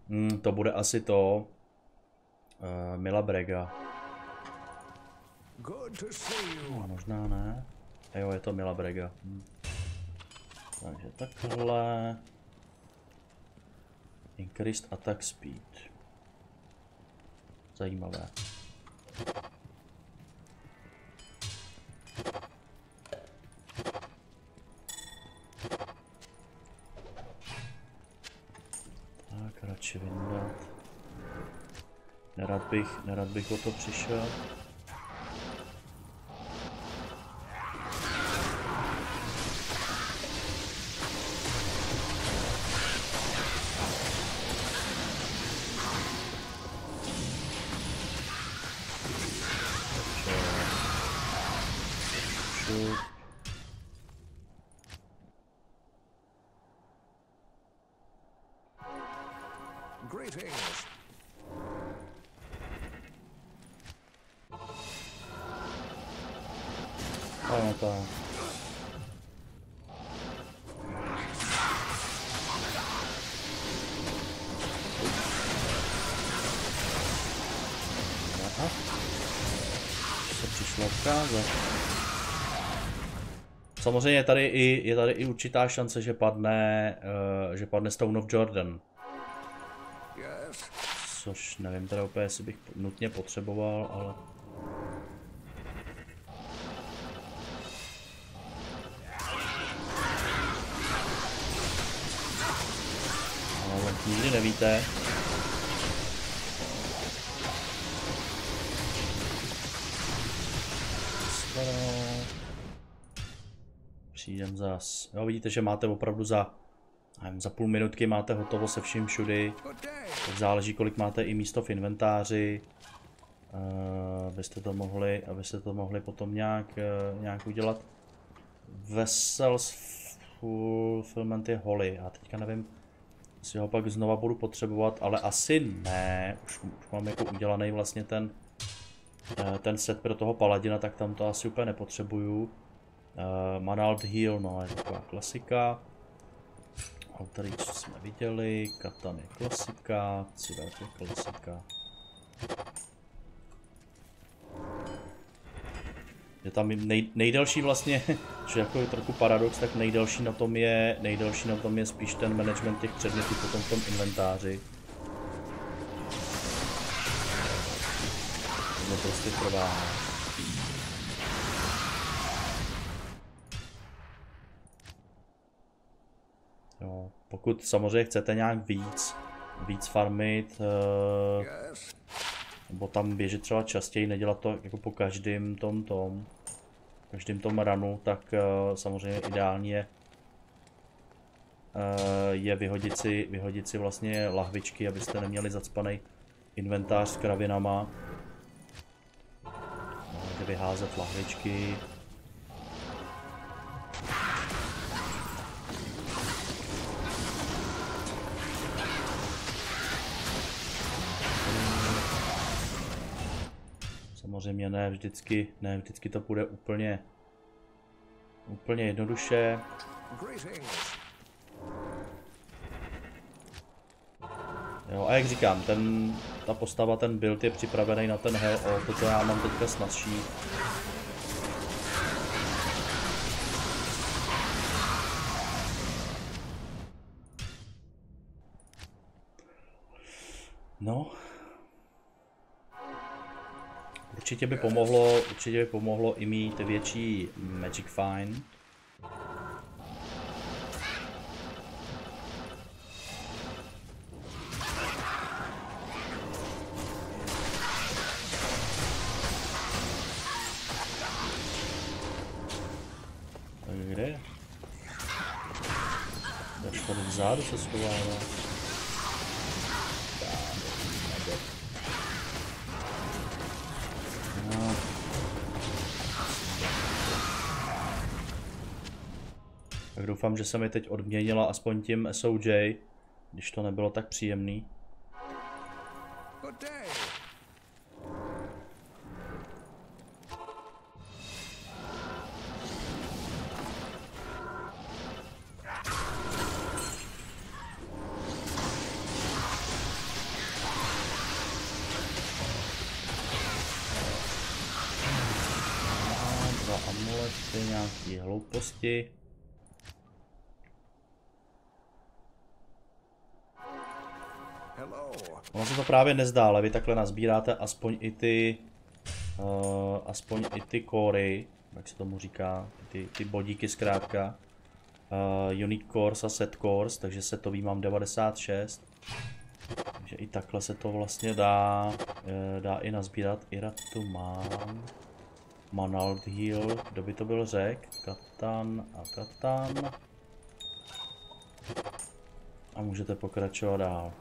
Hmm, to bude asi to. Uh, Mila Brega. No, možná ne. A jo, je to Mila Brega. Hm. Takže takhle. Increased attack speed. Zajímavé. Tak, radši vyndat. Nerad bych, nerad bych o to přišel. Ano, tak. Aha. Se přišlo ukázat. Samozřejmě je tady i, je tady i určitá šance, že padne, uh, že padne Stone of Jordan. Což nevím teda úplně, jestli bych nutně potřeboval. Ale Starou. Přijdem zas. Jo, vidíte, že máte opravdu za, nevím, za půl minutky máte hotovo se vším všudy. Tak záleží, kolik máte i místo v inventáři. Uh, abyste to mohli, abyste to mohli potom nějak, uh, nějak udělat. Vessels Fulfillment je holy. Já teďka nevím, jestli ho pak znova budu potřebovat, ale asi ne. Už, už mám jako udělaný vlastně ten, uh, ten set pro toho paladina, tak tam to asi úplně nepotřebuju. Uh, Manald Heal, no je taková klasika. Outreach jsme viděli, Katan je klasika, Civet je klasika. Je tam nej, nejdelší vlastně, [LAUGHS] že jako je trochu paradox, tak nejdelší na tom je, nejdelší na tom je spíš ten management těch předmětů potom v tom inventáři. To prostě trvá. Jo, pokud samozřejmě chcete nějak víc, víc farmit, uh, nebo tam běžet třeba častěji, nedělat to jako po každém tom tom, každém tom ranu, tak uh, samozřejmě ideální je, uh, je vyhodit si, vyhodit si vlastně lahvičky, abyste neměli zacpaný inventář s kravinama. Můžete vyházet lahvičky. Samozřejmě ne vždycky, ne vždycky to půjde úplně, úplně jednoduše. Jo, a jak říkám, ten, ta postava, ten build je připravený na ten Hell O, toto já mám teďka snazší. No. Určitě by pomohlo, určitě by pomohlo i mít větší Magic Fine. Kde je? Tady vzadu se schovává. Tak doufám, že se mi teď odměnila aspoň tím SOJ, když to nebylo tak příjemný. Dva amulety, nějaký hlouposti. Ono se to právě nezdá, ale vy takhle nazbíráte aspoň i ty, uh, aspoň i ty kory, jak se tomu říká, ty, ty bodíky zkrátka. Uh, unique cores a set cores, takže setový mám 96. Takže i takhle se to vlastně dá, uh, dá i nazbírat. Ira tu mám. Manald Heal, kdo by to byl řek? Katan a Katan. A můžete pokračovat dál.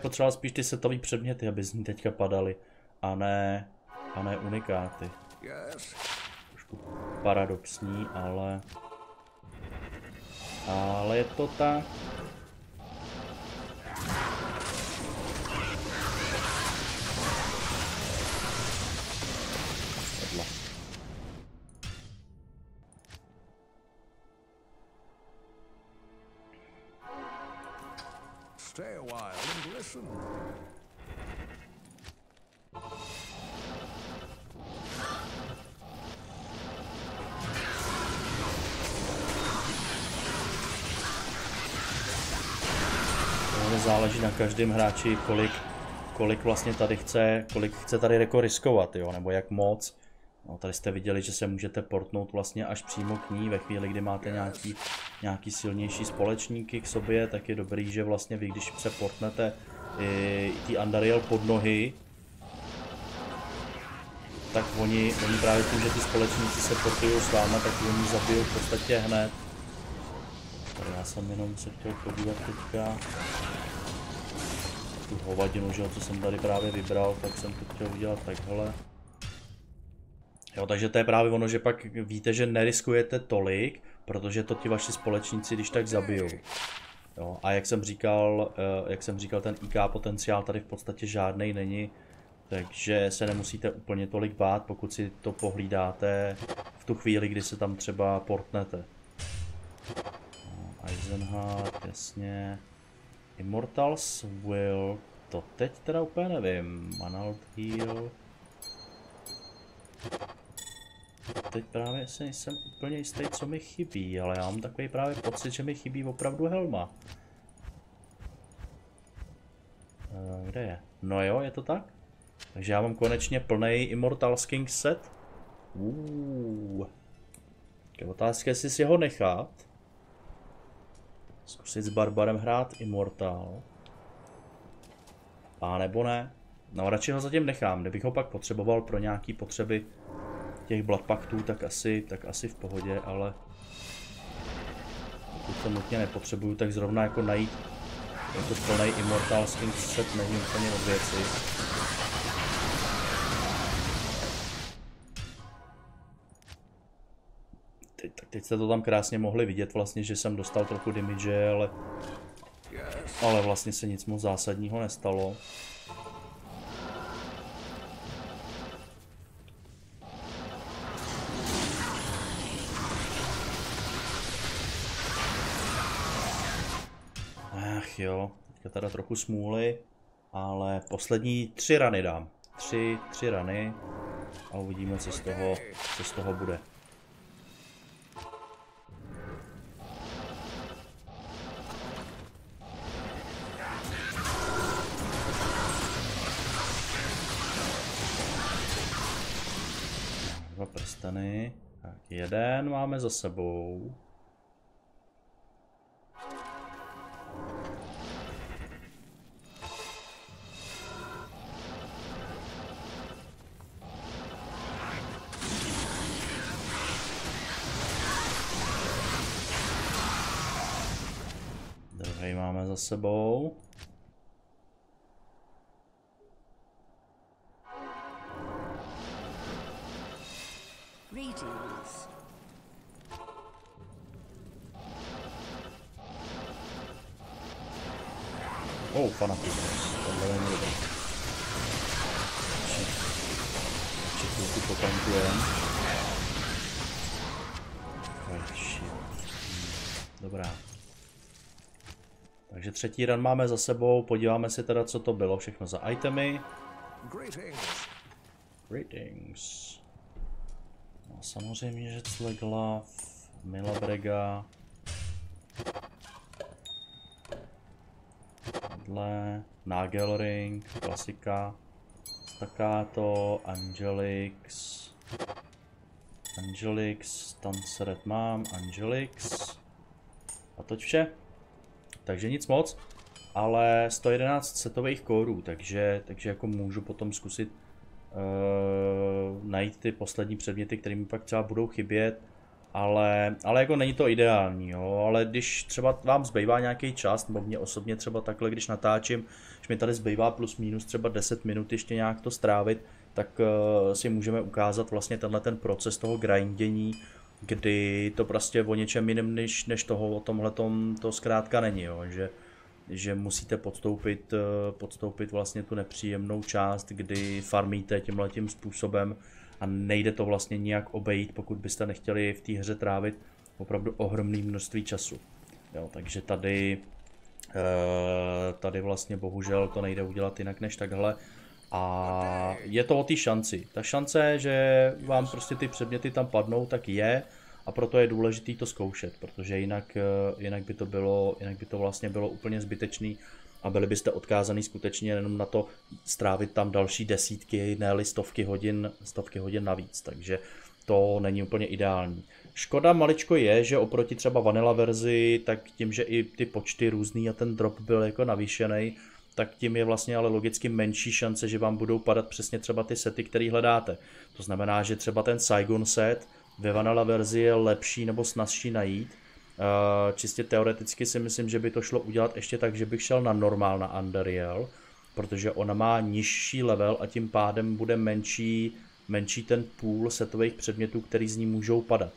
A jak potřeboval spíš ty setový předměty, aby z ní teďka padaly. A ne, a ne unikáty. Trošku paradoxní, ale... Ale je to tak. Tohle záleží na každém hráči, kolik, kolik vlastně tady chce, kolik chce tady Reko riskovat, jo, nebo jak moc. No, tady jste viděli, že se můžete portnout vlastně až přímo k ní ve chvíli, kdy máte nějaký, nějaký silnější společníky k sobě, tak je dobrý, že vlastně vy, když se portnete ty Andariel pod nohy, tak oni, oni právě tím, že ty společníci se portují s váma, tak oni zabijou v podstatě hned. Tady já jsem jenom se chtěl podívat teďka tu hovadinu, že jo, co jsem tady právě vybral, tak jsem to chtěl udělat takhle. Jo, takže to je právě ono, že pak víte, že neriskujete tolik, protože to ti vaši společníci když tak zabijou. Jo, a jak jsem říkal, eh, jak jsem říkal, ten IK potenciál tady v podstatě žádný není, takže se nemusíte úplně tolik bát, pokud si to pohlídáte v tu chvíli, kdy se tam třeba portnete. No, Eisenhardt, jasně. Immortals Will, to teď teda úplně nevím. Manald Heal. Teď právě si nejsem úplně jistý, co mi chybí, ale já mám takový právě pocit, že mi chybí opravdu helma. Eh, Kde je? No jo, je to tak? Takže já mám konečně plný Immortals King set. Uh. Je otázka, jestli si ho nechat. Zkusit s Barbarem hrát Immortal. A nebo ne. No radši ho zatím nechám, kdybych ho pak potřeboval pro nějaký potřeby těch Blood Pactů, tak asi, tak asi v pohodě, ale pokud to nutně nepotřebuju, tak zrovna jako najít jako plný Immortal Skin set není úplně od věci. Teď, tak teď jste to tam krásně mohli vidět vlastně, že jsem dostal trochu damage, ale, ale vlastně se nic moc zásadního nestalo. Ach jo, teďka teda trochu smůly, ale poslední tři rany dám. Tři, tři rany a uvidíme, co z toho, co z toho bude. Dva prsteny. Tak jeden máme za sebou. Máme za sebou. Greetings. Oh, fanatik. Tohle není dobrý. Ještě chvilku potankujeme. Right shit. Takže třetí run máme za sebou, podíváme si teda, co to bylo všechno za itemy. Greetings. Greetings. No, samozřejmě, že Cleglav, Milabrega. Tohle, Nagelring, klasika. Staccato, Angelix. Angelix, Tanceret mám, Angelix. A to vše. Takže nic moc, ale 111 setových kórů, takže, takže jako můžu potom zkusit uh, najít ty poslední předměty, které mi pak třeba budou chybět, ale, ale jako není to ideální, jo, ale když třeba vám zbývá nějaký čas, nebo mě osobně třeba takhle, když natáčím, když mi tady zbývá plus minus třeba 10 minut ještě nějak to strávit, tak uh, si můžeme ukázat vlastně tenhle ten proces toho grindění, kdy to prostě o něčem jiném než, než toho, o tomhle to zkrátka není, jo, že že musíte podstoupit, eh, podstoupit vlastně tu nepříjemnou část, kdy farmíte tímhle tím způsobem a nejde to vlastně nijak obejít, pokud byste nechtěli v té hře trávit opravdu ohromné množství času. Jo, takže tady, eh, tady vlastně bohužel to nejde udělat jinak než takhle. A je to o té šanci. Ta šance, že vám prostě ty předměty tam padnou, tak je, a proto je důležité to zkoušet, protože jinak, eh, jinak, by to bylo, jinak by to vlastně bylo úplně zbytečný a byli byste odkázaný skutečně jenom na to strávit tam další desítky, ne stovky hodin, stovky hodin navíc, takže to není úplně ideální. Škoda maličko je, že oproti třeba vanilla verzi, tak tím, že i ty počty různý a ten drop byl jako navýšený, tak tím je vlastně ale logicky menší šance, že vám budou padat přesně třeba ty sety, které hledáte. To znamená, že třeba ten Saigon set, ve vanilla verzi je lepší nebo snazší najít. Uh, čistě teoreticky si myslím, že by to šlo udělat ještě tak, že bych šel na normál na Underreal, protože ona má nižší level a tím pádem bude menší, menší ten půl setových předmětů, který z ní můžou padat.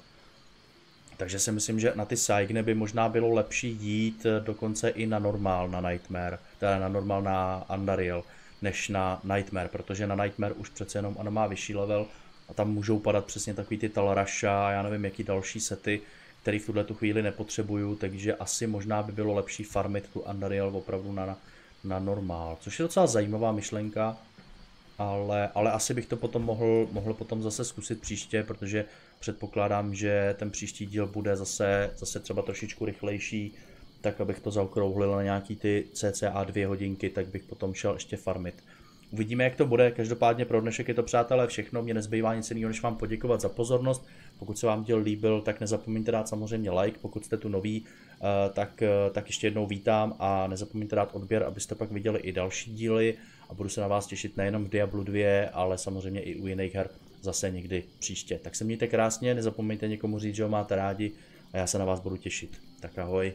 Takže si myslím, že na ty Saigne by možná bylo lepší jít dokonce i na normál na Nightmare, teda na normál na Underreal, než na Nightmare, protože na Nightmare už přece jenom ona má vyšší level a tam můžou padat přesně takový ty Talrasha a já nevím jaký další sety, který v tuhle tu chvíli nepotřebuju, takže asi možná by bylo lepší farmit tu Unreal opravdu na, na normál, což je docela zajímavá myšlenka, ale, ale asi bych to potom mohl, mohl potom zase zkusit příště, protože předpokládám, že ten příští díl bude zase, zase třeba trošičku rychlejší, tak abych to zaokrouhlil na nějaký ty cca dvě hodinky, tak bych potom šel ještě farmit. Uvidíme, jak to bude. Každopádně pro dnešek je to, přátelé, všechno. Mě nezbývá nic jiného, než vám poděkovat za pozornost. Pokud se vám díl líbil, tak nezapomeňte dát samozřejmě like. Pokud jste tu noví, eh, tak, eh, tak ještě jednou vítám a nezapomeňte dát odběr, abyste pak viděli i další díly a budu se na vás těšit nejenom v Diablo 2, ale samozřejmě i u jiných her zase někdy příště. Tak se mějte krásně, nezapomeňte někomu říct, že ho máte rádi a já se na vás budu těšit. Tak ahoj.